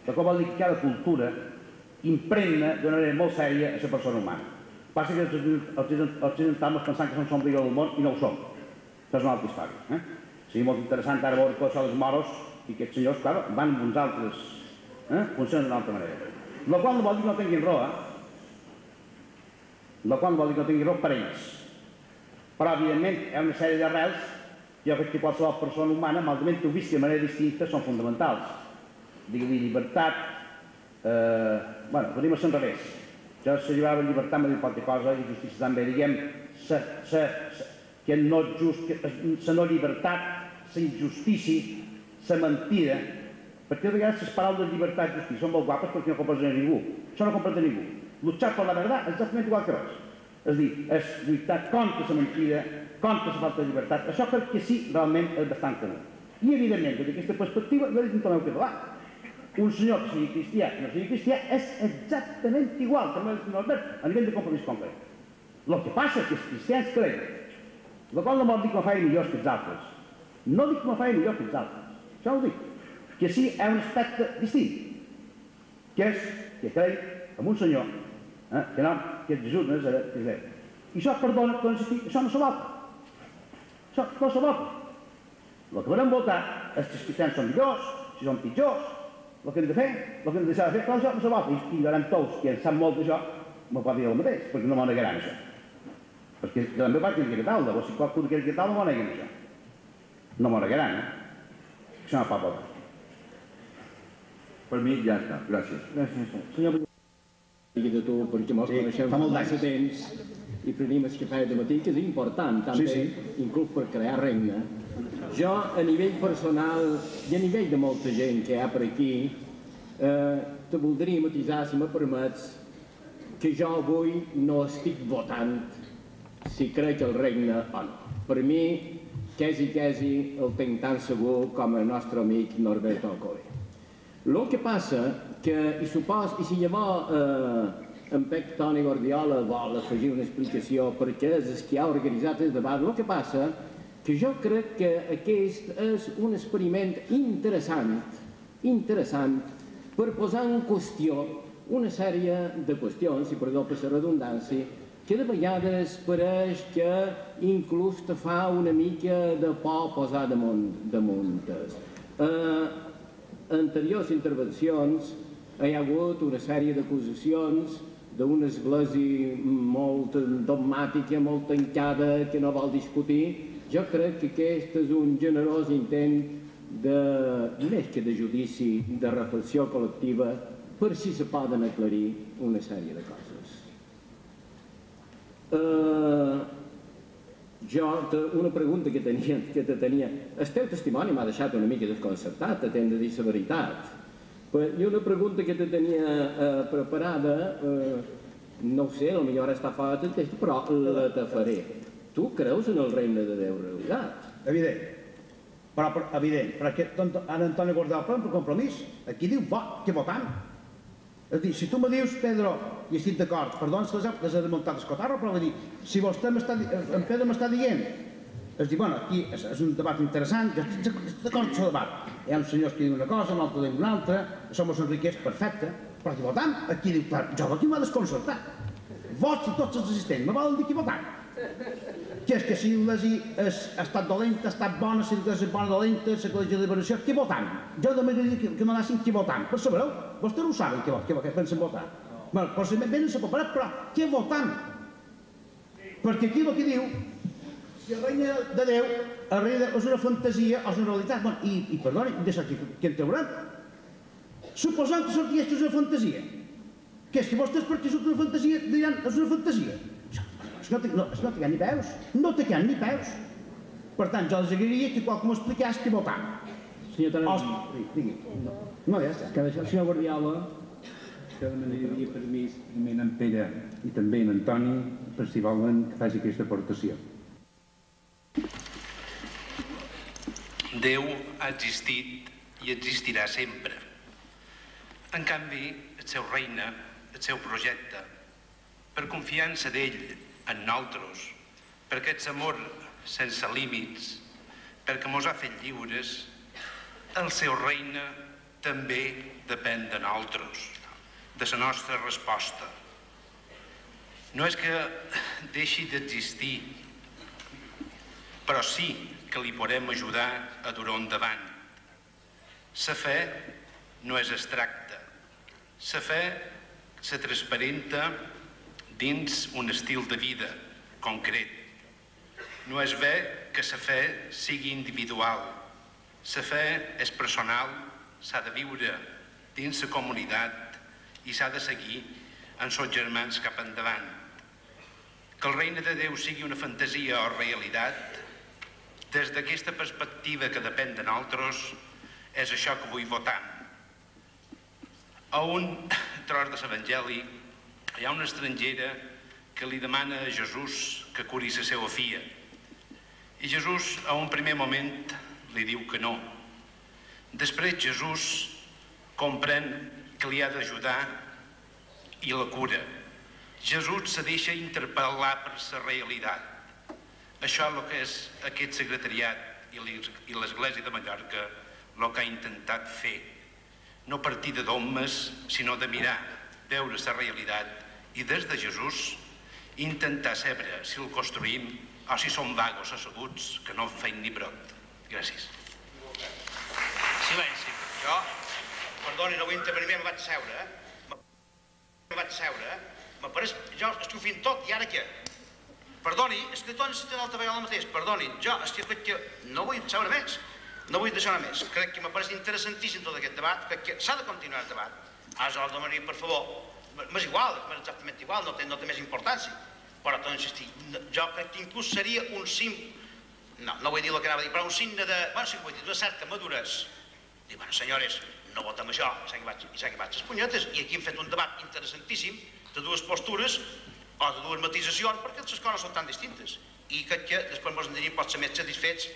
La qual vol dir que cada cultura impregna d'una manera molt sèria a la persona humana. Passa que els occidentals pensant que són somriure del món i no ho som. Això és una altra història. Eh? Seria molt interessant ara veure tots els moros i aquests senyors, clar, van amb uns altres, eh? funcionen d'una altra manera. La qual no vol dir que no tinguin raó, eh? La qual no vol dir que no tinguin raó per ells. Però, evidentment, hi ha una sèrie d'arrels jo crec que qualsevol persona humana, malament ho visqui de manera distinta, són fonamentals. Digue-li llibertat, eh, bueno, ho diem a revés. Jo se llevava llibertat diu qualque cosa i justícia també, diguem, se, se, se, que no just, que, la no llibertat, la injustícia, la mentida, perquè a vegades les paraules de llibertat i justícia són molt guapes perquè no compres a ningú. Això no compres a ningú. Luchar per la és exactament igual que res. És dir, és lluitar contra la mentida, contra la falta de llibertat. Això crec que sí, realment és bastant comú. I, evidentment, des d'aquesta perspectiva, jo dic un meu català. Un senyor que sigui cristià i no sigui cristià és exactament igual que el senyor Albert, a nivell de compromís concret. El que passa és que els cristians creuen la qual no vol dir que me faci millors que els altres. No dic que me faci millors que els altres. Això ho dic. Que sí, ha un aspecte distint, que és que crec en un senyor, eh, que no, que és Jesús, no és, és Déu. I això, perdona, doncs, això no se vota. Això no se vota. El que volem votar és si els cristians són millors, si són pitjors, el que hem de fer, el que hem de deixar de fer, però això no se vota. I, hi haurà tous que en sap molt d'això, m'ho pot dir el mateix, perquè no m'ho negaran això. Perquè també vaig dir que tal, o si qualcú que que tal, no m'ho neguen això. No m'ho negaran, eh? Això no pot votar. Per mi ja està, gràcies. Gràcies. Senyor digui de tu, perquè mos Sí, coneixem fa molt massa d'anys. temps i prenim el cafè de matí, que és important, també, Sí, inclús per crear regne. Jo, a nivell personal i a nivell de molta gent que hi ha per aquí, eh, te voldria matisar, si me permets, que jo avui no estic votant si crec el regne o no. Per mi, quasi, quasi, el tinc tan segur com el nostre amic Norbert Alcover. El que passa que, i supos, i si llavors eh, en Pec Toni Guardiola vol afegir una explicació perquè és el que ha organitzat el debat, el que passa que jo crec que aquest és un experiment interessant, interessant, per posar en qüestió una sèrie de qüestions, i perdó per la redundància, que de vegades pareix que inclús te fa una mica de por posar damunt, damunt. Eh, anteriors intervencions hi ha hagut una sèrie d'acusacions d'una església molt dogmàtica, molt tancada, que no vol discutir. Jo crec que aquest és un generós intent de, més que de judici, de reflexió col·lectiva, per si se poden aclarir una sèrie de coses. Uh, jo, una pregunta que tenia, que te tenia, el teu testimoni m'ha deixat una mica desconcertat, t'hem de dir la veritat. Però ha una pregunta que te tenia eh, preparada, eh, no ho sé, potser està fora de text, però la te faré. Tu creus en el regne de Déu realitat? Evident. Però, però evident, però que ara Antoni Guardiola parla per compromís. Aquí diu vot, que votam. És dir, si tu me dius, Pedro, i estic d'acord, perdó, les, les he desmuntat escotarro, però vull dir, si vostè m'està, en Pedro m'està dient, és dir, bueno, aquí és, és un debat interessant, jo estic d'acord amb el debat. Hi ha uns senyors que diuen una cosa, un altre diu una altra, som els enriquers, perfecte, però qui votam, aquí diu, clar, jo aquí m'ha desconcertat. Vots de tots els assistents, me volen dir qui votam. Que és que si l'església ha estat dolenta, ha estat bona, si l'església és bona dolenta, la col·legia de liberació, qui votam? Jo només m'agradaria que, que me deixin qui votam. Però sabreu, vostès no saben què, què, què pensen votar. Bueno, però si venen a preparat, però què votam? Perquè aquí el que diu, si el regne de Déu el regne és una fantasia és una realitat, bueno, i, i perdoni, d'això qui, qui en trauran? Suposant que sortia que és una fantasia. Que és que vostès perquè és una fantasia diran és una fantasia. Això no no, no té ni peus. No té ni peus. Per tant, jo els agrairia que qualcú m'expliqués què votar. Senyor Tarantí, Os... digui. No, no ja està. Que deixa el senyor Guardiola que demanaria permís primer en Pere i també en Antoni per si volen que faci aquesta aportació. Déu ha existit i existirà sempre. En canvi, el seu reina, el seu projecte, per confiança d'ell en nosaltres, per aquest amor sense límits, perquè mos ha fet lliures, el seu reina també depèn de nosaltres, de la nostra resposta. No és que deixi d'existir, però sí que li podem ajudar a durar endavant. La fe no és abstracta. La fe se transparenta dins un estil de vida concret. No és bé que la fe sigui individual. La fe és personal, s'ha de viure dins la comunitat i s'ha de seguir en els germans cap endavant. Que el regne de Déu sigui una fantasia o realitat, des d'aquesta perspectiva que depèn de nosaltres, és això que vull votar. A un tros de l'Evangeli hi ha una estrangera que li demana a Jesús que curi la seva filla. I Jesús, a un primer moment, li diu que no. Després Jesús comprèn que li ha d'ajudar i la cura. Jesús se deixa interpel·lar per la realitat. Això és el que és aquest secretariat i l'Església de Mallorca el que ha intentat fer. No partir de dogmes, sinó de mirar, veure la realitat i des de Jesús intentar saber si el construïm o si som vagos asseguts que no feim ni brot. Gràcies. Silenci. Jo, perdoni, no vull intervenir, em vaig seure, eh? Em vaig seure, eh? M'apareix, jo estic fent tot, i ara què? Perdoni, és que torno a citar l'altra vegada el mateix, perdoni, jo que crec que no vull seure més, no vull deixar més. Crec que m'apareix interessantíssim tot aquest debat, crec que s'ha de continuar el debat. Aleshores, demanaria, per favor, m'és igual, és exactament igual, no té, no té més importància. Però, a insistir, jo crec que inclús seria un sim... No, no vull dir el que anava a dir, però un signe de... Bueno, sí vull dir, d'una certa maduresa. Dic, bueno, senyores, no votem això, i s'ha acabat, i s'ha les punyetes, i aquí hem fet un debat interessantíssim de dues postures o de dues matisacions, perquè les coses són tan distintes. I crec que després ens pot ser més satisfets,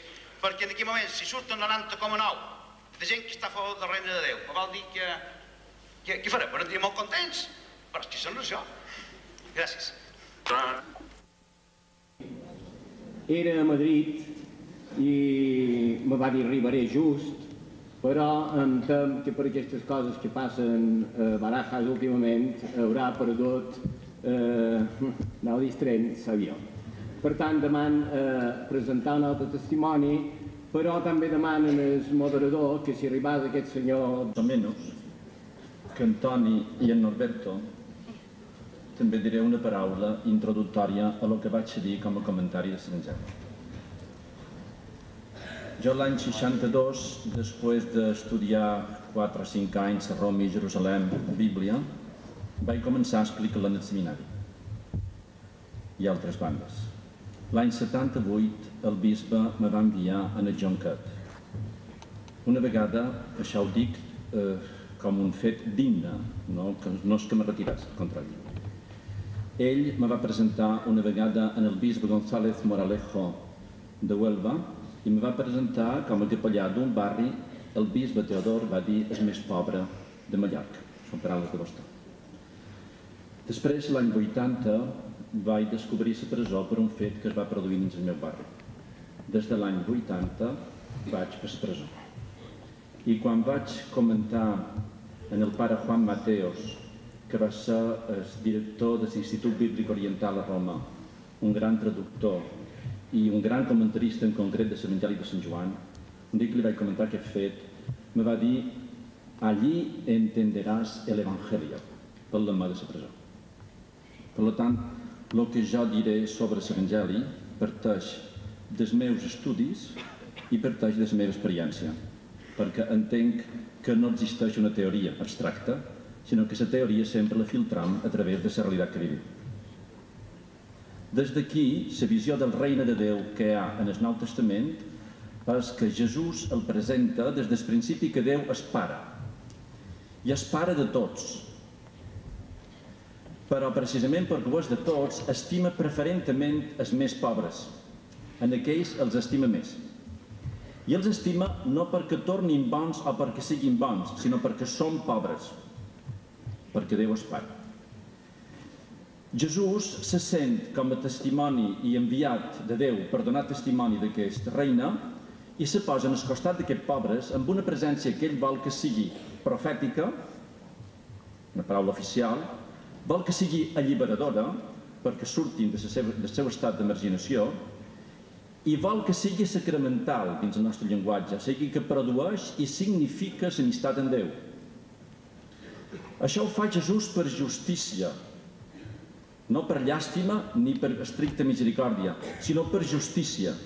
perquè en aquell moment, si surten 90,9 de gent que està a favor del regne de Déu. Vol dir que... què farem? Però estem molt contents. Però que són això. Gràcies. Era a Madrid i me va dir arribaré just, però em tem que per aquestes coses que passen a Barajas últimament haurà perdut eh, anava distrent l'avió. Per tant, deman eh, presentar un altre testimoni, però també demanen al moderador que si arribava aquest senyor... Menos que Antoni i en Norberto també diré una paraula introductòria a lo que vaig dir com a comentari de l'Evangeli. Jo l'any 62, després d'estudiar 4 o 5 anys a Roma i Jerusalem, Bíblia, vaig començar a explicar-la en el seminari i altres bandes. L'any 78 el bisbe me va enviar a el Jonquet. Una vegada, això ho dic eh, com un fet digne, no, no és que me retirés, al contrari. Ell me va presentar una vegada en el bisbe González Moralejo de Huelva i me va presentar com a capellà d'un barri el bisbe Teodor va dir és més pobre de Mallorca. Són paraules de vostè. Després, l'any 80, vaig descobrir la presó per un fet que es va produir dins el meu barri. Des de l'any 80 vaig per la presó. I quan vaig comentar en el pare Juan Mateos, que va ser el director de l'Institut Bíblic Oriental a Roma, un gran traductor i un gran comentarista en concret de l'Evangeli de Sant Joan, un dia que li vaig comentar aquest fet, me va dir allí entenderàs l'Evangelio, per la mà de la presó. Per tant, el que jo diré sobre l'Evangeli parteix dels meus estudis i parteix de la meva experiència, perquè entenc que no existeix una teoria abstracta, sinó que la teoria sempre la filtram a través de la realitat que vivim. Des d'aquí, la visió del reina de Déu que hi ha en el Nou Testament és que Jesús el presenta des del principi que Déu és pare. I és pare de tots. Però precisament perquè ho és de tots, estima preferentment els més pobres. En aquells els estima més. I els estima no perquè tornin bons o perquè siguin bons, sinó perquè són pobres perquè Déu és Pare. Jesús se sent com a testimoni i enviat de Déu per donar testimoni d'aquesta reina i se posa en el costat d'aquests pobres amb una presència que ell vol que sigui profètica, una paraula oficial, vol que sigui alliberadora perquè surtin del seu, del seu estat de marginació i vol que sigui sacramental dins el nostre llenguatge, o sigui que produeix i significa l'amistat en Déu. Això ho fa Jesús per justícia, no per llàstima ni per estricta misericòrdia, sinó per justícia,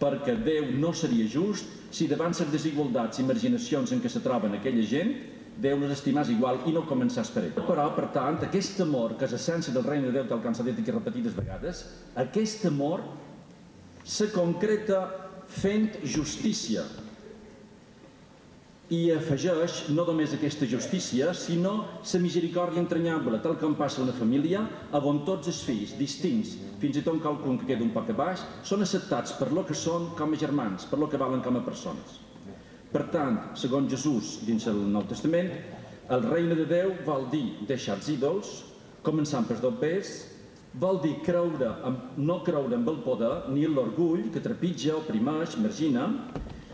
perquè Déu no seria just si davant les desigualtats i marginacions en què se troben aquella gent, Déu les estimàs igual i no començàs per ell. Però, per tant, aquest amor, que és essència del regne de Déu, tal com s'ha dit aquí repetides vegades, aquest amor se concreta fent justícia, i afegeix no només aquesta justícia, sinó la misericòrdia entranyable, tal com passa una família, on tots els fills, distints, fins i tot qualcun que queda un poc a baix, són acceptats per lo que són com a germans, per lo que valen com a persones. Per tant, segons Jesús, dins el Nou Testament, el regne de Déu vol dir deixar els ídols, començant pels dobbers, vol dir creure, no creure amb el poder ni l'orgull que trepitja, oprimeix, margina,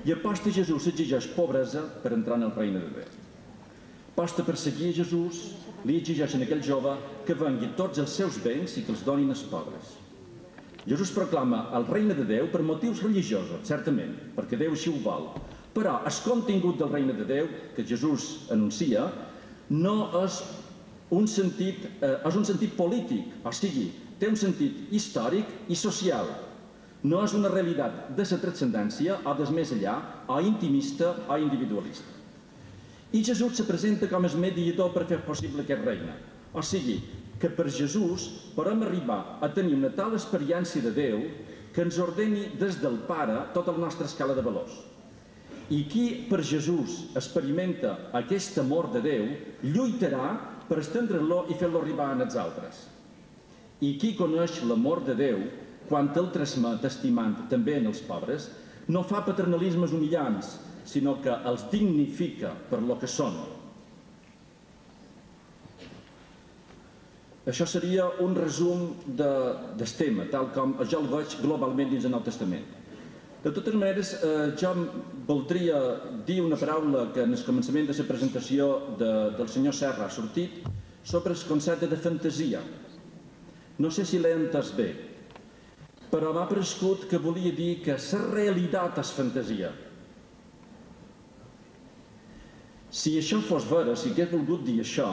i aposta Jesús exigeix pobresa per entrar en el regne de Déu. Aposta per seguir Jesús, li exigeixen a aquell jove que vengui tots els seus béns i que els donin als pobres. Jesús proclama el regne de Déu per motius religiosos, certament, perquè Déu així ho vol. Però el contingut del regne de Déu que Jesús anuncia no és un sentit, eh, és un sentit polític, o sigui, té un sentit històric i social, no és una realitat de la transcendència o des més allà, o intimista o individualista. I Jesús se presenta com el mediador per fer possible aquest regne. O sigui, que per Jesús podem arribar a tenir una tal experiència de Déu que ens ordeni des del Pare tota la nostra escala de valors. I qui per Jesús experimenta aquest amor de Déu lluitarà per estendre-lo i fer-lo arribar a els altres. I qui coneix l'amor de Déu quan el transmet estimant també en els pobres, no fa paternalismes humillants, sinó que els dignifica per lo que són. Això seria un resum de, del tema, tal com jo el veig globalment dins el Nou Testament. De totes maneres, eh, jo voldria dir una paraula que en el començament de la presentació de, del senyor Serra ha sortit sobre el concepte de fantasia. No sé si l'he entès bé, però m'ha prescut que volia dir que la realitat és fantasia. Si això fos vera, si hagués volgut dir això,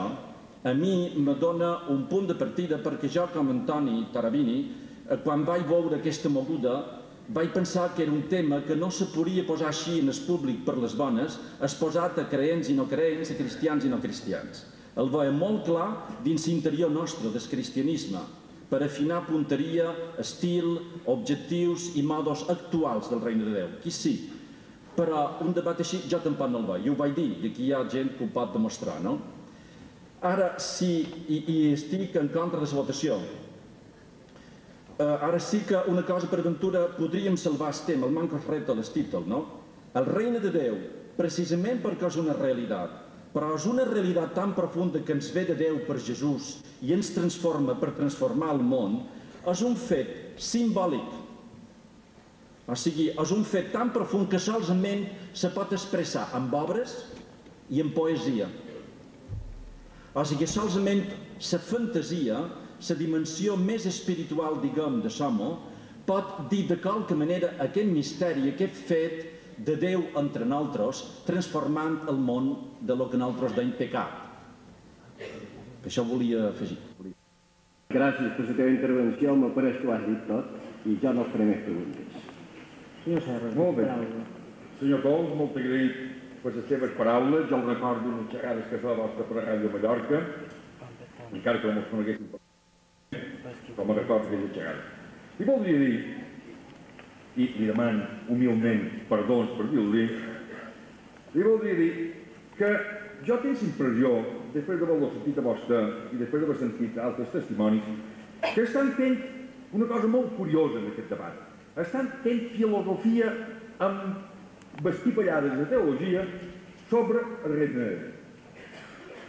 a mi me dona un punt de partida perquè jo, com Antoni Tarabini, eh, quan vaig veure aquesta moguda, vaig pensar que era un tema que no se podia posar així en el públic per les bones, exposat a creents i no creents, a cristians i no cristians. El veia molt clar dins l'interior nostre del cristianisme, per afinar punteria, estil, objectius i modos actuals del regne de Déu. Qui sí? Però un debat així jo tampoc no el veig, i ho vaig dir, i aquí hi ha gent que ho pot demostrar, no? Ara sí, i, i estic en contra de la votació. Uh, ara sí que una cosa per aventura podríem salvar el tema, el manco repte de títol, no? El reina de Déu, precisament perquè és una realitat, però és una realitat tan profunda que ens ve de Déu per Jesús i ens transforma per transformar el món, és un fet simbòlic. O sigui, és un fet tan profund que solament se pot expressar amb obres i en poesia. O sigui, solament la fantasia, la dimensió més espiritual, diguem, de Samo, pot dir de qualque manera aquest misteri, aquest fet de Déu entre nosaltres, transformant el món de lo que nosaltres deim pecat. Això volia afegir. Gràcies per la teva intervenció, me pareix que ho has dit tot i jo no faré més preguntes. Senyor Serra, Molt bé. paraula. Senyor Cols, molt agraït per les seves paraules. Jo el recordo unes xerrades que fa la vostra per la Ràdio Mallorca, encara que no mos coneguéssim com a record d'aquella xerrada. I voldria dir, i li demano humilment perdons per dir-li, li voldria dir que jo tinc impressió, després d'haver-lo sentit a vostè i després d'haver sentit altres testimonis, que estan fent una cosa molt curiosa en aquest debat. Estan fent filosofia amb vestipallades de teologia sobre el regne de Déu.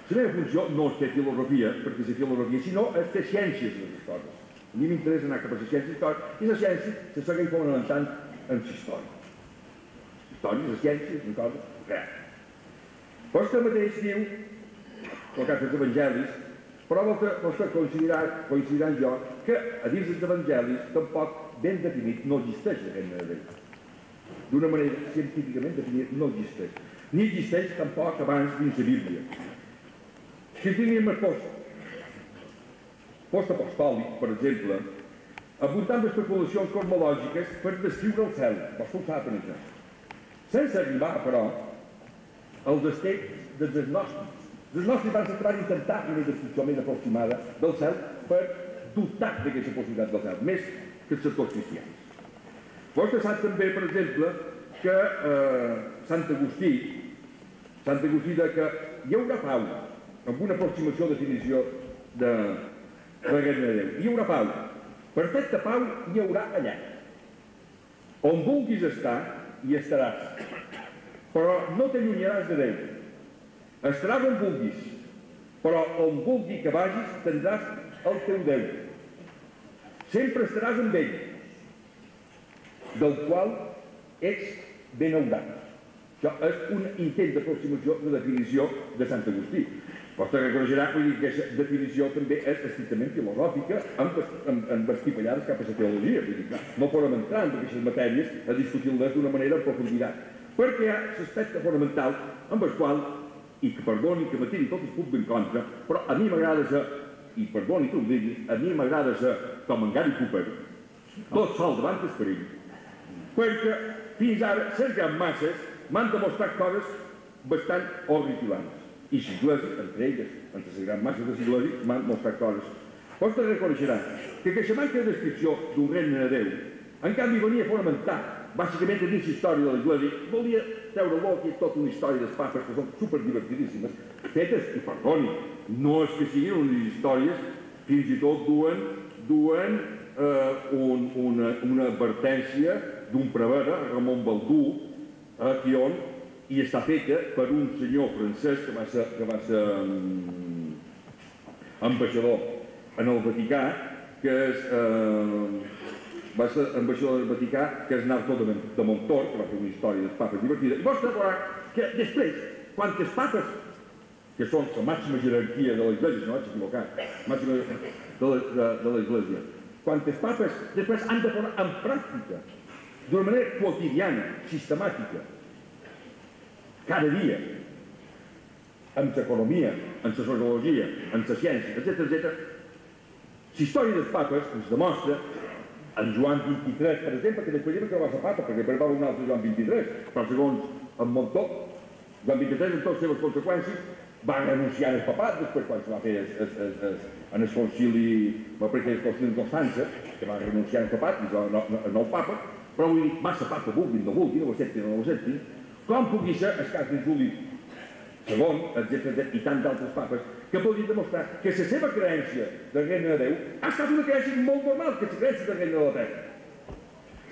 La meva funció no és fer filosofia, perquè és filosofia, sinó és fer ciències de les coses. Anar cap a la ciència històrica i la ciència se segueix fonamentant en història. Història, ciència, és una cosa real. Vostè mateix diu, pel cas dels evangelis, però vostè coincidirà, coincidirà amb jo, que a dins dels evangelis tampoc ben definit no existeix el de Déu d'una manera científicament definida, no existeix. Ni existeix tampoc abans dins la Bíblia. Si teníem el post, post apostòlic, per exemple, apuntant especulacions cosmològiques per descriure el cel, vostè ho saben això. Sense arribar, però, al destec dels agnòstics. Els nostres van a intentar una descripció més aproximada del cel per dubtar d'aquesta possibilitat del cel, més que els sectors cristians. Vostè sap també, per exemple, que eh, Sant Agustí, Sant Agustí de que hi haurà pau, amb una aproximació de definició de, de Regne de Déu. Hi haurà pau. Perfecta pau hi haurà allà. On vulguis estar, hi estaràs. Però no t'allunyaràs de Déu. Estaràs on vulguis, però on vulgui que vagis tindràs el teu Déu. Sempre estaràs amb ell, del qual ets benaudat. Això és un intent d'aproximació de definició de Sant Agustí. Vostè reconeixerà vull dir, que aquesta definició també és estrictament filosòfica amb, amb vestipallades cap a la teologia. Vull dir, no podem entrar en aquestes matèries a discutir-les d'una manera en profunditat. Perquè hi ha l'aspecte fonamental amb el qual, i que perdoni que me tiri tot el puc en contra, però a mi m'agrada ser, i perdoni que ho digui, a mi m'agrada ser com en Gary Cooper, tot sol davant del perill, perquè fins ara les grans masses m'han demostrat coses bastant horripilants. I l'Iglésia, entre elles, entre les grans masses de m'han mostrat coses. Vostè reconeixerà que aquesta manca de descripció d'un regne de Déu, en canvi venia a fonamentar, bàsicament dins la història de l'Iglésia, volia treure-lo aquí tota una història dels papes que són superdivertidíssimes, fetes, i perdoni, no és que siguin unes històries, fins i tot duen, duen eh, un, una, una advertència d'un prevere, Ramon Baldú, aquí on i està feta per un senyor francès que va ser, que va ser um, ambaixador en el Vaticà, que és, eh, va ser ambaixador del Vaticà, que és Narto de, de Montor, que va fer una història dels papes divertida. I vostè veurà que després, quantes papes, que són la màxima jerarquia de l'Església, si no vaig equivocat, màxima de l'Església, quantes papes després han de posar en pràctica, d'una manera quotidiana, sistemàtica, cada dia, en l'economia, en la sociologia, en la ciència, etc etc. La història dels papes ens demostra en Joan 23, per exemple, que després no va ser papa, perquè després va un altre Joan 23, però segons en Montó, Joan 23, en totes les seves conseqüències, va renunciar al papat, després quan se va fer en el concili, va perquè el concili Constança, que va renunciar al papat, el papa, però vull dir, ser papa, vulguin, no vulguin, no ho acceptin, no ho acceptin, com pugui ser el cas de Juli segon, etc., i tant d'altres papes, que podrien demostrar que la seva creença del regne de Déu ha estat una creença molt normal, que la creença del regne de la terra.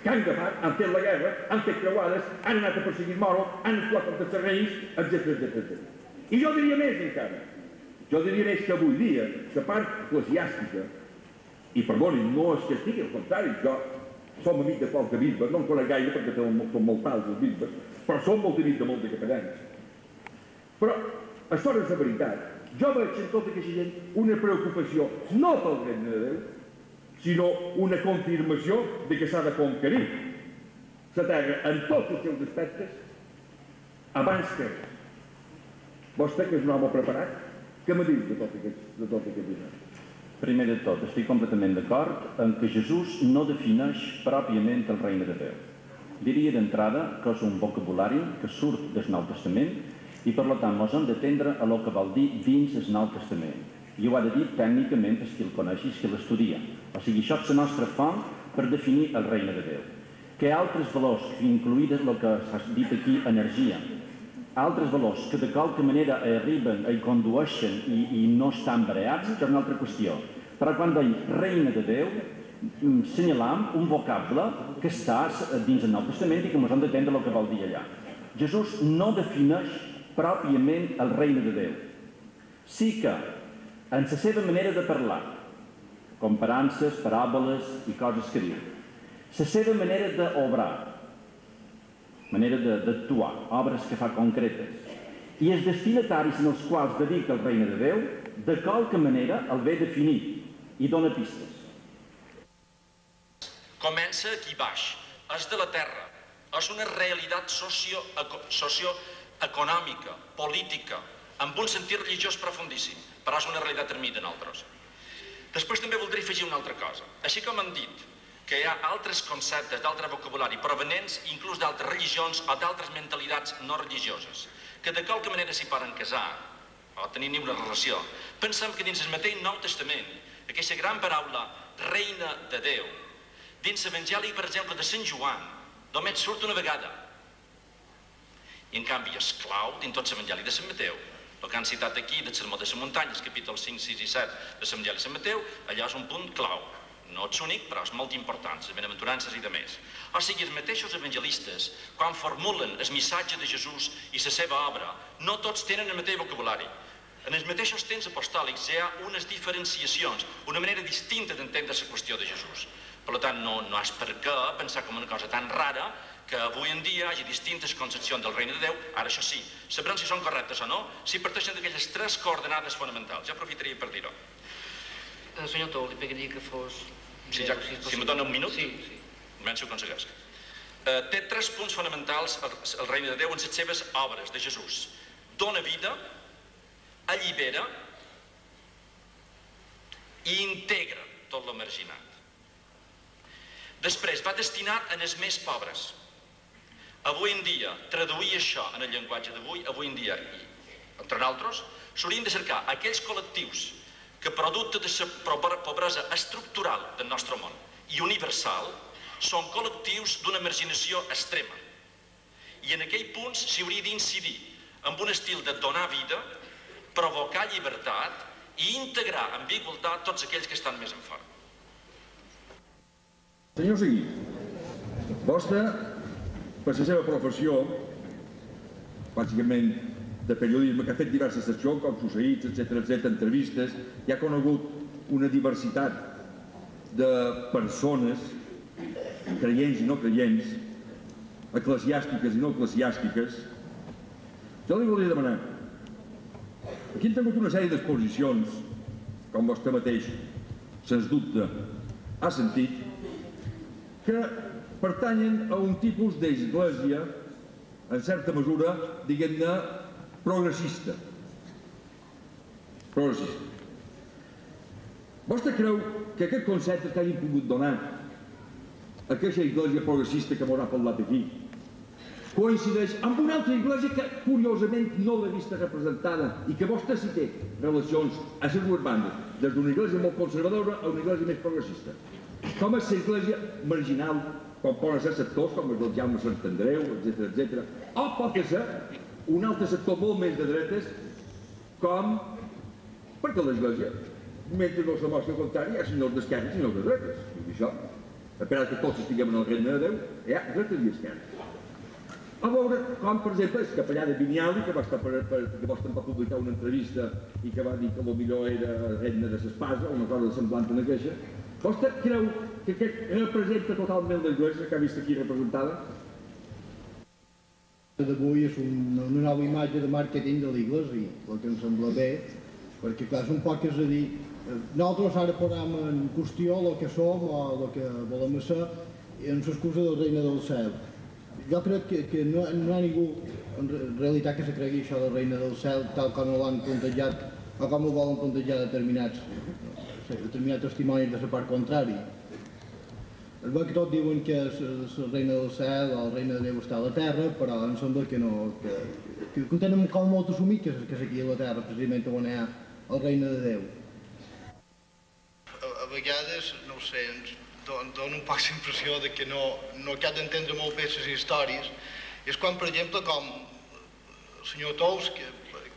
Que han agafat, han fet la guerra, han fet creuades, han anat a perseguir Moro, han actuat contra els reis, etc, etc. I jo diria més encara. Jo diria més que avui dia, la part eclesiàstica, i perdoni, no és que estigui, al contrari, jo som amic de qualque bisbe, no en conec gaire perquè són molt, molt els bisbes, però som molt amic de molt de capellans. Però, a hores de veritat, jo veig en tota aquesta gent una preocupació no pel regne de Déu, sinó una confirmació de que s'ha de conquerir la terra en tots els seus aspectes abans que vostè que és un home preparat què me dius de tot aquest, de tot aquest Primer de tot, estic completament d'acord en que Jesús no defineix pròpiament el regne de Déu. Diria d'entrada que és un vocabulari que surt del Nou Testament i per tant ens hem d'atendre a el que vol dir dins el Nou Testament. I ho ha de dir tècnicament és qui el coneix i qui l'estudia. O sigui, això és la nostra font per definir el regne de Déu. Que altres valors, incluïdes el que s'ha dit aquí, energia, altres valors que de qualque manera arriben i condueixen i, i no estan bareats, és una altra qüestió. Però quan deim reina de Déu, senyalam un vocable que està dins el Nou Testament i que ens hem d'atendre el que vol dir allà. Jesús no defineix pròpiament el regne de Déu. Sí que, en la seva manera de parlar, comparances, paràboles i coses que diu, la seva manera d'obrar, manera d'actuar, obres que fa concretes, i els destinataris en els quals dedica el regne de Déu, de qualque manera el ve definir i dona pistes. Comença aquí baix, és de la terra, és una realitat socioeconòmica, socio política, amb un sentit religiós profundíssim, però és una realitat per mi de nosaltres. Després també voldria afegir una altra cosa. Així com han dit que hi ha altres conceptes d'altre vocabulari provenents inclús d'altres religions o d'altres mentalitats no religioses, que de qualque manera s'hi poden casar o tenir ni una relació, pensem que dins el mateix Nou Testament, aquesta gran paraula reina de Déu, dins l'Evangeli, per exemple, de Sant Joan, només surt una vegada, i en canvi és clau dins tot l'Evangeli de Sant Mateu. El que han citat aquí del Sermó de les Muntanyes, capítol 5, 6 i 7 de l'Evangeli de Sant Mateu, allà és un punt clau. No és únic, però és molt important, les benaventurances i de més. O sigui, els mateixos evangelistes, quan formulen el missatge de Jesús i la seva obra, no tots tenen el mateix vocabulari. En els mateixos temps apostòlics hi ha unes diferenciacions, una manera distinta d'entendre la qüestió de Jesús. Per tant, no, no és per què pensar com una cosa tan rara que avui en dia hi hagi distintes concepcions del regne de Déu, ara això sí, sabrem si són correctes o no, si parteixen d'aquelles tres coordenades fonamentals. Jo aprofitaria per dir-ho. Uh, senyor Tou, li pediria que fos... Sí, ja, si, si me dona un minut, sí, sí. almenys ho aconsegueix. Uh, té tres punts fonamentals el, el regne de Déu en les seves obres de Jesús. Dona vida, allibera i integra tot lo marginat. Després va destinat en els més pobres, Avui en dia, traduir això en el llenguatge d'avui, avui en dia, i, entre altres, s'haurien de cercar aquells col·lectius que producte de la pobresa estructural del nostre món i universal són col·lectius d'una marginació extrema. I en aquell punt s'hi hauria d'incidir amb un estil de donar vida, provocar llibertat i integrar amb igualtat tots aquells que estan més en fora. Senyor Seguí, vostè per la seva professió bàsicament de periodisme, que ha fet diverses seccions, com succeïts, etc etc, entrevistes, i ha conegut una diversitat de persones, creients i no creients, eclesiàstiques i no eclesiàstiques, jo li volia demanar, aquí hem tingut una sèrie d'exposicions, com vostè mateix, sens dubte, ha sentit, que pertanyen a un tipus d'església, en certa mesura, diguem-ne, progressista. Progressista. Vostè creu que aquest concepte que hagin pogut donar a aquesta església progressista que m'haurà parlat aquí coincideix amb una altra església que curiosament no l'he vista representada i que vostè sí té relacions a dues bandes, des d'una església molt conservadora a una església més progressista. Com és l'església marginal, com poden ser sectors com el del Jaume Sant Andreu, etc etc. O pot ser un altre sector molt més de dretes com perquè l'església mentre no se mostra el contrari hi ha senyors d'esquerra i senyors de dretes. I això, esperar que tots estiguem en el regne de Déu hi ha dretes i esquerra a veure com, per exemple, el capellà de Vinyali, que va estar per, per, que vostè va publicar una entrevista i que va dir que millor era regne de l'espasa, una cosa semblant en aquesta, vostè creu que aquest representa totalment l'església que ha vist aquí representada? d'avui és una, una nova imatge de màrqueting de l'Iglésia, el que em sembla bé, perquè clar, poc, és a dir, eh, nosaltres ara posem en qüestió el que som o el que volem ser en l'excusa del reina del cel. Jo crec que, que no, no hi ha ningú en realitat que se cregui això del reina del cel tal com ho han plantejat o com ho volen plantejar determinats, determinats testimonis de la part contrària. És bo que tots diuen que la reina del cel o la reina de Déu està a la terra, però em sembla que no, que, que, que tenen com molt assumit que, que és aquí a la terra, precisament on hi ha el reina de Déu. A, vegades, no ho sé, ens don, dona un poc impressió de que no, no cal d'entendre molt bé les històries. És quan, per exemple, com el senyor Tous, que,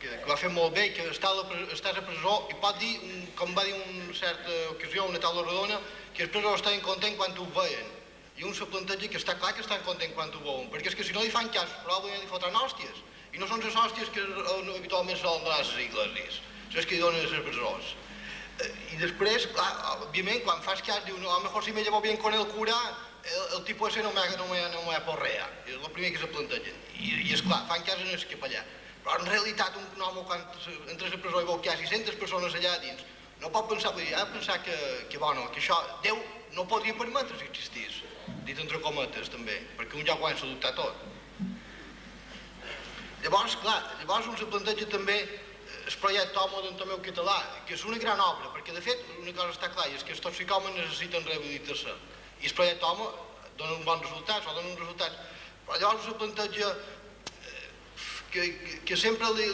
que, que va fer molt bé, que està la, està a la presó i pot dir, un, com va dir una certa ocasió, una taula rodona, que els presos estaven contents quan ho veien. I un se planteja que està clar que estan contents quan ho veuen, perquè és que si no li fan cas, probablement li fotran hòsties. I no són les hòsties que habitualment solen donar les iglesias, les que donen les presons. Eh, I després, clar, òbviament, quan fas cas, diu, no, a lo mejor si me llevo bien con el cura, el, el tipus ese no me, no no porrea. És el primer que se plantegen. I, i és clar, fan cas en el capellà. Però en realitat un home quan entra a presó i veu que hi ha 600 persones allà dins, no pot pensar, vull dir, ha de pensar que, que, bueno, que això Déu no podria permetre si existís, dit entre cometes també, perquè un ja ho ha dubtar tot. Llavors, clar, llavors un se planteja també el projecte Homo d'Antomeu Català, que és una gran obra, perquè de fet una cosa està clara, és que els toxicòmens necessiten rehabilitar-se, i el projecte Homo dona bons resultats, o dona uns resultats, però llavors se planteja que, que, sempre li,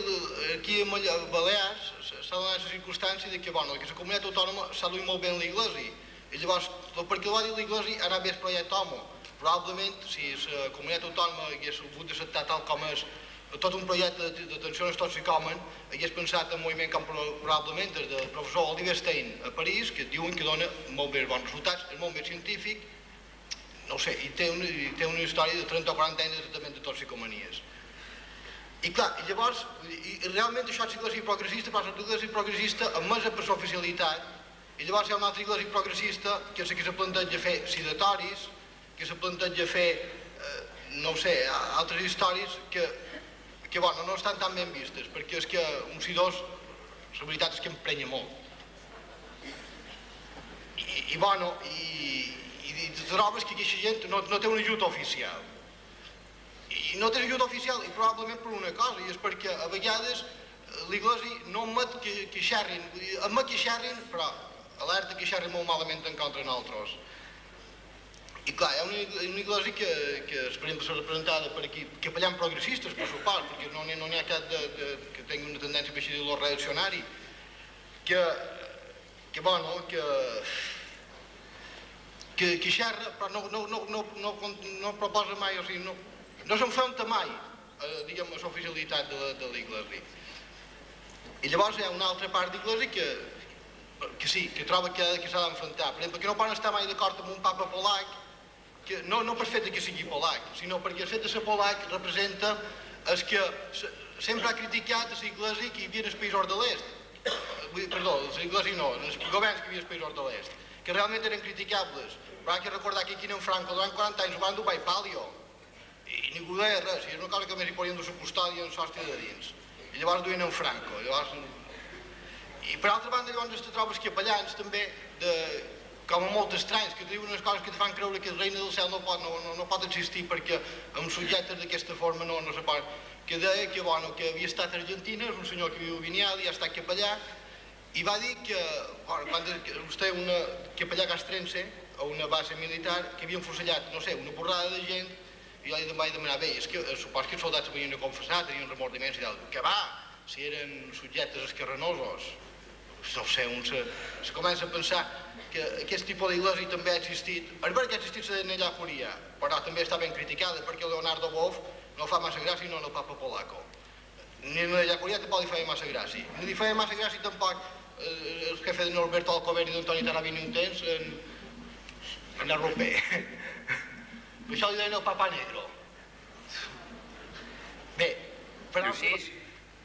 aquí a Balears s'ha donat la circumstància de que, bueno, que la comunitat autònoma s'ha duit molt bé en l'Iglésia. I llavors, perquè ho va dir anat bé el projecte HOMO. Probablement, si la comunitat autònoma hagués hagut d'acceptar tal com és tot un projecte d'atenció als toxicòmen, hagués pensat en moviment com probablement des del professor Oliver Stein a París, que diuen que dona molt bé bons resultats, és molt més científic, no sé, i té una, i té una història de 30 o 40 anys de tractament de toxicomanies. I clar, llavors, i, realment això és iglesia progressista, però és iglesia progressista amb més oficialitat, i llavors hi ha una altra iglesia progressista que és que se planteja fer sidatoris, que se planteja fer, eh, no ho sé, altres històries que, que bueno, no estan tan ben vistes, perquè és que un sidós, la veritat és que emprenya molt. I, i bueno, i, i, i trobes que aquesta gent no, no té un ajut oficial i no tens ajuda oficial, i probablement per una cosa, i és perquè a vegades eh, l'Iglésia no admet que, que xerrin, admet que xerrin, però alerta que xerrin molt malament en contra nosaltres. I clar, hi ha una, una iglesia que, que és, per exemple, representada per aquí, capellans progressistes, per suport, perquè no n'hi no ha cap de, de, que tingui una tendència així dir-lo reaccionari, que, que, bueno, que, que, que xerra, però no, no, no, no, no, no proposa mai, o sigui, no, no s'enfronta mai eh, diguem, a l'oficialitat de, de l'Iglésia. I llavors hi ha una altra part d'Iglésia que, que sí, que troba que, que s'ha d'enfrontar. Per exemple, que no poden estar mai d'acord amb un papa polac, que, no, no per fet que sigui polac, sinó perquè el fet de ser polac representa és que se, sempre ha criticat a l'Iglésia que hi havia als països de l'est. Perdó, l'Iglésia no, els governs que hi havia als països de l'est, que realment eren criticables. Però ha que recordar que aquí en Franco durant 40 anys van dur i palio. I ningú deia res, i una cosa que més hi podien dur la custòdia en sostre de dins. I llavors duien en Franco. Llavors... I per altra banda, llavors, te trobes capellans també de, com a molt estranys, que diuen unes coses que te fan creure que el reina del cel no pot, no, no, no pot existir perquè amb subjectes d'aquesta forma no, no se pot. Que deia que, bueno, que havia estat a Argentina, és un senyor que viu a i ha estat capellà, i va dir que, bueno, quan vostè una capellà castrense, a una base militar, que havien fusellat, no sé, una porrada de gent, i jo li vaig demanar, bé, és que eh, supos que els soldats havien de confessar, tenien remordiments i tal. Que va, si eren subjectes esquerranosos, no sé, un se, se comença a pensar que aquest tipus d'iglesia també ha existit. És veritat que ha existit la de Llaforia, però també està ben criticada perquè Leonardo Boff no fa massa gràcia no el papa polaco. Ni la de Llaforia tampoc li feia massa gràcia. Ni li feia massa gràcia tampoc eh, el jefe de Norberto Alcover i d'Antoni Tarabini un temps en, en Arropé. Això li deien el papa negro. Bé, però... Lluís,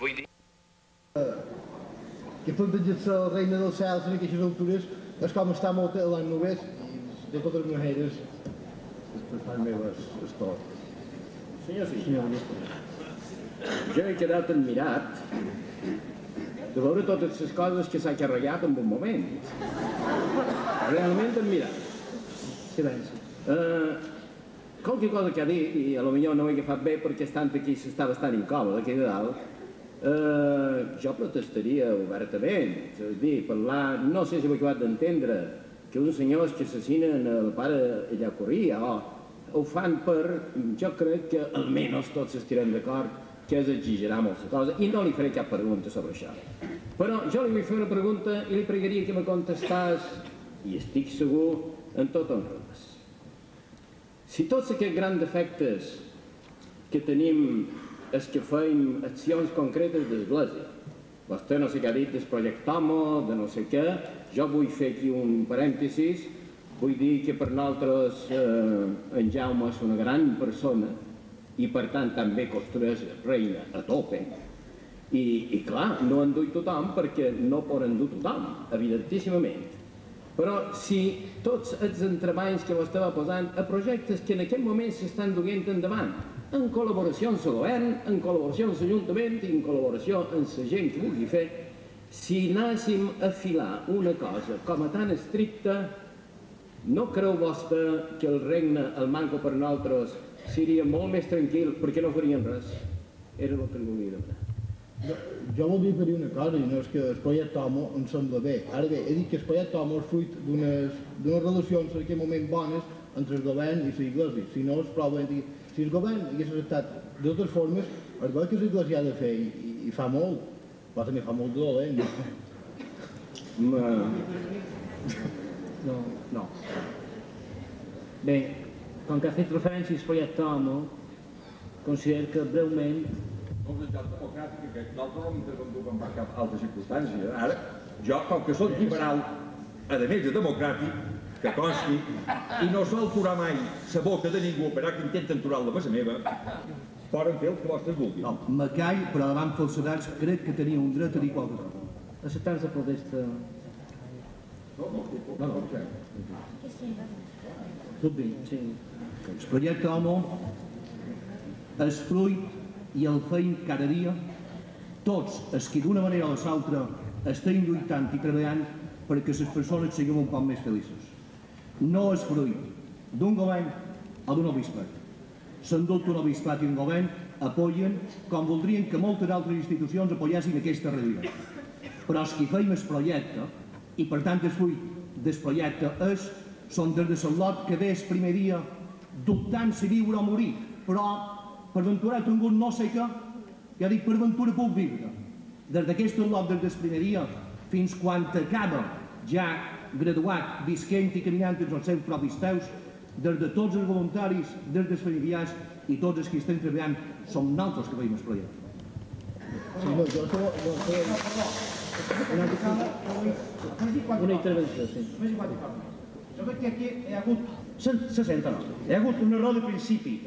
vull dir... que plantejar-se la reina dels cels en aquestes altures és com està molt a l'any només i de totes maneres després fan meves és tot. Senyor, sí. Senyor, jo he quedat admirat de veure totes les coses que s'ha carregat en un moment. Realment admirat. Silenci. Uh, qualque cosa que ha dit, i a lo millor no ho he agafat bé perquè estant aquí s'està bastant incòmode aquí de dalt, uh, jo protestaria obertament. És a dir, parlar, no sé si ho he acabat d'entendre, que uns senyors que assassinen el pare allà corria, o ho fan per, jo crec que almenys tots estirem d'acord que és exagerar molt la cosa i no li faré cap pregunta sobre això. Però jo li vull fer una pregunta i li pregaria que me contestàs, i estic segur, en tot honrades. Si tots aquests grans defectes que tenim és que feim accions concretes d'església, vostè no sé què ha dit Homo, de no sé què, jo vull fer aquí un parèntesis, vull dir que per nosaltres eh, en Jaume és una gran persona i per tant també construeix reina a tope. I, i clar, no en dui tothom perquè no poden dur tothom, evidentíssimament. Però si tots els entrebanys que vostè va posant a projectes que en aquest moment s'estan duent endavant, en col·laboració amb el govern, en col·laboració amb l'Ajuntament i en col·laboració amb la gent que vulgui fer, si anàssim a filar una cosa com a tan estricta, no creu vostè que el regne, el manco per nosaltres, seria molt més tranquil perquè no farien res? Era el que li volia demanar. Jo, jo voldria dir una cosa, i no és que el projecte Homo em sembla bé. Ara bé, he dit que el projecte Homo és fruit d'unes relacions en aquell moment bones entre el govern i l'Iglésia. Si no, és probablement... Si el govern hagués estat de totes formes, es veu que l'Iglésia ha de fer, i, i, i fa molt, però també fa molt de dolent. No. No, no. Bé, com que ha fet referència al projecte Homo, considero que breument com l'estat democràtic, que nosaltres no m'interventuem en cap altra circumstància. Ara, jo, com que sóc liberal, a més de democràtic, que consti, i no sol aturar mai la boca de ningú per a que intenten aturar-la per la meva, poden fer el que vostres vulguin. No, me call, però davant falsedats crec que tenia un dret a dir qualque cosa. Acceptant la protesta... No, no, no, no, no. Tot bé, sí. El projecte Homo és fruit i el feim cada dia tots els que d'una manera o l'altra estem lluitant i treballant perquè les persones siguem un poc més felices. No és fruit d'un govern o d'un obispat. Se'n dut un obispat i un govern apoyen com voldrien que moltes altres institucions apoyessin aquesta realitat. Però els que feim el projecte, i per tant el fruit del projecte és, són des de l'ot que ve el primer dia dubtant si viure o morir, però per ventura he tingut no sé què, ja dic, per ventura puc viure. Des d'aquest lot des del primer dia fins quan acaba ja graduat, visquent i caminant els seus propis peus, des de tots els voluntaris, des dels familiars i tots els que estem treballant, som nosaltres que veiem el projecte. Sí, no, jo no, no, Una intervenció, sí. Jo crec que aquí hi ha hagut, se, se senta no, hi ha hagut un error de principi,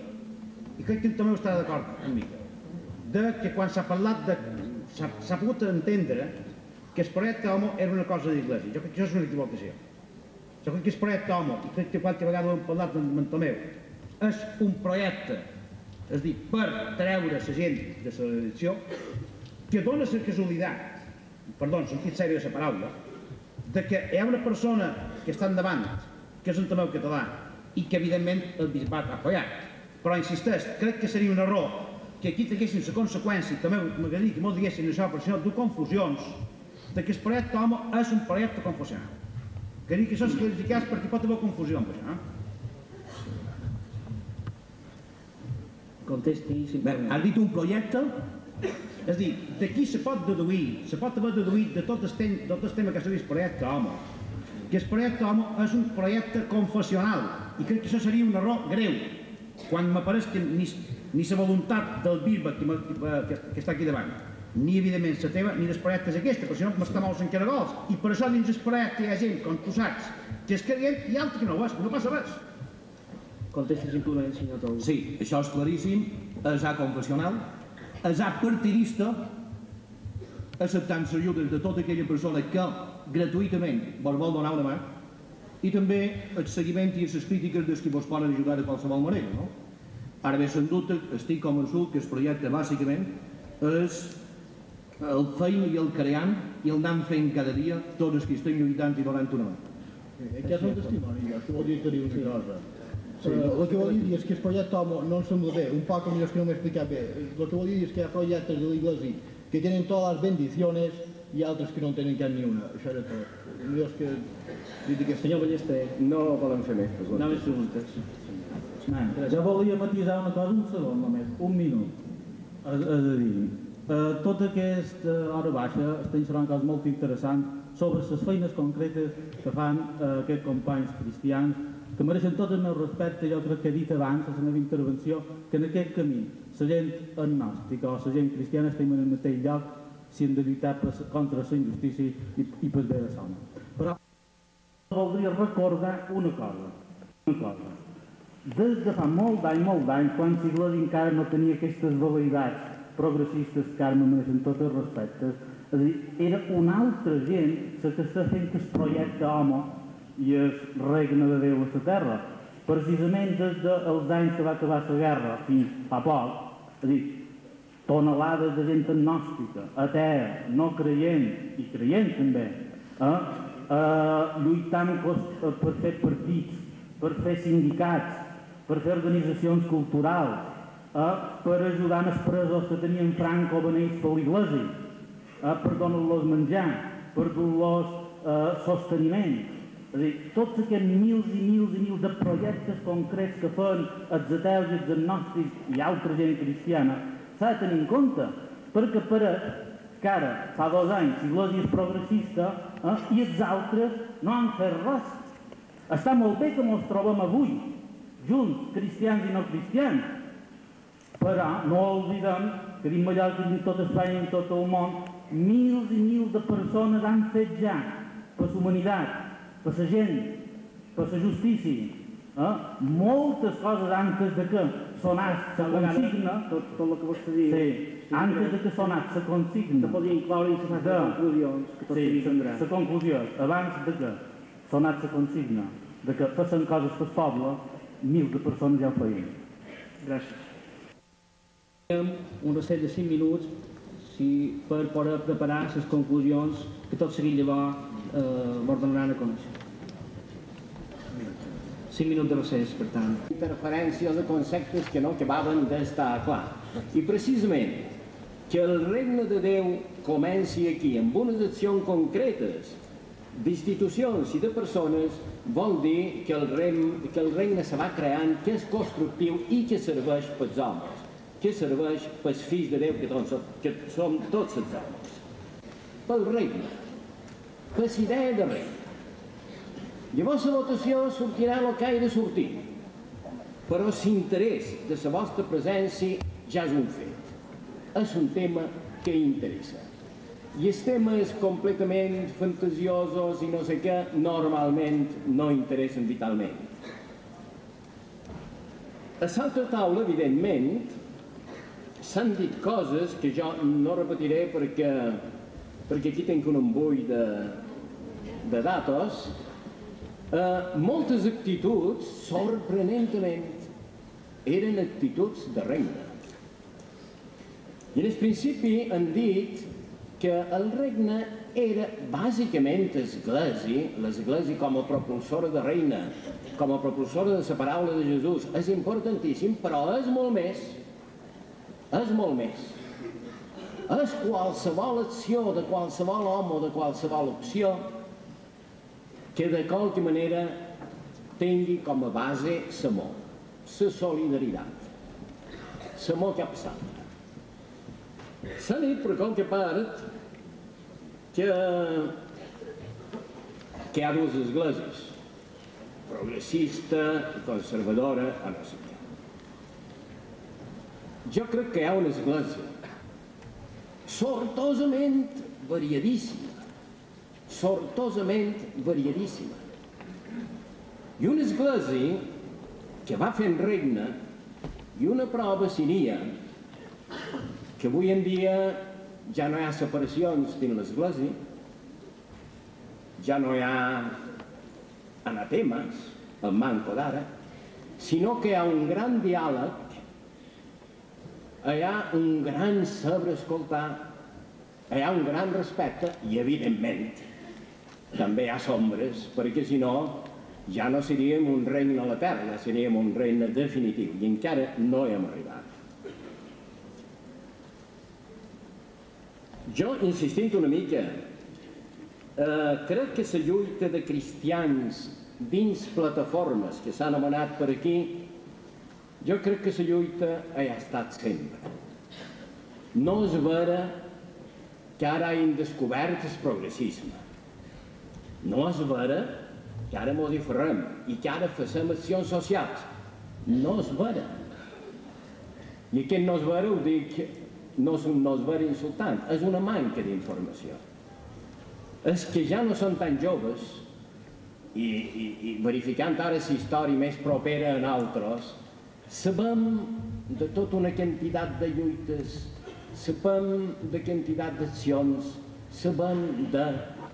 i crec que també està d'acord amb mi. de que quan s'ha parlat de... s'ha pogut entendre que el projecte Homo era una cosa d'Iglésia. Jo crec que això és una equivocació. Jo crec que el projecte Homo, i crec que qualque vegada ho hem parlat amb Tomeu, és un projecte, és a dir, per treure la gent de la elecció, que dona la casualitat, perdó, en sentit sèrio de la paraula, de que hi ha una persona que està endavant, que és un Tomeu català, i que evidentment el bisbat ha fallat. Però insisteix, crec que seria un error que aquí tinguéssim la conseqüència, també m'agradaria que molt diguessin això, per això de confusions, de que el projecte home és un projecte confusional. Que dir que això es clarificés perquè pot haver confusió amb això. Contesti, si Bé, has dit un projecte, és a dir, d'aquí se pot deduir, se pot haver deduït de tot el, tem, de tot el tema que s'ha vist projecte home, que el projecte home és un projecte confessional i crec que això seria un error greu quan m'apareix que ni, ni la voluntat del bisbe que, que, que està aquí davant ni evidentment la teva ni dels projectes aquesta, perquè si no m'està molt en caragols. I per això dins el projecte hi ha gent, com tu saps, que és creient i altres que no ho és, no passa res. Contesti simplement, senyor Tou. Sí, això és claríssim, és A confessional, és A partidista, acceptant les ajudes de tota aquella persona que gratuïtament vos vol donar una mà, i també el seguiment i les crítiques dels que vos poden ajudar de qualsevol manera, no? Ara bé, sen dubte, estic convençut que el projecte bàsicament és el feim i el creant i el anant fent cada dia tots els que estem lluitant i donant una mà. Aquí és un testimoni, jo, que vol dir que diu una cosa. Sí, el que vol dir és que el projecte Homo no em sembla bé, un poc millor que no m'he explicat bé. El que vol dir és que hi ha projectes de l'Iglesia que tenen totes les bendiciones i altres que no en tenen cap ni una. Això era tot. Millor és que... Dit que... Senyor Ballester, no volen fer més preguntes. No més preguntes. Man, jo volia matisar una cosa un segon només, un minut. És, a dir, eh, tota aquesta hora baixa estem xerrant coses molt interessants sobre les feines concretes que fan eh, aquests companys cristians que mereixen tot el meu respecte, jo crec que he dit abans a la meva intervenció, que en aquest camí la gent agnòstica o la gent cristiana estem en el mateix lloc si hem de lluitar per, contra la injustícia i, i per bé de l'home. Voldria recordar una cosa, una cosa. Des de fa molt d'any, molt d'any, quan Sigles encara no tenia aquestes veleïdats progressistes que ara me mereixen tots els respectes, és a dir, era una altra gent la que està fent el projecte home i el regne de Déu a la terra. Precisament des dels anys que va acabar la guerra fins fa poc, és a dir, tonelades de gent agnòstica, atea, no creient i creient també, eh? Eh, lluitant per fer partits, per fer sindicats, per fer organitzacions culturals, eh, per ajudar els presos que tenien Franco beneïts per l'Iglésia, eh, per donar-los menjar, per donar-los eh, sosteniment. És a dir, tots aquests mils i mils i mils de projectes concrets que fan els ateus i els agnòstics i altra gent cristiana s'ha de tenir en compte, perquè per que ara fa dos anys l'Iglésia és progressista eh, i els altres no han fet res. Està molt bé que ens trobem avui, junts, cristians i no cristians, però no oblidem que dins Mallorca, dins tot Espanya i tot el món, mils i mils de persones han fet ja per la humanitat, per la gent, per la justícia, eh? moltes coses antes de que sonàs la consigna, tot, tot el que vostè diu, sí, antes de que sonàs la consigna, se podia incloure i les conclusions, que tot sí, s'entendrà. la conclusió, abans de que sonàs la consigna, de que fessin coses pel poble, mil de persones ja ho feien. Gràcies. Un recet de 5 minuts si, per poder preparar les conclusions que tot seguit llavors eh, vos donaran a conèixer. 5 minuts de recés, per tant. Interferències de conceptes que no acabaven d'estar clar. I precisament que el regne de Déu comenci aquí amb unes accions concretes d'institucions i de persones vol dir que el, regne, que el regne se va creant, que és constructiu i que serveix pels homes, que serveix pels fills de Déu que, tots, que som tots els homes. Pel regne, per la idea de regne. Llavors la votació sortirà el que ha de sortir, però l'interès de la vostra presència ja és un fet. És un tema que interessa. I els temes completament fantasiosos i no sé què normalment no interessen vitalment. A Santa Taula, evidentment, s'han dit coses que jo no repetiré perquè, perquè aquí tinc un embull de, de datos, eh, moltes actituds, sorprenentment, eren actituds de regne. I en el principi han dit que el regne era bàsicament església, l'església com a propulsora de reina, com a propulsora de la paraula de Jesús, és importantíssim, però és molt més, és molt més. És qualsevol acció de qualsevol home o de qualsevol opció que de qualque manera tingui com a base l'amor, la solidaritat, l'amor cap sant. S'ha dit per qualque part que, que hi ha dues esglésies, progressista i conservadora, a no sé què. Jo crec que hi ha una església sortosament variadíssima, sortosament variadíssima. I una església que va fent regne i una prova seria que avui en dia ja no hi ha separacions dins l'Església, ja no hi ha anatemes, el manco d'ara, sinó que hi ha un gran diàleg, hi ha un gran saber escoltar, hi ha un gran respecte i, evidentment, també hi ha sombres, perquè si no ja no seríem un regne a la terra, seríem un regne definitiu, i encara no hem arribat. Jo, insistint una mica, eh, crec que la lluita de cristians dins plataformes que s'han anomenat per aquí, jo crec que la lluita hi ha estat sempre. No és vera que ara hem descobert el progressisme. No és vera que ara diferem i que ara facem accions socials. No és vera. I aquest no és vera ho dic no és un no és ver insultant, és una manca d'informació. És que ja no són tan joves i, i, i verificant ara la història més propera en altres, sabem de tota una quantitat de lluites, sabem de quantitat d'accions, sabem de,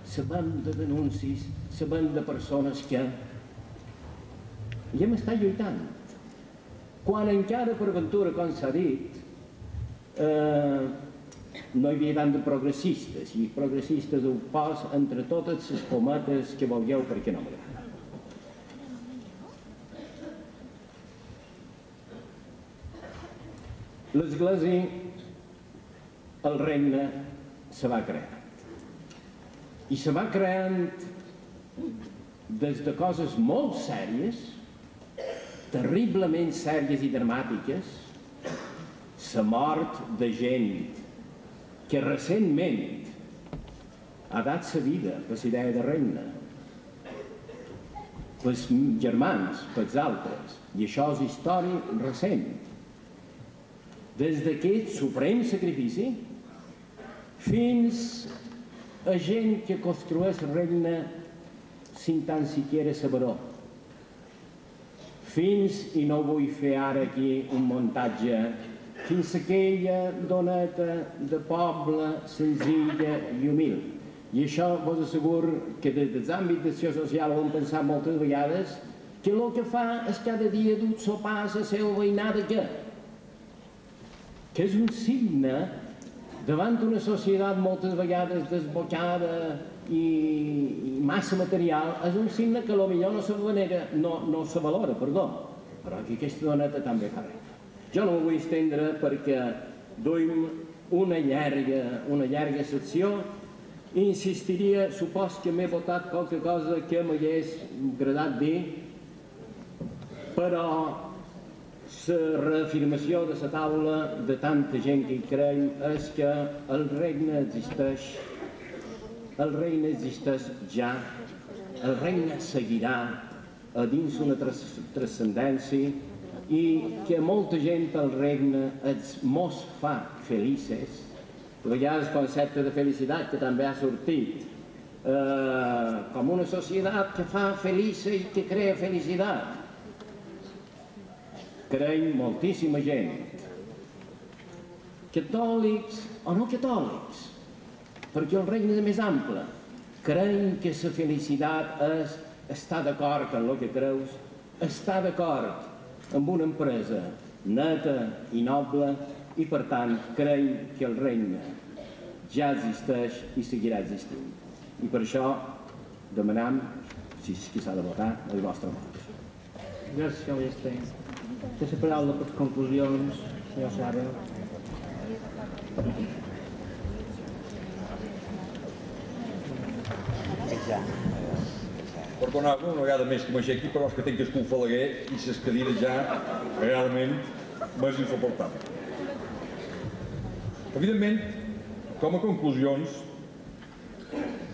sabem de denuncis, sabem de persones que hem estat lluitant. Quan encara per ventura, com s'ha dit, eh, no hi havia tant de progressistes, i progressistes ho pos entre totes les pometes que vulgueu perquè no m'agrada. L'Església, el regne, se va creant. I se va creant des de coses molt sèries, terriblement sèries i dramàtiques, la mort de gent que recentment ha dat sa vida per la idea de regne, pels germans, pels altres, i això és història recent. Des d'aquest suprem sacrifici fins gent que construeix regne sin tan siquiera saber-ho. Fins, i no vull fer ara aquí un muntatge fins aquella doneta de poble senzilla i humil. I això vos asseguro que des dels àmbits d'acció social ho hem pensat moltes vegades, que el que fa és cada dia dur sopar a la seva veïnada que, que és un signe davant d'una societat moltes vegades desbocada i, i massa material, és un signe que potser no se venera, no, no se valora, perdó, però que aquesta doneta també fa res. Jo no m'ho vull estendre perquè duim una llarga, una llarga secció i insistiria, supos que m'he votat qualque cosa que m'hagués agradat dir, però la reafirmació de la taula de tanta gent que hi creu és que el regne existeix, el regne existeix ja, el regne seguirà a dins una transcendència i que molta gent al regne els mos fa felices, perquè hi ha el concepte de felicitat que també ha sortit, eh, com una societat que fa feliça i que crea felicitat. Creiem moltíssima gent catòlics o no catòlics, perquè el regne és més ample. Creiem que la felicitat és estar d'acord amb el que creus, estar d'acord amb una empresa neta i noble i per tant creiem que el regne ja existeix i seguirà existint. I per això demanam, si és qui s'ha de votar, el vostre vot. Gràcies, Ballester. Té la paraula per conclusions, senyor Sara. Perdoneu-me una vegada més que m'aixequi, però és que tinc el falaguer i les cadires ja realment m'és insuportable. Evidentment, com a conclusions,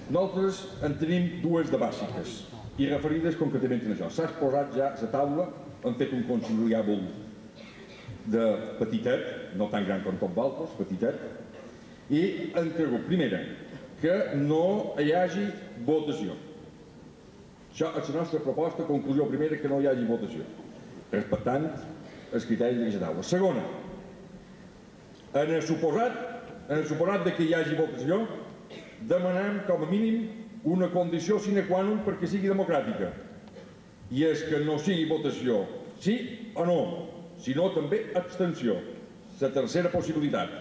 nosaltres en tenim dues de bàsiques i referides concretament a això. S'ha exposat ja a la taula, hem fet un conciliable de petitet, no tan gran com tot vosaltres, petitet, i hem cregut, primera, que no hi hagi votació. Això és la nostra proposta, conclusió primera, que no hi hagi votació, respectant els criteris d'aquesta taula. Segona, en el suposat, en el suposat de que hi hagi votació, demanem com a mínim una condició sine qua non perquè sigui democràtica. I és que no sigui votació sí o no, sinó també abstenció. La tercera possibilitat.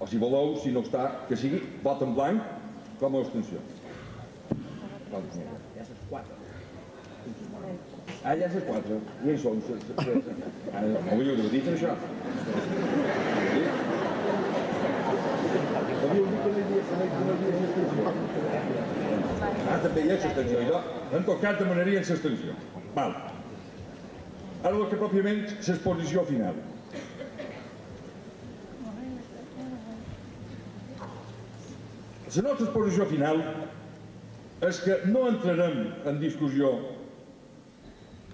O si voleu, si no està, que sigui vot en blanc com a abstenció. Ja saps quatre. Ah, ja és quatre. Ja hi són. Ah, no havíeu de dir això. Havíeu dit que no hi havia abstenció. Ah, també hi ha abstenció. En tot cas, demanaria abstenció. Val. Ara el que pròpiament l'exposició final. La nostra exposició final és que no entrarem en discussió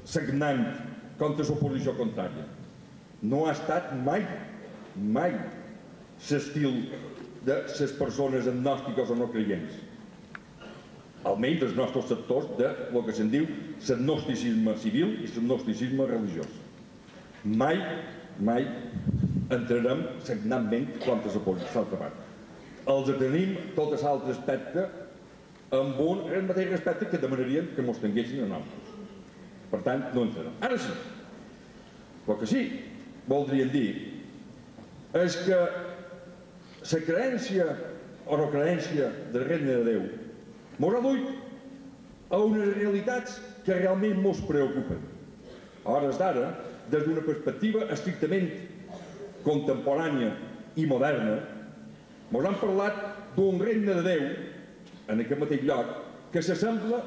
sagnant contra l'oposició contrària. No ha estat mai, mai, l'estil de les persones agnòstiques o no creients. Almenys dels nostres sectors de el que se'n diu l'agnosticisme civil i l'agnosticisme religiós. Mai, mai entrarem sagnantment contra l'altra part. Els tenim tot l'altre aspecte amb un mateix respecte que demanarien que mos tinguessin a nosaltres. Per tant, no entrarem. Ara sí, el que sí voldrien dir és que la creència o no creència del regne de Déu mos ha a unes realitats que realment mos preocupen. A hores d'ara, des d'una perspectiva estrictament contemporània i moderna, mos han parlat d'un regne de Déu en aquest mateix lloc que s'assembla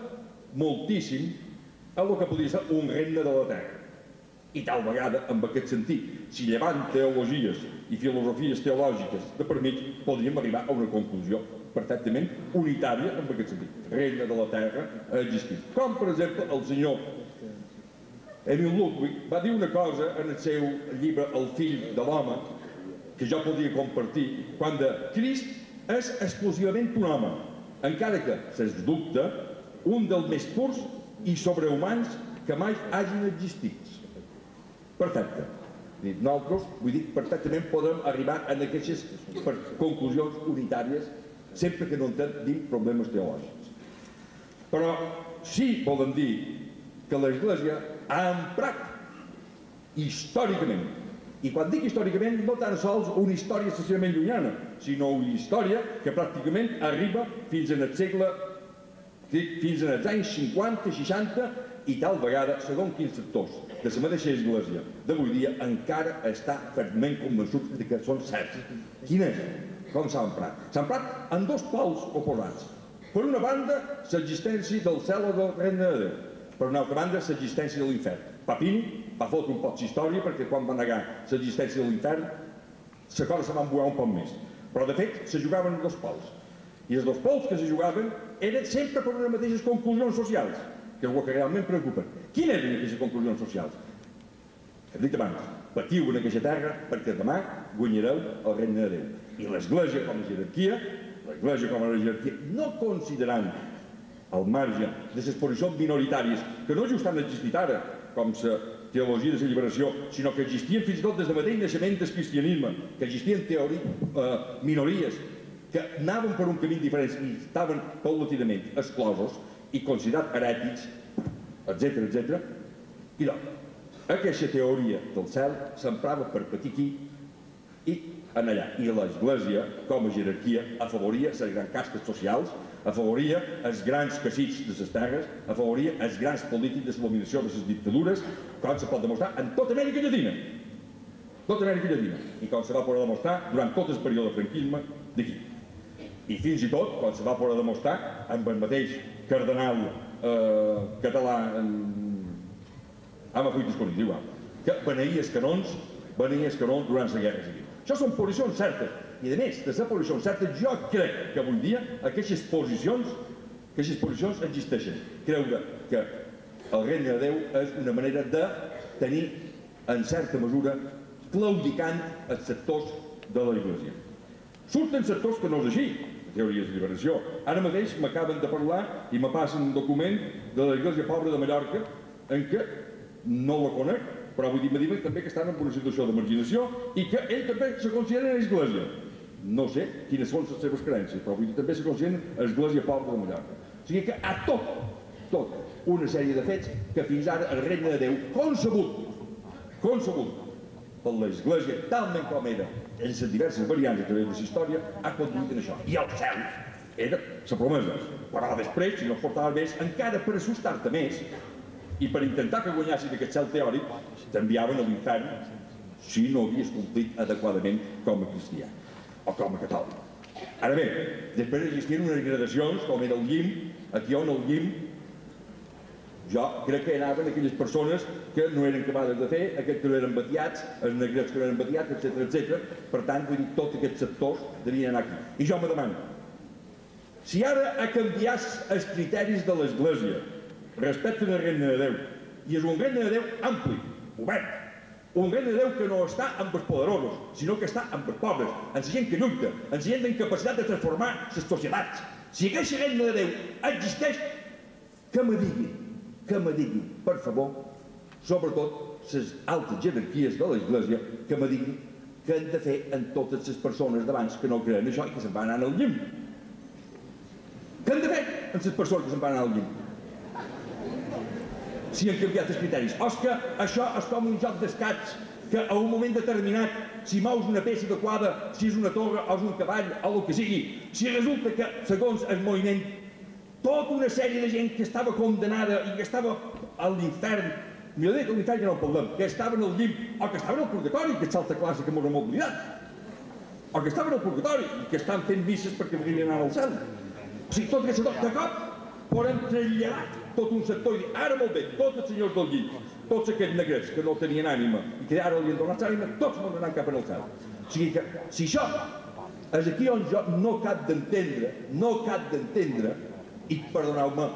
moltíssim a el que podria ser un regne de la terra. I tal vegada, en aquest sentit, si llevant teologies i filosofies teològiques de per mig, podríem arribar a una conclusió perfectament unitària en aquest sentit. Regne de la terra ha existit. Com, per exemple, el senyor Emil Ludwig va dir una cosa en el seu llibre El fill de l'home, que jo podia compartir, quan de Crist és exclusivament un home, encara que, sens dubte, un dels més purs i sobrehumans que mai hagin existit. Perfecte. Nosaltres, vull dir, perfectament podem arribar a aquestes conclusions unitàries sempre que no tenim problemes teològics. Però sí volen dir que l'Església ha emprat històricament, i quan dic històricament no tan sols una història excessivament llunyana, sinó una història que pràcticament arriba fins en el segle fins als anys 50, 60 i tal vegada, segons quins sectors de la mateixa església d'avui dia encara està fermament convençut que són certs. Quin és? Com s'ha emprat? S'ha emprat en dos pols oposats. Per una banda, l'existència del cel o del regne de Déu. Per una altra banda, l'existència de l'infern. Papini va fotre un poc d'història perquè quan va negar l'existència de l'infern la cosa se va embuar un poc més. Però de fet se jugaven en dos pols. I els dos pols que se jugaven eren sempre per unes mateixes conclusions socials, que és el que realment preocupa. Quines eren aquestes conclusions socials? Hem dit abans, patiu en aquesta terra perquè demà guanyareu el regne de Déu. I l'Església com a jerarquia, l'Església com a jerarquia, no considerant al marge de les posicions minoritàries, que no just han existit ara, com la teologia de l'alliberació, sinó que existien fins i tot des del mateix naixement del cristianisme, que existien teoria, eh, minories, que anaven per un camí diferent i estaven paulatinament exclosos i considerats herètics, etc etc. I doncs, aquesta teoria del cel s'emprava per patir aquí i en allà. I l'Església, com a jerarquia, afavoria les grans castes socials, afavoria els grans cacics de les terres, afavoria els grans polítics de l'eliminació de les dictadures, com se pot demostrar en tota Amèrica Llatina. Tota Amèrica Llatina. I com se va poder demostrar durant tot el període de franquisme d'aquí. I fins i tot, com se va poder demostrar amb el mateix cardenal eh, català en... amb afuites con igual, que beneïa els canons, beneïa els canons durant la guerra civil. Això són posicions certes. I a més, de ser posicions certes, jo crec que avui dia aquestes posicions, aquestes posicions existeixen. Creure que el regne de Déu és una manera de tenir, en certa mesura, claudicant els sectors de la Iglesia. Surten sectors que no és així, teories de liberació. Ara mateix m'acaben de parlar i me passen un document de la Iglesia Pobra de Mallorca en què no la conec, però vull dir, me també que estan en una situació de marginació i que ell també se considera església. No sé quines són les seves creences, però vull dir, també se consideren església pobra de Mallorca. O sigui que a tot, tot, una sèrie de fets que fins ara el regne de Déu, concebut, concebut per l'església, talment com era, en les diverses variants a través de la història, ha conduït en això. I el cel era la promesa. Però després, si no portava més, encara per assustar-te més, i per intentar que guanyassin aquest cel teòric, t'enviaven a l'infern si no havies complit adequadament com a cristià o com a catòlic. Ara bé, després existien unes gradacions, com era el llim, aquí on el llim, jo crec que anaven aquelles persones que no eren capaces de fer, aquests que no eren batiats, els negrets que no eren batiats, etc etc. Per tant, vull dir, tots aquests sectors devien anar aquí. I jo me demano, si ara ha canviat els criteris de l'Església respecte al regne de Déu, i és un regne de Déu ampli, obert, un regne de Déu que no està amb els poderosos, sinó que està amb els pobres, amb la gent que lluita, amb la gent amb capacitat de transformar les societats. Si aquest regne de Déu existeix, que me diguin, que me diguin, per favor, sobretot les altes jerarquies de l'Església, que me diguin que han de fer en totes les persones d'abans que no creen això i que se'n van anar al llim. Què han de fer en les persones que se'n van anar al llim? Si han canviat els criteris. O és que això és com un joc d'escats, que a un moment determinat, si mous una peça adequada, si és una torre o és un cavall o el que sigui, si resulta que, segons el moviment, tota una sèrie de gent que estava condenada i que estava a l'infern, millor dit, a l'infern ja no en parlem, que estaven al llim o que estaven al purgatori, que és altra classe que m'ho hem oblidat, o que estaven al purgatori i que estan fent misses perquè vulguin anar al cel. O sigui, tot aquest de cop podem traslladar tot un sector i dir, ara molt bé, tots els senyors del llit, tots aquests negrets que no tenien ànima i que ara li han donat ànima, tots m'han d'anar cap al cel. O sigui que, si això és aquí on jo no cap d'entendre, no cap d'entendre, i perdoneu-me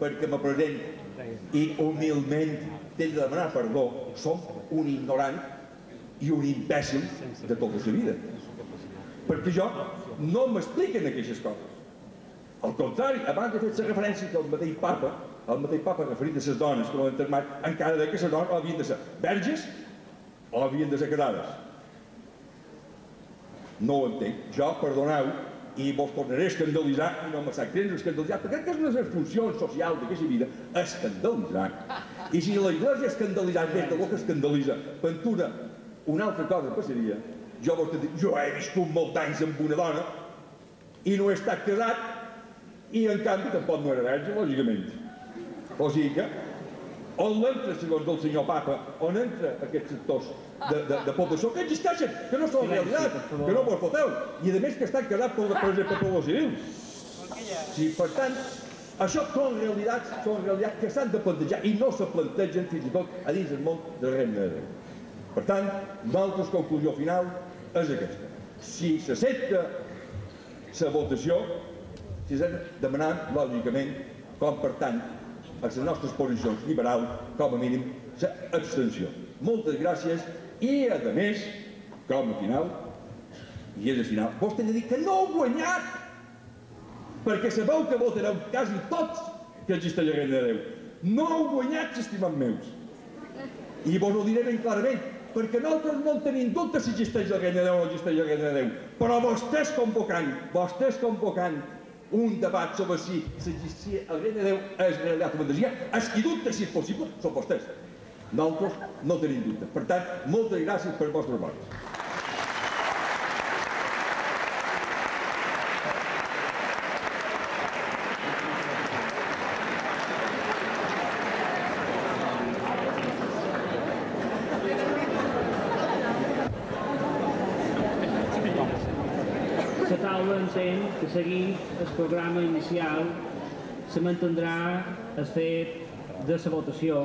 perquè m'apresent i humilment t'he de demanar perdó, som un ignorant i un imbècil de tota la vida. Perquè jo no m'expliquen aquestes coses. Al contrari, abans fet la referència que el mateix papa, el mateix papa referit a les dones que l'han enterrat, encara de que les dones havien de ser verges o havien de ser casades. No ho entenc. Jo, perdoneu, i vos tornaré a escandalitzar i no greu escandalitzar, perquè que és una de les funcions socials d'aquesta vida, escandalitzar. I si la Iglesia escandalitzar més del que escandalitza, Ventura, una altra cosa passaria, jo vos dic, jo he viscut molts anys amb una dona i no he estat casat i en canvi tampoc no era verge, lògicament. O sigui que, on l'entra, segons el senyor Papa, on entra aquests sectors de, de, de població que existeixen, que no són realitat, que no vos foteu, i a més que estan casats per, per exemple, per els civils. Sí, per tant, això són realitats, són realitats que s'han de plantejar i no se plantegen fins i tot a dins del món del regne de Déu. Per tant, nosaltres conclusió final és aquesta. Si s'accepta la votació, si s'han demanat, lògicament, com per tant, les nostres posicions liberals, com a mínim, l'abstenció. Moltes gràcies i, a més, com a final, i és el final, vos t'he de dir que no heu guanyat, perquè sabeu que votareu quasi tots que existeix regne de Déu. No heu guanyat, estimats meus. I vos ho diré ben clarament, perquè nosaltres no en tenim dubte si existeix la reina de Déu o no existeix la reina de Déu, però vostès convocant, vostès convocant un debat sobre si s'existia el reina de Déu és realitat o fantasia, els qui dubte si és possible són vostès. Nosaltres no tenim dubte. Per tant, moltes gràcies per vostres vots. La taula entén que seguint el programa inicial se mantindrà el fet de la votació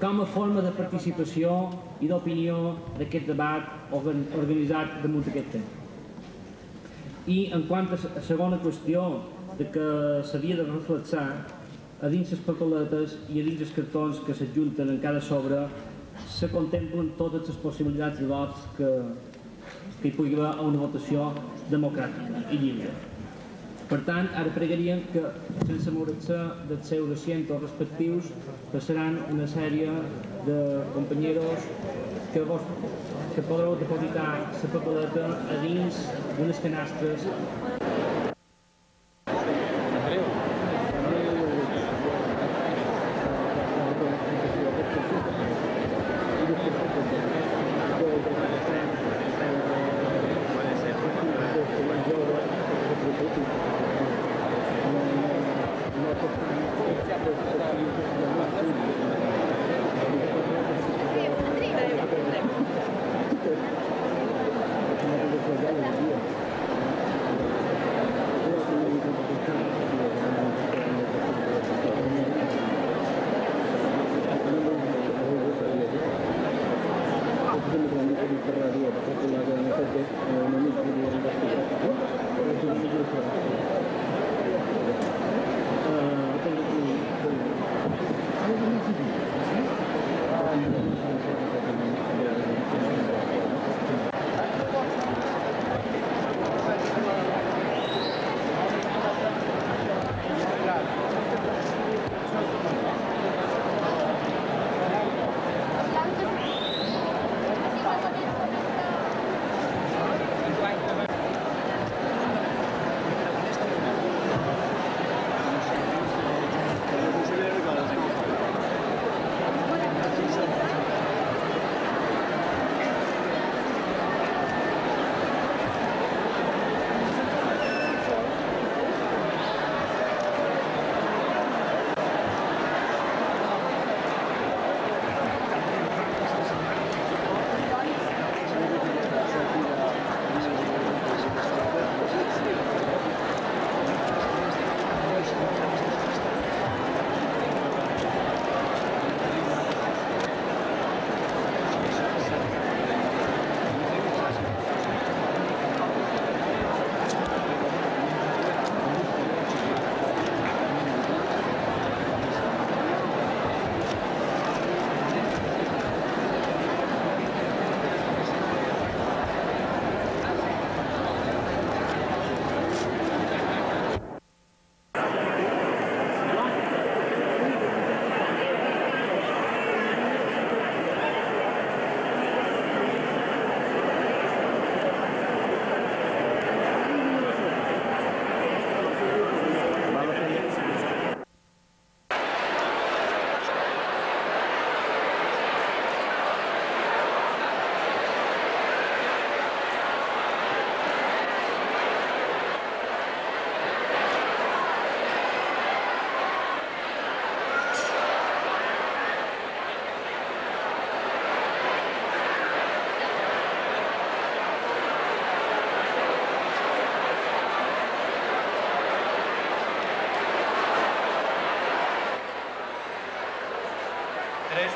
com a forma de participació i d'opinió d'aquest debat organ organitzat damunt aquest tema. I en quant a la segona qüestió de que s'havia de reflexar a dins les papeletes i a dins els cartons que s'adjunten en cada sobre se contemplen totes les possibilitats de vots que, que hi pugui haver a una votació democràtica i lliure. Per tant, ara pregaríem que, sense moure's dels seus asientos respectius, passaran una sèrie de companyeros que, vos, que podreu depositar la papeleta a dins d'unes canastres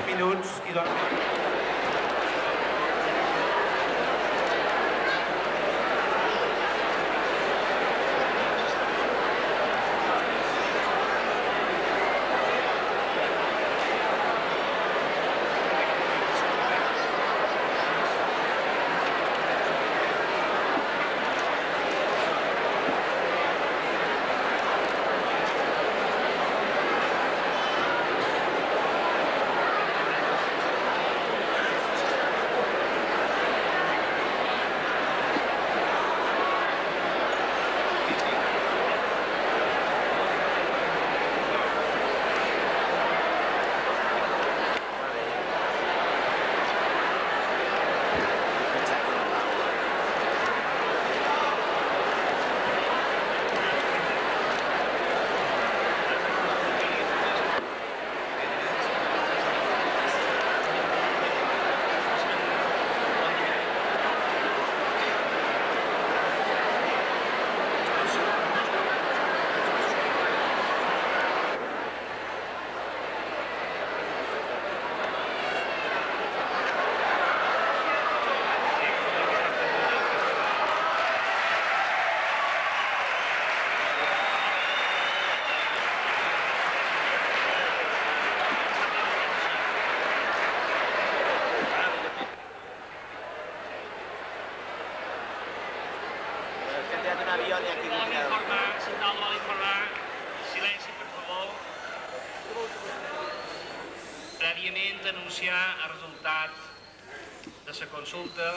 minuts i dos Gràcies. prèviament anunciar el resultat de la consulta,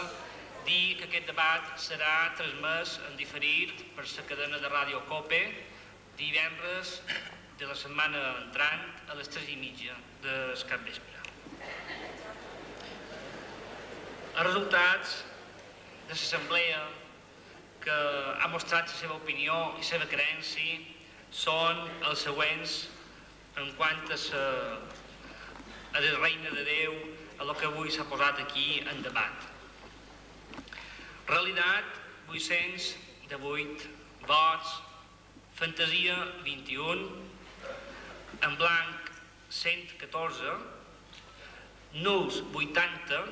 dir que aquest debat serà transmès en diferit per la cadena de ràdio COPE divendres de la setmana entrant a les 3 i mitja del capvespre. Els resultats de l'assemblea que ha mostrat la seva opinió i la seva creença són els següents en quant a la, a la reina de Déu, a lo que avui s'ha posat aquí en debat. Realitat, 818 vots, fantasia, 21, en blanc, 114, nuls, 80,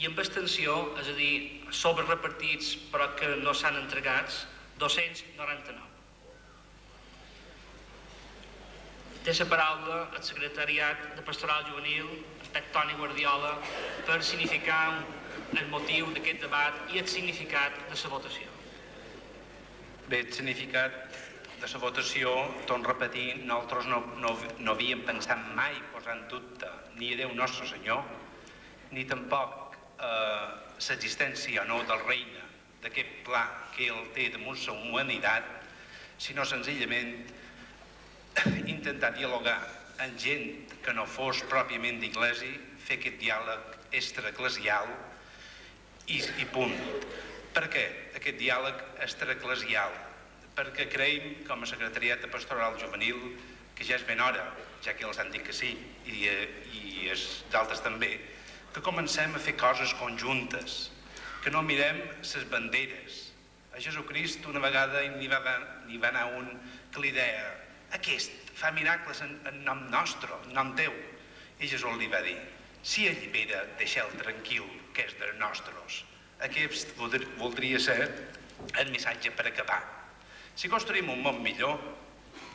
i amb extensió, és a dir, sobre repartits però que no s'han entregats, 299. Té la paraula el secretariat de Pastoral Juvenil, Pep Toni Guardiola, per significar el motiu d'aquest debat i el significat de la votació. Bé, el significat de la votació, torno a repetir, nosaltres no, no, no havíem pensat mai posar en dubte ni a Déu Nostre Senyor, ni tampoc eh, l'existència o no del reina, d'aquest pla que ell té damunt la humanitat, sinó senzillament intentar dialogar amb gent que no fos pròpiament d'Iglesi, fer aquest diàleg extraeclesial i, i punt. Per què aquest diàleg extraeclesial? Perquè creiem, com a secretariat de Pastoral Juvenil, que ja és ben hora, ja que els han dit que sí, i, eh, i d'altres també, que comencem a fer coses conjuntes, que no mirem les banderes. A Jesucrist una vegada n'hi va, va anar un que li deia aquest fa miracles en, en nom nostre, en nom teu. I Jesús li va dir, si allibera, deixeu tranquil, que és dels nostres. Aquest voldria ser el missatge per acabar. Si construïm un món millor,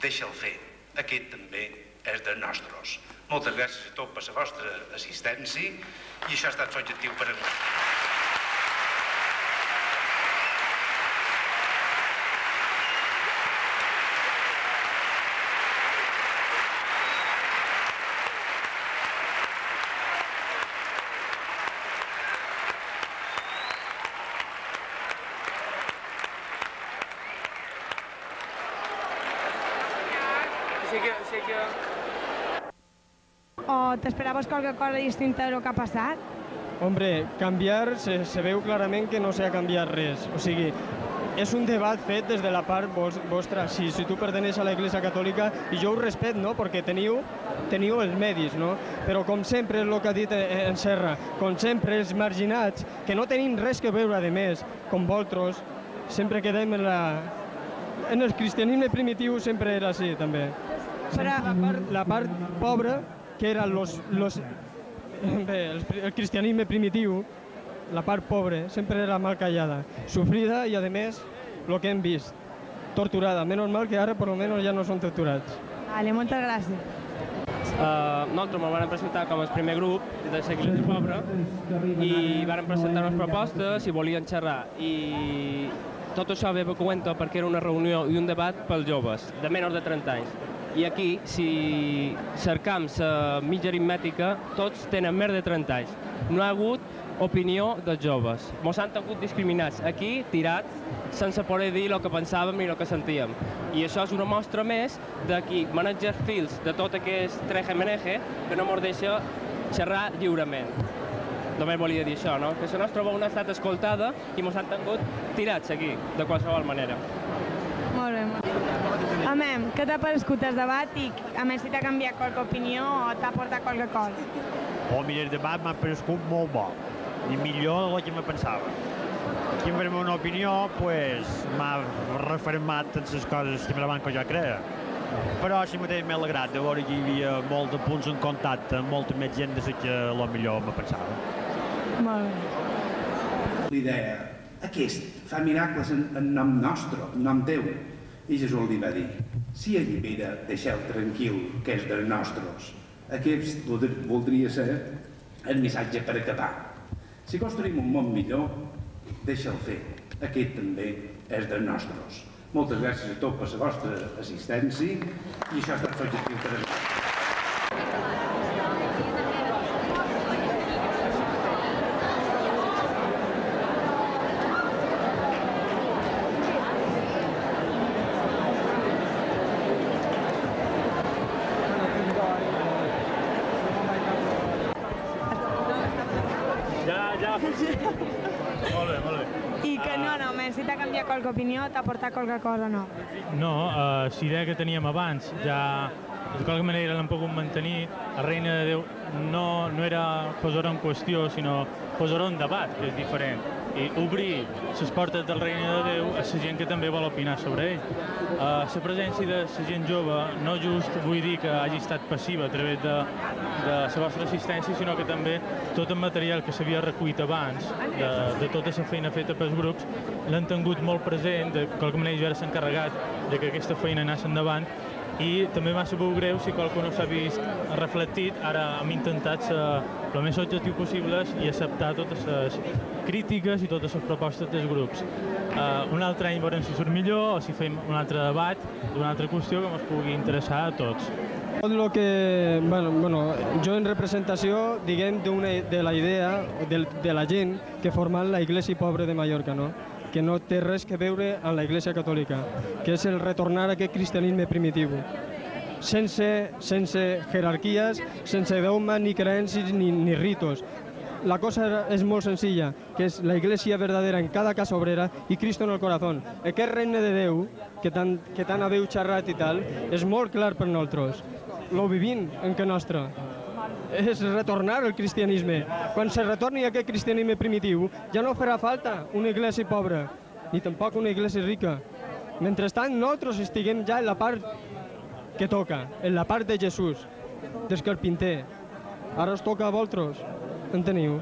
deixa'l fer. Aquest també és dels nostres. Moltes gràcies a tots per la vostra assistència i això ha estat l'objectiu per a mi. T'esperaves qualque cosa distinta del que ha passat? Hombre, canviar, se, se veu clarament que no s'ha canviat res. O sigui, és un debat fet des de la part vos, vostra. Si, si tu perteneix a la Iglesia Catòlica, i jo ho respecto, no?, perquè teniu, teniu els medis, no? Però com sempre és el que ha dit eh, en Serra, com sempre els marginats, que no tenim res que veure de més, com vosaltres, sempre quedem en la... En el cristianisme primitiu sempre era així, també. Però... La part, la part pobra que eren los, los, bé, el, el cristianisme primitiu, la part pobra, sempre era mal callada, sofrida i, a més, el que hem vist, torturada. Menys mal que ara, per almenys, ja no són torturats. Vale, moltes gràcies. Uh, nosaltres ens vam presentar com el primer grup de l'Església Pobra i vam presentar unes propostes i volien xerrar i tot això ve per compte perquè era una reunió i un debat pels joves de menys de 30 anys i aquí, si cercam la mitja aritmètica, tots tenen més de 30 anys. No ha hagut opinió dels joves. Ens han tingut discriminats aquí, tirats, sense poder dir el que pensàvem i el que sentíem. I això és una mostra més de qui maneja fils de tot aquest treje-meneje que no ens deixa xerrar lliurement. Només volia dir això, no? que la nostra veu no ha estat escoltada i ens han tingut tirats aquí, de qualsevol manera. Molt bé, molt bé. Amem, què t'ha parescut el debat i a més si t'ha canviat qualque opinió o t'ha portat qualque cosa? Oh, mira, el debat m'ha parescut molt bo i millor del que me pensava. Aquí en farem una opinió, pues, m'ha refermat en les coses que m'agraden que jo creia. Però així mateix m'he alegrat de veure que hi havia molts de punts en contacte amb molta més gent de la que lo millor me pensava. Molt bé. L'idea, aquest fa miracles en, en nom nostre, en nom teu. I Jesús li va dir, si allibera, deixeu tranquil, que és dels nostres. Aquest voldria ser el missatge per acabar. Si construïm un món millor, deixa'l fer. Aquest també és dels nostres. Moltes gràcies a tots per la vostra assistència i això ha estat l'objectiu per a mi. Molt bé, molt bé. I que no, no, més si t'ha canviat qualque opinió, t'ha portat qualque cosa, no. No, eh, si idea que teníem abans ja de qualque manera l'hem pogut mantenir, la Reina de Déu no, no era posar en qüestió, sinó posar en debat, que és diferent, i obrir les portes del Reina de Déu a la gent que també vol opinar sobre ell. Uh, la presència de la gent jove no just vull dir que hagi estat passiva a través de, de la vostra assistència, sinó que també tot el material que s'havia recollit abans, de, de tota la feina feta pels grups, l'han tingut molt present, de qualque manera jo era s'encarregat de que aquesta feina anés endavant, i també m'ha sabut greu si qualcú no s'ha vist reflectit. Ara hem intentat ser el més objectiu possibles i acceptar totes les crítiques i totes les propostes dels grups. Uh, un altre any veurem si surt millor o si fem un altre debat d'una altra qüestió que ens pugui interessar a tots. Tot que, bueno, bueno, jo en representació, diguem, de la idea de, de la gent que forma la Iglesia Pobre de Mallorca, no? Que no té res que veure amb la Iglesia Catòlica, que és el retornar a aquest cristianisme primitiu, sense, sense jerarquies, sense dogma, ni creences, ni, ni ritos. La cosa és molt senzilla, que és la Iglesia verdadera en cada casa obrera i Cristo en el corazón. Aquest regne de Déu, que tant, que tant haveu xerrat i tal, és molt clar per nosaltres. Lo vivim en que nostre és retornar al cristianisme. Quan se retorni aquest cristianisme primitiu, ja no farà falta una iglesia pobra, ni tampoc una iglesia rica. Mentrestant, nosaltres estiguem ja en la part que toca, en la part de Jesús, del carpinter. Ara us toca a vosaltres, enteniu?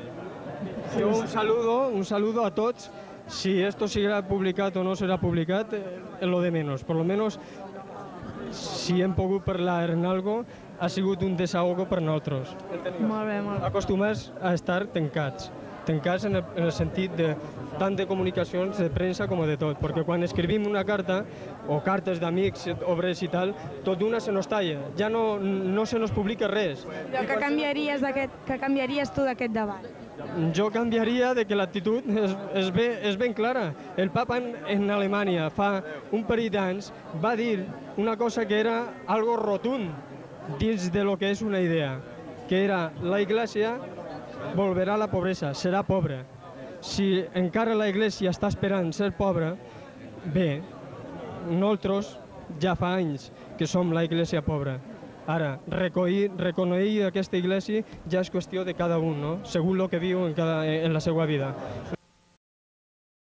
Jo un saludo, un saludo a tots. Si esto será publicat o no serà publicat, es lo de menos. Por lo menos, si hem pogut parlar en algo, ha sigut un desahogo per nosaltres. Molt bé, molt bé. Acostumats a estar tancats, tancats en el, en el sentit de tant de comunicacions, de premsa com de tot, perquè quan escrivim una carta, o cartes d'amics, obres i tal, tot d'una se nos talla, ja no, no se nos publica res. Però què canviaries, què canviaries tu d'aquest debat? Jo canviaria de que l'actitud és, és, ben, és ben clara. El papa en, en Alemanya fa un parell d'anys va dir una cosa que era algo rotund, dins de lo que és una idea, que era la Iglesia volverà a la pobresa, serà pobra. Si encara la Iglesia està esperant ser pobra, bé, nosaltres ja fa anys que som la Iglesia pobra. Ara, recollir, reconèixer aquesta Iglesia ja és qüestió de cada un, no? segons el que viu en, cada, en la seva vida.